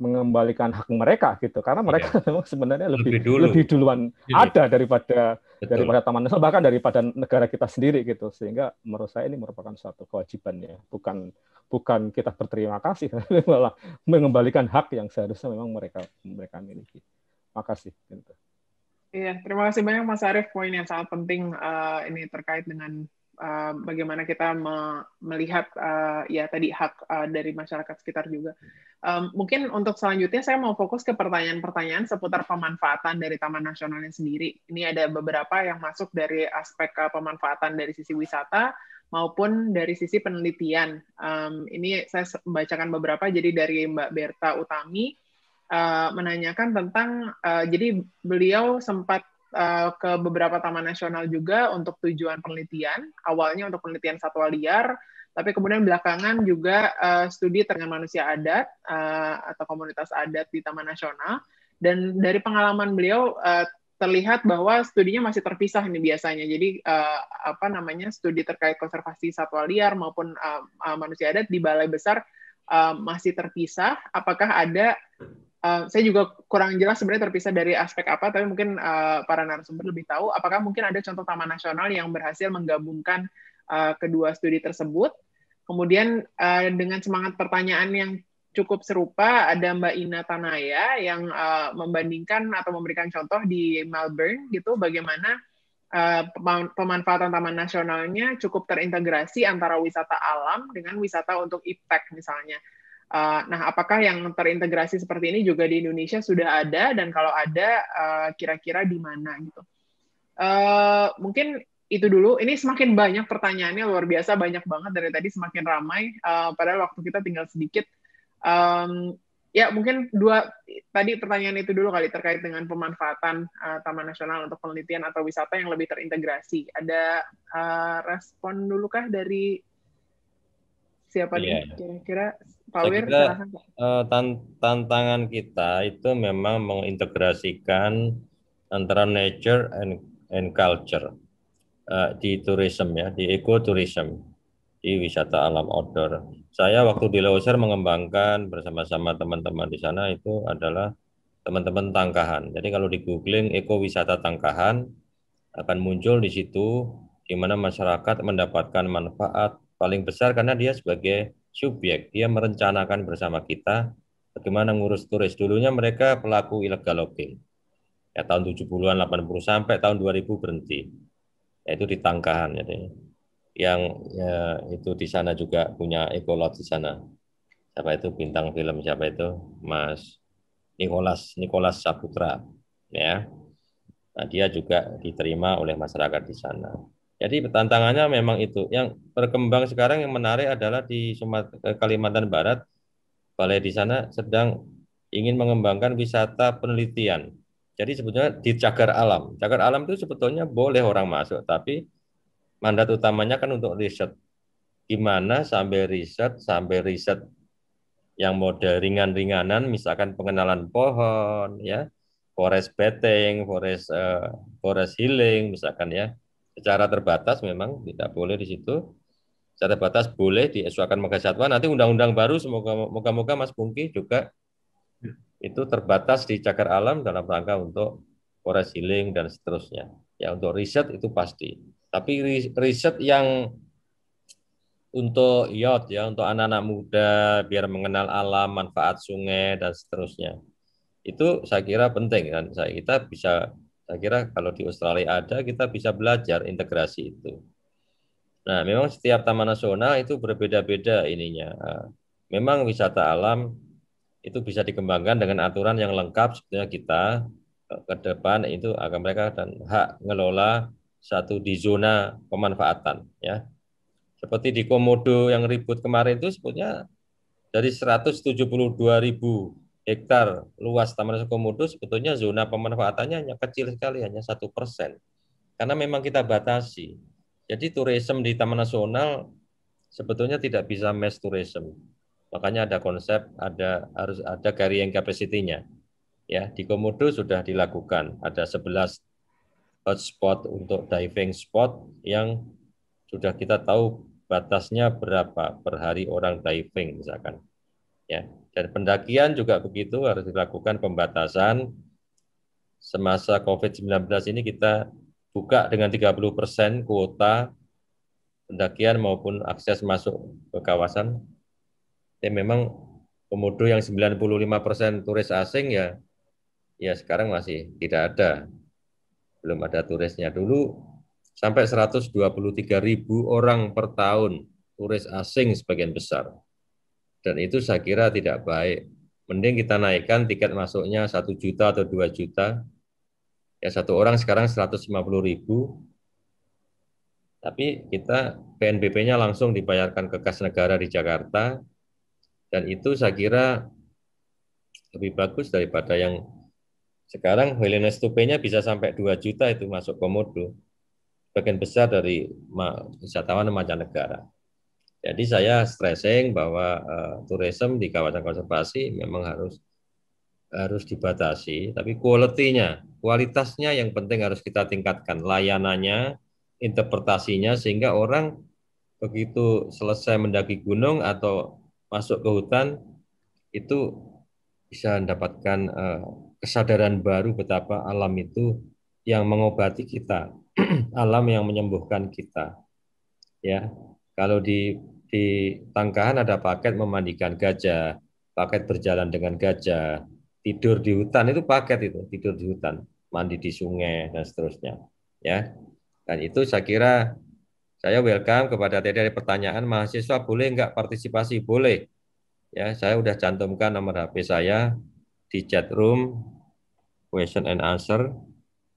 mengembalikan hak mereka gitu karena mereka iya. memang sebenarnya lebih lebih, dulu. lebih duluan Jadi, ada daripada betul. daripada taman nasional bahkan daripada negara kita sendiri gitu sehingga menurut saya ini merupakan suatu kewajiban ya bukan bukan kita berterima kasih tapi malah mengembalikan hak yang seharusnya memang mereka mereka miliki makasih gitu. Iya, terima kasih banyak Mas Arief poin yang sangat penting uh, ini terkait dengan uh, bagaimana kita me melihat uh, ya tadi hak uh, dari masyarakat sekitar juga. Um, mungkin untuk selanjutnya saya mau fokus ke pertanyaan-pertanyaan seputar pemanfaatan dari Taman Nasionalnya sendiri. Ini ada beberapa yang masuk dari aspek uh, pemanfaatan dari sisi wisata maupun dari sisi penelitian. Um, ini saya bacakan beberapa. Jadi dari Mbak Berta Utami uh, menanyakan tentang uh, jadi beliau sempat uh, ke beberapa taman nasional juga untuk tujuan penelitian. Awalnya untuk penelitian satwa liar tapi kemudian belakangan juga uh, studi dengan manusia adat uh, atau komunitas adat di Taman Nasional dan dari pengalaman beliau uh, terlihat bahwa studinya masih terpisah ini biasanya. Jadi uh, apa namanya studi terkait konservasi satwa liar maupun uh, uh, manusia adat di balai besar uh, masih terpisah. Apakah ada uh, saya juga kurang jelas sebenarnya terpisah dari aspek apa, tapi mungkin uh, para narasumber lebih tahu. Apakah mungkin ada contoh taman nasional yang berhasil menggabungkan uh, kedua studi tersebut. Kemudian uh, dengan semangat pertanyaan yang cukup serupa ada Mbak Ina Tanaya yang uh, membandingkan atau memberikan contoh di Melbourne gitu bagaimana uh, pemanfaatan taman nasionalnya cukup terintegrasi antara wisata alam dengan wisata untuk impact misalnya. Uh, nah, apakah yang terintegrasi seperti ini juga di Indonesia sudah ada dan kalau ada kira-kira uh, di mana gitu? Uh, mungkin itu dulu. Ini semakin banyak pertanyaannya luar biasa banyak banget dari tadi semakin ramai. Uh, padahal waktu kita tinggal sedikit. Um, ya mungkin dua tadi pertanyaan itu dulu kali terkait dengan pemanfaatan uh, Taman Nasional untuk penelitian atau wisata yang lebih terintegrasi. Ada uh, respon dulu kah dari siapa yeah. nih iya. kira-kira Pak Wir? Uh, tantangan kita itu memang mengintegrasikan antara nature and and culture uh, di tourism ya, di ekoturism, di wisata alam outdoor. Saya waktu di Loser mengembangkan bersama-sama teman-teman di sana itu adalah teman-teman tangkahan. Jadi kalau di googling ekowisata tangkahan akan muncul di situ di mana masyarakat mendapatkan manfaat paling besar karena dia sebagai subjek, dia merencanakan bersama kita bagaimana ngurus turis. Dulunya mereka pelaku illegal logging. Ya tahun 70-an, 80 sampai tahun 2000 berhenti. Yaitu di Tangkahan ya, yang ya, itu di sana juga punya ekolot di sana. Siapa itu bintang film siapa itu? Mas Nicholas Nicholas Saputra ya. Nah, dia juga diterima oleh masyarakat di sana. Jadi tantangannya memang itu. Yang berkembang sekarang yang menarik adalah di Sumatera, Kalimantan Barat, balai di sana sedang ingin mengembangkan wisata penelitian. Jadi sebetulnya di cagar alam. Cagar alam itu sebetulnya boleh orang masuk, tapi mandat utamanya kan untuk riset. Gimana sampai riset, sampai riset yang model ringan-ringanan, misalkan pengenalan pohon, ya, forest betting, forest uh, forest healing, misalkan ya, secara terbatas memang tidak boleh di situ. Secara terbatas boleh di akan Marga Satwa. Nanti undang-undang baru semoga moga-moga Mas Pungki juga itu terbatas di cagar alam dalam rangka untuk forest healing dan seterusnya. Ya untuk riset itu pasti. Tapi riset yang untuk yacht ya untuk anak-anak muda biar mengenal alam, manfaat sungai dan seterusnya. Itu saya kira penting dan saya kita bisa saya kira kalau di Australia ada, kita bisa belajar integrasi itu. Nah, memang setiap taman nasional itu berbeda-beda ininya. Memang wisata alam itu bisa dikembangkan dengan aturan yang lengkap sebetulnya kita ke depan itu akan mereka dan hak ngelola satu di zona pemanfaatan ya. Seperti di Komodo yang ribut kemarin itu sebetulnya dari 172 ribu hektar luas Taman Nasional Komodo sebetulnya zona pemanfaatannya hanya kecil sekali, hanya satu persen. Karena memang kita batasi. Jadi tourism di Taman Nasional sebetulnya tidak bisa mass tourism. Makanya ada konsep, ada harus ada carrying capacity-nya. Ya, di Komodo sudah dilakukan. Ada 11 hotspot untuk diving spot yang sudah kita tahu batasnya berapa per hari orang diving misalkan. Ya, dan pendakian juga begitu harus dilakukan pembatasan. Semasa COVID-19 ini kita buka dengan 30 persen kuota pendakian maupun akses masuk ke kawasan. Dan memang komodo yang 95 persen turis asing ya, ya sekarang masih tidak ada. Belum ada turisnya. Dulu sampai 123 ribu orang per tahun turis asing sebagian besar dan itu saya kira tidak baik. Mending kita naikkan tiket masuknya satu juta atau dua juta. Ya satu orang sekarang 150 ribu. Tapi kita PNBP-nya langsung dibayarkan ke kas negara di Jakarta. Dan itu saya kira lebih bagus daripada yang sekarang to pay-nya bisa sampai 2 juta itu masuk komodo. Bagian besar dari wisatawan mancanegara. Jadi saya stressing bahwa uh, tourism di kawasan konservasi memang harus harus dibatasi, tapi kualitinya, kualitasnya yang penting harus kita tingkatkan, layanannya, interpretasinya sehingga orang begitu selesai mendaki gunung atau masuk ke hutan itu bisa mendapatkan uh, kesadaran baru betapa alam itu yang mengobati kita, alam yang menyembuhkan kita. Ya, kalau di di Tangkahan ada paket memandikan gajah, paket berjalan dengan gajah, tidur di hutan itu paket itu, tidur di hutan, mandi di sungai dan seterusnya. Ya. Dan itu saya kira saya welcome kepada tadi dari pertanyaan mahasiswa boleh enggak partisipasi? Boleh. Ya, saya udah cantumkan nomor HP saya di chat room question and answer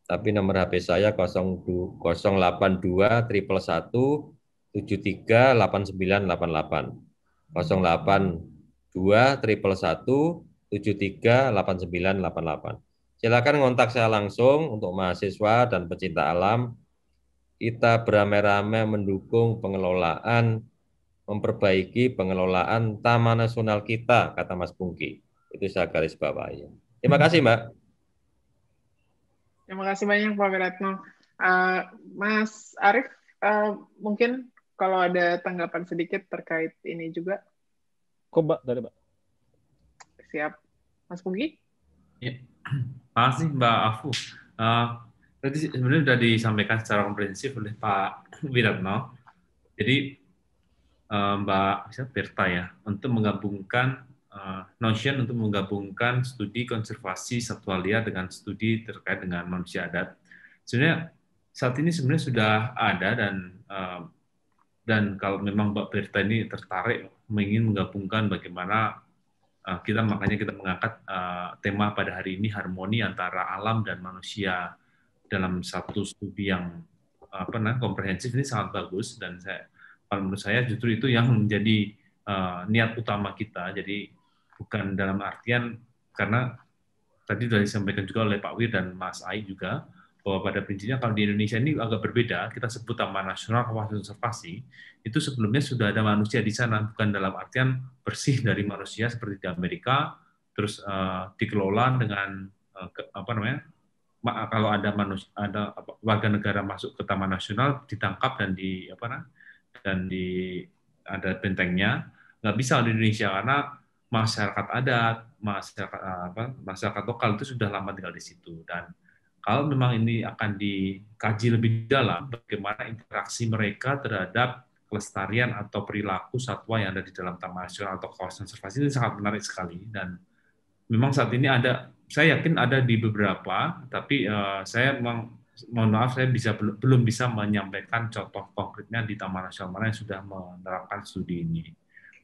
tapi nomor HP saya 082 triple 1 73 8988 082 triple 1 73 8988. Silakan ngontak saya langsung untuk mahasiswa dan pecinta alam. Kita beramai-ramai mendukung pengelolaan, memperbaiki pengelolaan Taman Nasional kita, kata Mas Pungki. Itu saya garis bawahi. Terima kasih, Mbak. Terima kasih banyak, Pak Wiratno. Uh, Mas Arief, uh, mungkin kalau ada tanggapan sedikit terkait ini juga. Kok, Mbak? Dari Mbak. Siap. Mas Punggi? Ya. Makasih, Mbak Afu. Uh, tadi sebenarnya sudah disampaikan secara komprehensif oleh Pak Wiratno. Jadi, uh, Mbak Berta ya untuk menggabungkan uh, Notion untuk menggabungkan studi konservasi satwa liar dengan studi terkait dengan manusia adat. Sebenarnya saat ini sebenarnya sudah ada dan uh, dan kalau memang Mbak Berta ini tertarik ingin menggabungkan bagaimana uh, kita makanya kita mengangkat uh, tema pada hari ini harmoni antara alam dan manusia. Dalam satu studi yang apa namanya komprehensif ini sangat bagus. Dan saya kalau menurut saya justru itu yang menjadi uh, niat utama kita. Jadi bukan dalam artian karena tadi sudah disampaikan juga oleh Pak Wir dan Mas Ai juga bahwa pada prinsipnya kalau di Indonesia ini agak berbeda, kita sebut Taman Nasional Kawasan Konservasi, itu sebelumnya sudah ada manusia di sana, bukan dalam artian bersih dari manusia seperti di Amerika, terus uh, dikelola dengan uh, ke, apa namanya, kalau ada manusia, ada warga negara masuk ke Taman Nasional ditangkap dan di apa namanya, dan di ada bentengnya, nggak bisa di Indonesia karena masyarakat adat, masyarakat apa, masyarakat lokal itu sudah lama tinggal di situ dan kalau memang ini akan dikaji lebih dalam, bagaimana interaksi mereka terhadap kelestarian atau perilaku satwa yang ada di dalam taman nasional atau kawasan konservasi ini sangat menarik sekali. Dan memang saat ini ada saya yakin ada di beberapa tapi uh, saya memang mohon maaf saya bisa belum bisa menyampaikan contoh konkretnya di taman nasional mana yang sudah menerapkan studi ini.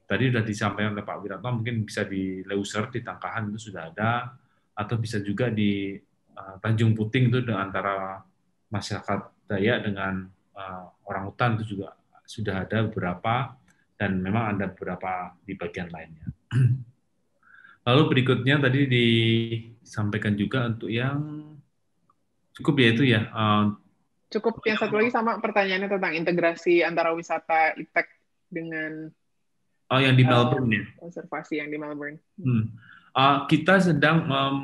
Tadi sudah disampaikan oleh Pak Wiratno mungkin bisa di Leuser di Tangkahan itu sudah ada atau bisa juga di Eh, Tanjung Puting itu antara masyarakat Dayak dengan uh, orang hutan itu juga sudah ada beberapa dan memang ada beberapa di bagian lainnya. Lalu berikutnya tadi disampaikan juga untuk yang cukup ya itu ya. Uh, cukup yang satu lagi sama pertanyaannya tentang integrasi antara wisata IPTEK dengan Oh yang di Melbourne uh, ya. Konservasi yang di Melbourne. Hmm. Uh, kita sedang mem,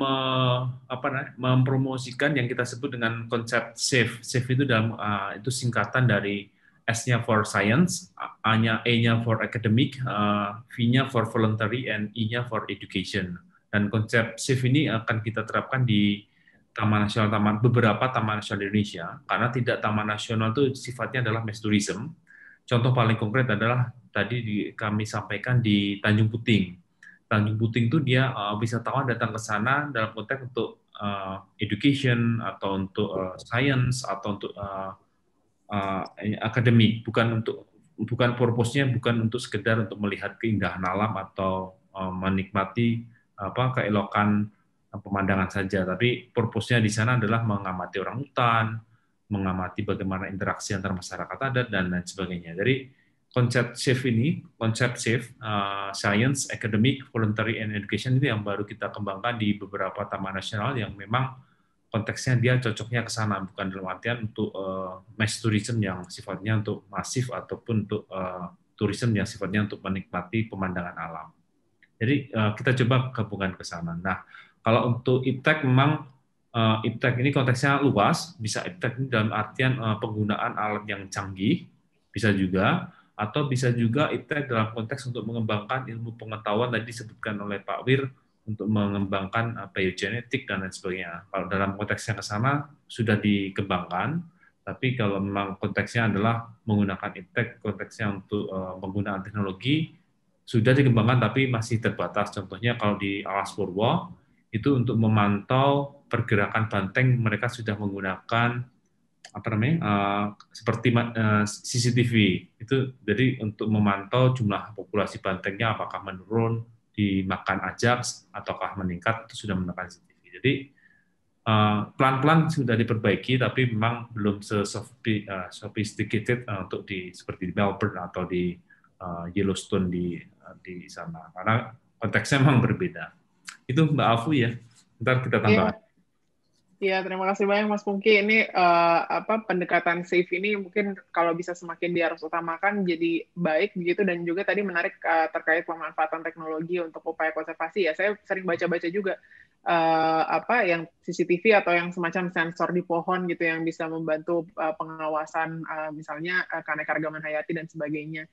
apa mempromosikan yang kita sebut dengan konsep SAFE. SAFE itu dalam uh, itu singkatan dari S-nya for science, A-nya E-nya for academic, uh, V-nya for voluntary, and E-nya for education. Dan konsep SAFE ini akan kita terapkan di taman nasional taman beberapa taman nasional di Indonesia karena tidak taman nasional itu sifatnya adalah mass tourism. Contoh paling konkret adalah tadi di, kami sampaikan di Tanjung Puting Tanjung Puting itu dia uh, wisatawan datang ke sana dalam konteks untuk uh, education atau untuk uh, science atau untuk uh, uh, akademik, bukan untuk bukan purpose-nya bukan untuk sekedar untuk melihat keindahan alam atau uh, menikmati apa keelokan pemandangan saja, tapi purpose-nya di sana adalah mengamati orang hutan, mengamati bagaimana interaksi antar masyarakat adat dan lain sebagainya. Jadi konsep SAFE ini, konsep SAFE, uh, Science, Academic, Voluntary, and Education ini yang baru kita kembangkan di beberapa taman nasional yang memang konteksnya dia cocoknya ke sana, bukan dalam artian untuk uh, mass tourism yang sifatnya untuk masif ataupun untuk uh, tourism yang sifatnya untuk menikmati pemandangan alam. Jadi uh, kita coba gabungkan ke sana. Nah, kalau untuk IPTEK memang uh, IPTEK ini konteksnya luas, bisa IPTEK ini dalam artian uh, penggunaan alat yang canggih, bisa juga atau bisa juga iptek dalam konteks untuk mengembangkan ilmu pengetahuan tadi disebutkan oleh Pak Wir untuk mengembangkan uh, biogenetik dan lain sebagainya. Kalau dalam konteksnya ke sana sudah dikembangkan, tapi kalau memang konteksnya adalah menggunakan iptek konteksnya untuk uh, penggunaan teknologi sudah dikembangkan tapi masih terbatas. Contohnya kalau di Alas Purwo itu untuk memantau pergerakan banteng mereka sudah menggunakan apa namanya uh, seperti uh, CCTV itu jadi untuk memantau jumlah populasi bantengnya apakah menurun dimakan ajak ataukah meningkat itu sudah menggunakan CCTV. Jadi uh, pelan-pelan uh, sudah diperbaiki tapi memang belum sophisticated uh, untuk di seperti di Melbourne atau di uh, Yellowstone di uh, di sana karena konteksnya memang berbeda. Itu Mbak Afu ya. Ntar kita tambah. Yeah. Iya, terima kasih banyak Mas Pungki. Ini uh, apa pendekatan safe ini mungkin kalau bisa semakin dia harus utamakan jadi baik begitu dan juga tadi menarik uh, terkait pemanfaatan teknologi untuk upaya konservasi ya. Saya sering baca-baca juga uh, apa yang CCTV atau yang semacam sensor di pohon gitu yang bisa membantu uh, pengawasan uh, misalnya uh, keanekaragaman hayati dan sebagainya.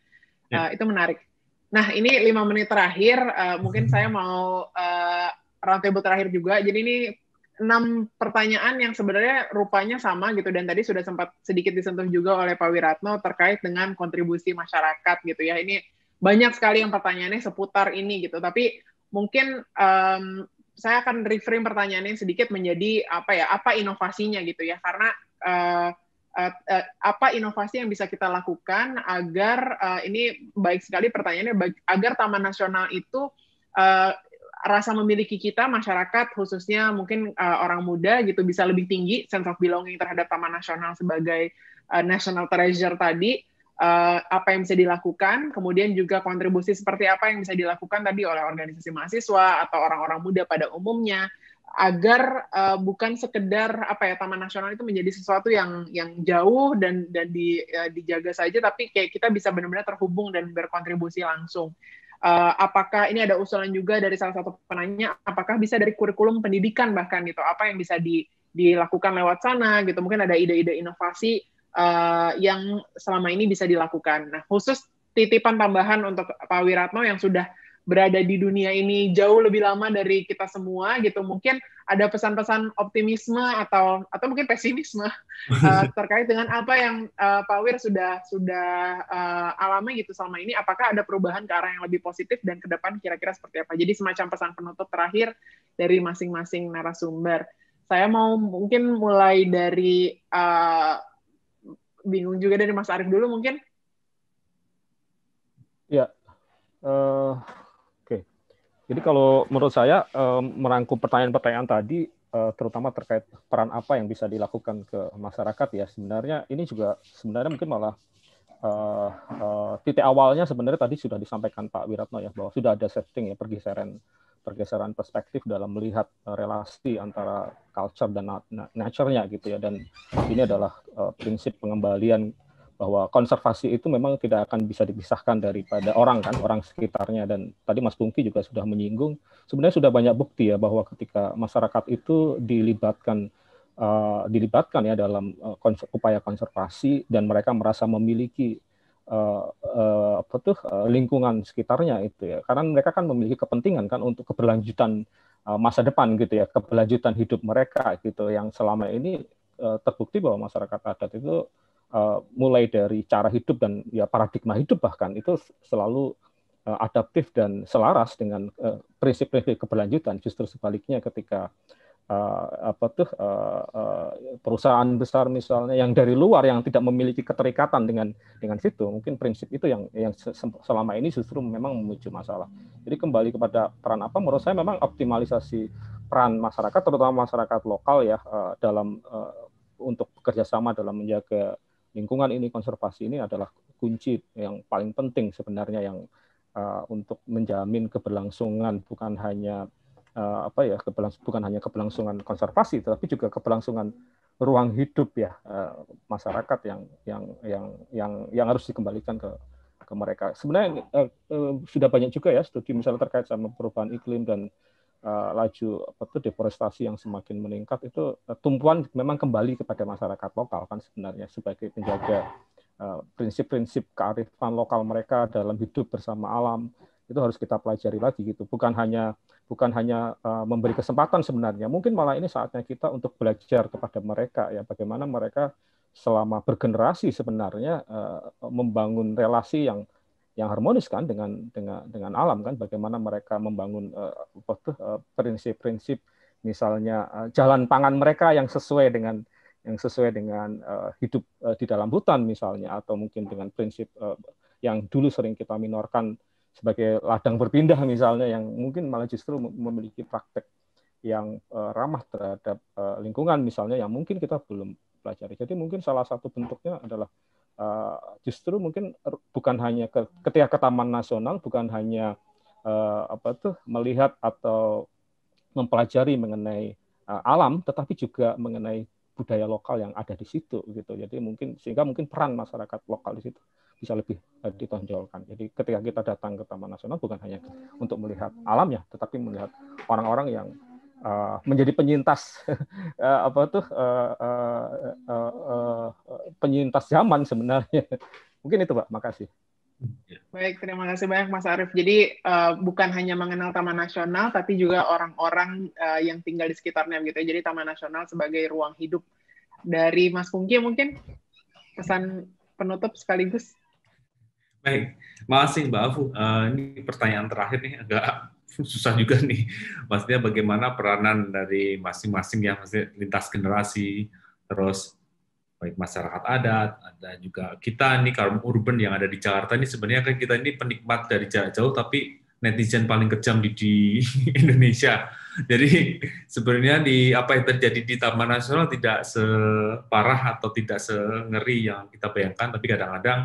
Uh, Itu menarik. Nah, ini lima menit terakhir, uh, mungkin saya mau uh, roundtable terakhir juga. Jadi ini enam pertanyaan yang sebenarnya rupanya sama gitu dan tadi sudah sempat sedikit disentuh juga oleh Pak Wiratno terkait dengan kontribusi masyarakat gitu ya. Ini banyak sekali yang pertanyaannya seputar ini gitu. Tapi mungkin um, saya akan reframe pertanyaannya sedikit menjadi apa ya? Apa inovasinya gitu ya? Karena uh, uh, uh, apa inovasi yang bisa kita lakukan agar uh, ini baik sekali pertanyaannya agar Taman Nasional itu uh, rasa memiliki kita masyarakat khususnya mungkin uh, orang muda gitu bisa lebih tinggi sense of belonging terhadap Taman Nasional sebagai uh, national treasure tadi. Uh, apa yang bisa dilakukan kemudian juga kontribusi seperti apa yang bisa dilakukan tadi oleh organisasi mahasiswa atau orang-orang muda pada umumnya agar uh, bukan sekedar apa ya Taman Nasional itu menjadi sesuatu yang yang jauh dan dan di, uh, dijaga saja tapi kayak kita bisa benar-benar terhubung dan berkontribusi langsung uh, apakah ini ada usulan juga dari salah satu penanya apakah bisa dari kurikulum pendidikan bahkan gitu? Apa yang bisa di, dilakukan lewat sana gitu? Mungkin ada ide-ide inovasi uh, yang selama ini bisa dilakukan. Nah khusus titipan tambahan untuk Pak Wiratno yang sudah berada di dunia ini jauh lebih lama dari kita semua gitu. Mungkin ada pesan-pesan optimisme atau atau mungkin pesimisme uh, terkait dengan apa yang uh, Pak Wir sudah sudah uh, alami gitu selama ini. Apakah ada perubahan ke arah yang lebih positif dan ke depan kira-kira seperti apa? Jadi semacam pesan penutup terakhir dari masing-masing narasumber. Saya mau mungkin mulai dari uh, bingung juga dari Mas Arief dulu mungkin. Ya uh, jadi kalau menurut saya merangkum pertanyaan-pertanyaan tadi eh, terutama terkait peran apa yang bisa dilakukan ke masyarakat ya sebenarnya ini juga sebenarnya mungkin malah uh, uh, titik awalnya sebenarnya tadi sudah disampaikan Pak Wiratno ya bahwa sudah ada setting ya pergeseran pergeseran perspektif dalam melihat relasi antara culture dan nature-nya gitu ya. Dan ini adalah uh, prinsip pengembalian bahwa konservasi itu memang tidak akan bisa dipisahkan daripada orang kan, orang sekitarnya. Dan tadi Mas Pungki juga sudah menyinggung. Sebenarnya sudah banyak bukti ya bahwa ketika masyarakat itu dilibatkan uh, dilibatkan ya dalam uh, konser, upaya konservasi dan mereka merasa memiliki uh, uh, apa tuh uh, lingkungan sekitarnya itu ya. Karena mereka kan memiliki kepentingan kan untuk keberlanjutan uh, masa depan gitu ya. Keberlanjutan hidup mereka gitu. Yang selama ini terbukti bahwa masyarakat adat itu uh, mulai dari cara hidup dan ya paradigma hidup bahkan itu selalu uh, adaptif dan selaras dengan uh, prinsip-prinsip keberlanjutan. Justru sebaliknya ketika uh, apa tuh uh, uh, perusahaan besar misalnya yang dari luar yang tidak memiliki keterikatan dengan dengan situ, mungkin prinsip itu yang yang selama ini justru memang memicu masalah. Jadi kembali kepada peran apa? Menurut saya memang optimalisasi peran masyarakat, terutama masyarakat lokal ya uh, dalam uh, untuk bekerja sama dalam menjaga lingkungan ini konservasi ini adalah kunci yang paling penting sebenarnya yang uh, untuk menjamin keberlangsungan bukan hanya uh, apa ya keberlangs bukan hanya keberlangsungan konservasi tetapi juga keberlangsungan ruang hidup ya uh, masyarakat yang yang yang yang yang harus dikembalikan ke ke mereka. Sebenarnya uh, uh, sudah banyak juga ya studi misalnya terkait sama perubahan iklim dan laju apa itu deforestasi yang semakin meningkat itu uh, tumpuan memang kembali kepada masyarakat lokal kan sebenarnya sebagai penjaga eh, prinsip-prinsip kearifan lokal mereka dalam hidup bersama alam. Itu harus kita pelajari lagi gitu. Bukan hanya bukan hanya memberi kesempatan sebenarnya. Mungkin malah ini saatnya kita untuk belajar kepada mereka ya. Bagaimana mereka selama bergenerasi sebenarnya membangun relasi yang yang harmonis kan dengan dengan dengan alam kan. Bagaimana mereka membangun uh, prinsip-prinsip misalnya uh, jalan pangan mereka yang sesuai dengan yang sesuai dengan uh, hidup uh, di dalam hutan misalnya atau mungkin dengan prinsip uh, yang dulu sering kita minorkan sebagai ladang berpindah misalnya yang mungkin malah justru memiliki praktek yang uh, ramah terhadap uh, lingkungan misalnya yang mungkin kita belum pelajari. Jadi mungkin salah satu bentuknya adalah uh, justru mungkin bukan hanya ke, ketika ke taman nasional bukan hanya uh, apa tuh melihat atau mempelajari mengenai uh, alam tetapi juga mengenai budaya lokal yang ada di situ gitu jadi mungkin sehingga mungkin peran masyarakat lokal di situ bisa lebih uh, ditonjolkan jadi ketika kita datang ke taman nasional bukan hanya untuk melihat alamnya tetapi melihat orang-orang yang uh, menjadi penyintas uh, apa tuh uh, uh, uh, uh, penyintas zaman sebenarnya. Mungkin itu, Pak. Makasih. Baik, terima kasih banyak Mas Arief. Jadi uh, bukan hanya mengenal Taman Nasional, tapi juga orang-orang uh, yang tinggal di sekitarnya gitu. Ya. Jadi Taman Nasional sebagai ruang hidup dari Mas Pungki mungkin pesan penutup sekaligus. Baik, makasih Mbak Afu. Uh, ini pertanyaan terakhir nih agak susah juga nih. Maksudnya bagaimana peranan dari masing-masing yang lintas generasi, terus baik masyarakat adat, ada juga kita nih kaum urban yang ada di Jakarta ini sebenarnya kan kita ini penikmat dari jarak jauh tapi netizen paling kejam di, di Indonesia. Jadi sebenarnya di apa yang terjadi di Taman Nasional tidak separah atau tidak sengeri yang kita bayangkan, tapi kadang-kadang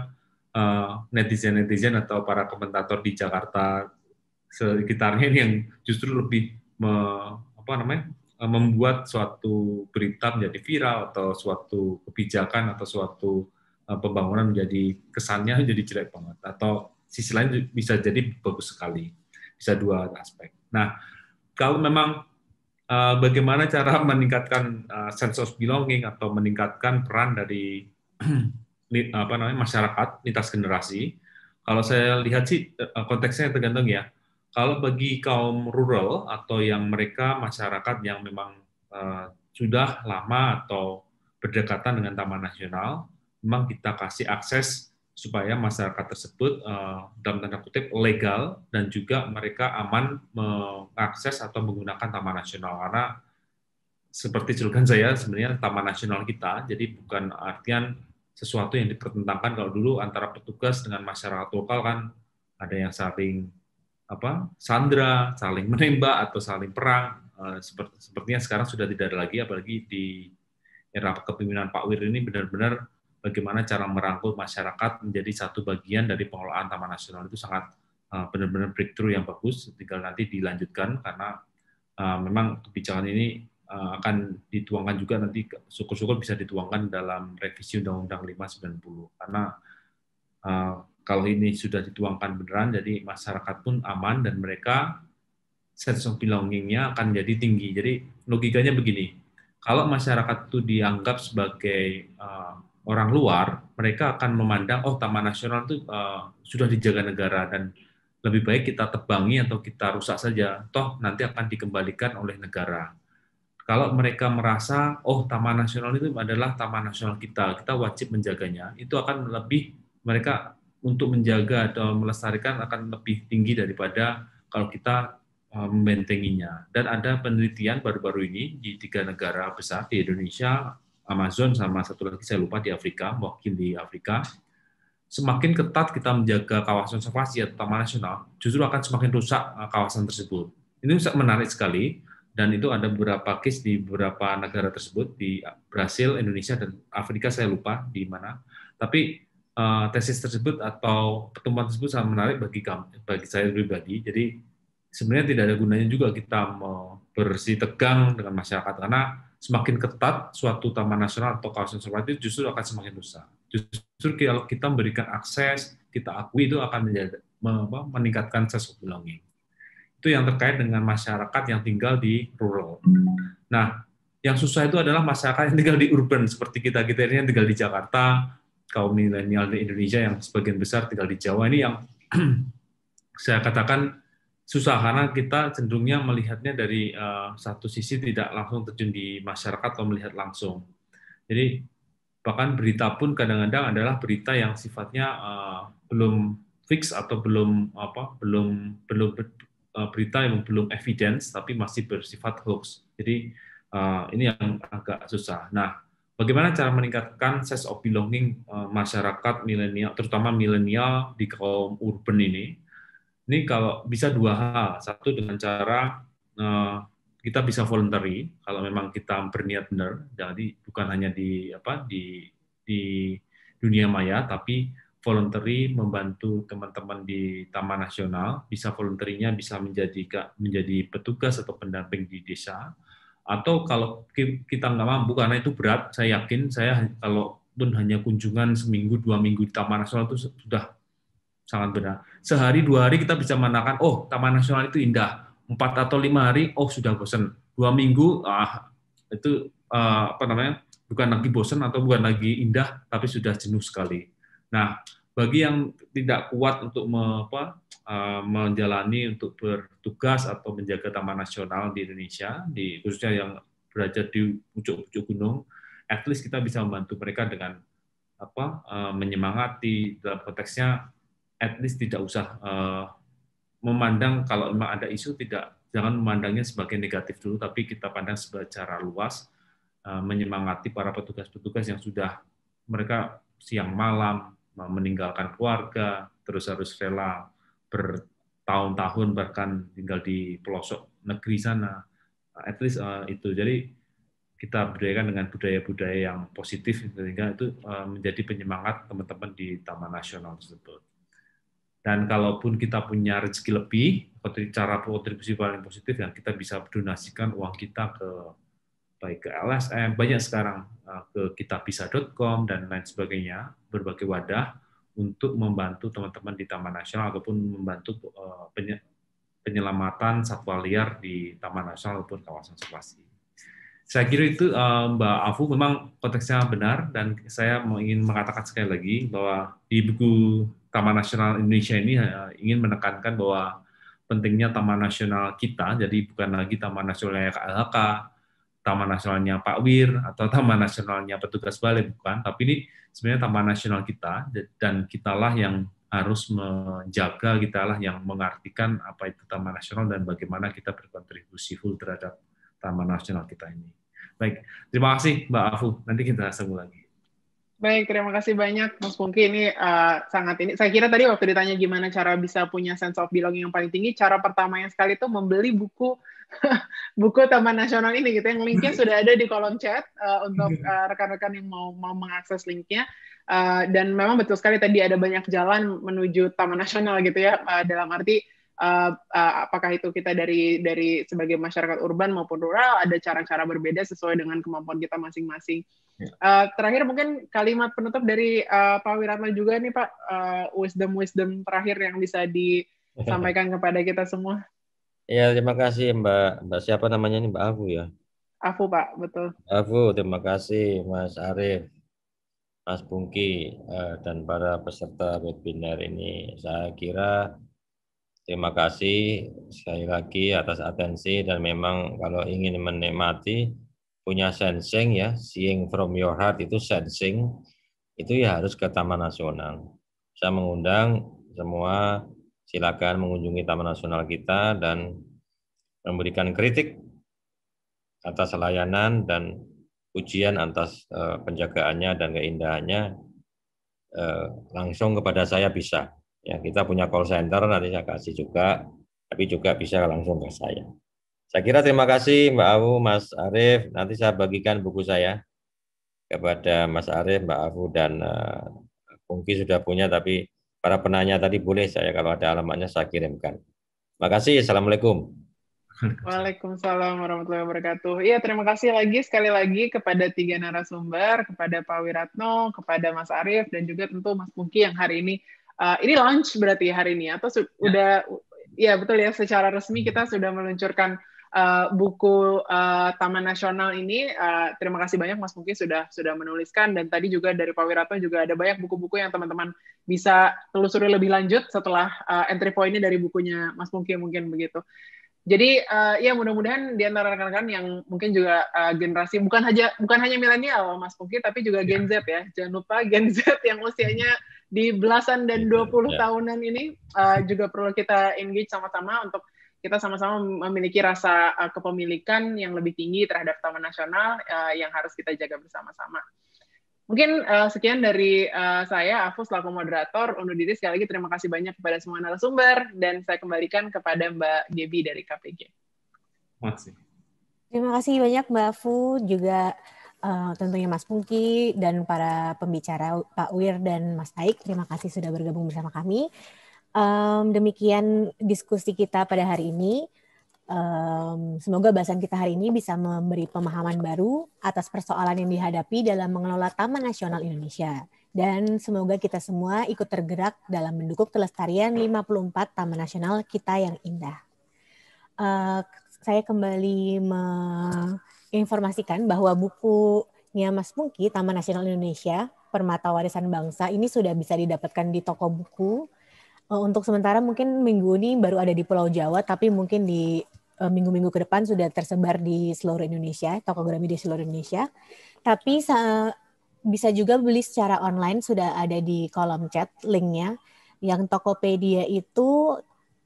uh, netizen-netizen atau para komentator di Jakarta sekitarnya ini yang justru lebih me, apa namanya Eh, membuat suatu berita menjadi viral atau suatu kebijakan atau suatu eh, pembangunan menjadi kesannya jadi jelek banget. Atau sisi lain bisa jadi bagus sekali. Bisa dua aspek. Nah kalau memang eh, bagaimana cara meningkatkan sense of belonging atau meningkatkan peran dari apa namanya masyarakat lintas generasi? Kalau saya lihat sih konteksnya tergantung ya kalau bagi kaum rural atau yang mereka masyarakat yang memang uh, sudah lama atau berdekatan dengan Taman Nasional, memang kita kasih akses supaya masyarakat tersebut uh, dalam tanda kutip legal dan juga mereka aman mengakses atau menggunakan Taman Nasional. Karena seperti julukan saya sebenarnya Taman Nasional kita, jadi bukan artian sesuatu yang dipertentangkan. Kalau dulu antara petugas dengan masyarakat lokal kan ada yang saling apa sandra, saling menembak atau saling perang. Uh, seperti, sepertinya sekarang sudah tidak ada lagi, apalagi di era kepemimpinan Pak Wir ini benar-benar bagaimana cara merangkul masyarakat menjadi satu bagian dari pengelolaan Taman Nasional itu sangat uh, benar-benar breakthrough yang bagus. Tinggal nanti dilanjutkan karena uh, memang kebijakan ini akan dituangkan juga nanti syukur-syukur bisa dituangkan dalam revisi Undang-Undang 590 karena kalau ini sudah dituangkan beneran, jadi masyarakat pun aman dan mereka sense of belonging-nya akan jadi tinggi. Jadi logikanya begini, kalau masyarakat itu dianggap sebagai uh, orang luar, mereka akan memandang oh Taman Nasional itu uh, sudah dijaga negara dan lebih baik kita tebangi atau kita rusak saja, toh nanti akan dikembalikan oleh negara. Kalau mereka merasa oh Taman Nasional itu adalah Taman Nasional kita, kita wajib menjaganya, itu akan lebih mereka untuk menjaga atau melestarikan akan lebih tinggi daripada kalau kita uh, membentenginya. Dan ada penelitian baru-baru ini di tiga negara besar di Indonesia, Amazon sama satu lagi saya lupa di Afrika, mewakili di Afrika. Semakin ketat kita menjaga kawasan konservasi atau taman nasional, justru akan semakin rusak uh, kawasan tersebut. Ini menarik sekali dan itu ada beberapa case di beberapa negara tersebut di Brasil, Indonesia dan Afrika saya lupa di mana. Tapi uh, tesis tersebut atau pertemuan tersebut sangat menarik bagi kami, bagi saya pribadi. Jadi sebenarnya tidak ada gunanya juga kita bersih tegang dengan masyarakat karena semakin ketat suatu taman nasional atau kawasan seperti itu justru akan semakin rusak. Justru kalau kita memberikan akses, kita akui itu akan menjadi, meningkatkan sense of belonging. Itu yang terkait dengan masyarakat yang tinggal di rural. Nah, yang susah itu adalah masyarakat yang tinggal di urban seperti kita kita ini yang tinggal di Jakarta kaum milenial di Indonesia yang sebagian besar tinggal di Jawa ini yang saya katakan susah karena kita cenderungnya melihatnya dari uh, satu sisi tidak langsung terjun di masyarakat atau melihat langsung. Jadi bahkan berita pun kadang-kadang adalah berita yang sifatnya uh, belum fix atau belum apa belum belum uh, berita yang belum evidence tapi masih bersifat hoax. Jadi ini yang agak susah. Nah, bagaimana cara meningkatkan sense of belonging uh, masyarakat milenial, terutama milenial di kaum urban ini? Ini kalau bisa dua hal. Satu dengan cara uh, kita bisa voluntary kalau memang kita berniat benar. Jadi bukan hanya di apa di di dunia maya, tapi voluntary membantu teman-teman di Taman Nasional, bisa volunterinya bisa menjadi menjadi petugas atau pendamping di desa atau kalau kita nggak mampu karena itu berat, saya yakin saya kalau pun hanya kunjungan seminggu dua minggu di Taman Nasional itu sudah sangat berat. Sehari dua hari kita bisa mengatakan, oh Taman Nasional itu indah. Empat atau lima hari, oh sudah bosan. Dua minggu, ah itu uh, apa namanya bukan lagi bosan atau bukan lagi indah, tapi sudah jenuh sekali. Nah, bagi yang tidak kuat untuk me, apa, menjalani untuk bertugas atau menjaga taman nasional di Indonesia, di khususnya yang berada di pucuk-pucuk gunung, at least kita bisa membantu mereka dengan apa uh, menyemangati dalam konteksnya at least tidak usah uh, memandang kalau memang ada isu tidak jangan memandangnya sebagai negatif dulu tapi kita pandang secara luas uh, menyemangati para petugas-petugas yang sudah mereka siang malam meninggalkan keluarga, terus harus rela bertahun-tahun bahkan tinggal di pelosok negeri sana. At least uh, itu. Jadi kita budayakan dengan budaya-budaya yang positif sehingga itu uh, menjadi penyemangat teman-teman di Taman Nasional tersebut. Dan kalaupun kita punya rezeki lebih, cara kontribusi paling positif yang kita bisa donasikan uang kita ke baik ke LSM, banyak sekarang uh, ke kitabisa.com dan lain sebagainya, berbagai wadah untuk membantu teman-teman di Taman Nasional ataupun membantu uh, penyelamatan satwa liar di Taman Nasional ataupun kawasan konservasi. Saya kira itu uh, Mbak Afu memang konteksnya benar dan saya ingin mengatakan sekali lagi bahwa di buku Taman Nasional Indonesia ini ingin menekankan bahwa pentingnya Taman Nasional kita, jadi bukan lagi Taman Nasional KLHK, Taman Nasionalnya Pak Wir atau Taman Nasionalnya petugas balai bukan, tapi ini sebenarnya Taman Nasional kita dan kitalah yang harus menjaga, kitalah yang mengartikan apa itu Taman Nasional dan bagaimana kita berkontribusi full terhadap Taman Nasional kita ini. Baik, terima kasih Mbak Afu. Nanti kita sambung lagi. Baik, terima kasih banyak Mas Pungki. Ini uh, sangat ini. Saya kira tadi waktu ditanya gimana cara bisa punya sense of belonging yang paling tinggi, cara pertama yang sekali itu membeli buku buku Taman Nasional ini gitu yang linknya sudah ada di kolom chat uh, untuk uh, rekan-rekan yang mau mau mengakses linknya uh, dan memang betul sekali tadi ada banyak jalan menuju Taman Nasional gitu ya uh, dalam arti uh, uh, apakah itu kita dari dari sebagai masyarakat urban maupun rural ada cara-cara berbeda sesuai dengan kemampuan kita masing-masing. Uh, terakhir mungkin kalimat penutup dari uh, Pak Wiratno juga nih Pak uh, wisdom wisdom terakhir yang bisa disampaikan kepada kita semua. Ya, terima kasih Mbak. Mbak siapa namanya ini Mbak Afu ya? Afu Pak, betul. Afu, terima kasih Mas Arief, Mas Pungki, eh, dan para peserta webinar ini. Saya kira terima kasih sekali lagi atas atensi dan memang kalau ingin menikmati punya sensing ya, seeing from your heart itu sensing, itu ya harus ke Taman Nasional. Saya mengundang semua silakan mengunjungi Taman Nasional kita dan memberikan kritik atas layanan dan ujian atas uh, penjagaannya dan keindahannya uh, langsung kepada saya bisa. Ya, kita punya call center nanti saya kasih juga, tapi juga bisa langsung ke saya. Saya kira terima kasih Mbak Awu, Mas Arief. Nanti saya bagikan buku saya kepada Mas Arief, Mbak Awu, dan uh, mungkin sudah punya, tapi para penanya tadi boleh saya kalau ada alamatnya saya kirimkan. Terima kasih. Assalamualaikum. Waalaikumsalam warahmatullahi wabarakatuh. Iya, terima kasih lagi sekali lagi kepada tiga narasumber, kepada Pak Wiratno, kepada Mas Arief, dan juga tentu Mas Pungki yang hari ini, uh, ini launch berarti hari ini, atau sudah, ya. ya betul ya, secara resmi kita sudah meluncurkan uh, buku uh, Taman Nasional ini. Uh, terima kasih banyak Mas Mungkin sudah sudah menuliskan dan tadi juga dari Pak Wiratno juga ada banyak buku-buku yang teman-teman bisa telusuri lebih lanjut setelah uh, entry point ini dari bukunya Mas Mungkin mungkin begitu. Jadi uh, ya mudah-mudahan di antara rekan-rekan yang mungkin juga uh, generasi bukan hanya bukan hanya milenial Mas Mungkin tapi juga Gen Z ya. Jangan lupa Gen Z yang usianya di belasan dan 20 ya. tahunan ini uh, juga perlu kita engage sama-sama untuk kita sama-sama memiliki rasa uh, kepemilikan yang lebih tinggi terhadap Taman Nasional uh, yang harus kita jaga bersama-sama. Mungkin uh, sekian dari uh, saya, Aku selaku moderator. Undur diri sekali lagi terima kasih banyak kepada semua narasumber dan saya kembalikan kepada Mbak Gebi dari KPG. Terima kasih. Terima kasih banyak Mbak Afu, juga uh, tentunya Mas Pungki dan para pembicara Pak Wir dan Mas Aik. Terima kasih sudah bergabung bersama kami. Um, demikian diskusi kita pada hari ini. Um, semoga bahasan kita hari ini bisa memberi pemahaman baru atas persoalan yang dihadapi dalam mengelola Taman Nasional Indonesia. Dan semoga kita semua ikut tergerak dalam mendukung kelestarian 54 Taman Nasional kita yang indah. Uh, saya kembali menginformasikan bahwa bukunya Mas Mungki, Taman Nasional Indonesia, Permata Warisan Bangsa ini sudah bisa didapatkan di toko buku. Uh, untuk sementara mungkin minggu ini baru ada di Pulau Jawa, tapi mungkin di uh, minggu-minggu ke depan sudah tersebar di seluruh Indonesia, toko Gramedia di seluruh Indonesia. Tapi bisa juga beli secara online, sudah ada di kolom chat linknya. Yang Tokopedia itu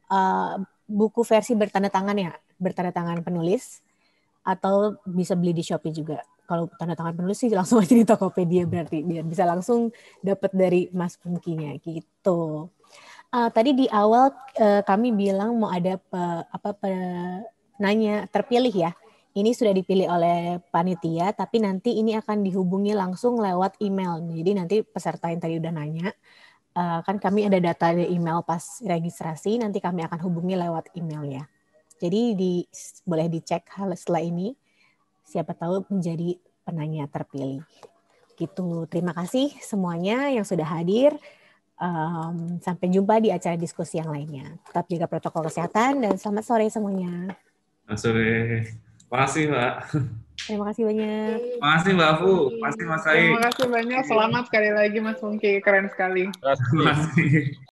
uh, buku versi bertanda tangan ya, bertanda tangan penulis, atau bisa beli di Shopee juga kalau tanda tangan penulis sih langsung aja di Tokopedia berarti biar bisa langsung dapat dari Mas Pungkinya gitu. Uh, tadi di awal uh, kami bilang mau ada pe, apa nanya terpilih ya. Ini sudah dipilih oleh panitia, tapi nanti ini akan dihubungi langsung lewat email. Jadi nanti peserta yang tadi udah nanya, uh, kan kami ada data di email pas registrasi, nanti kami akan hubungi lewat email ya. Jadi di, boleh dicek hal setelah ini siapa tahu menjadi penanya terpilih. Gitu. Terima kasih semuanya yang sudah hadir. Um, sampai jumpa di acara diskusi yang lainnya. Tetap jaga protokol kesehatan dan selamat sore semuanya. Selamat sore. Terima kasih, Mbak. Terima kasih banyak. Terima kasih, Mbak Fu. Terima kasih, Mas Sai. Terima kasih banyak. Selamat sekali lagi, Mas Mungki. Keren sekali. Terima kasih.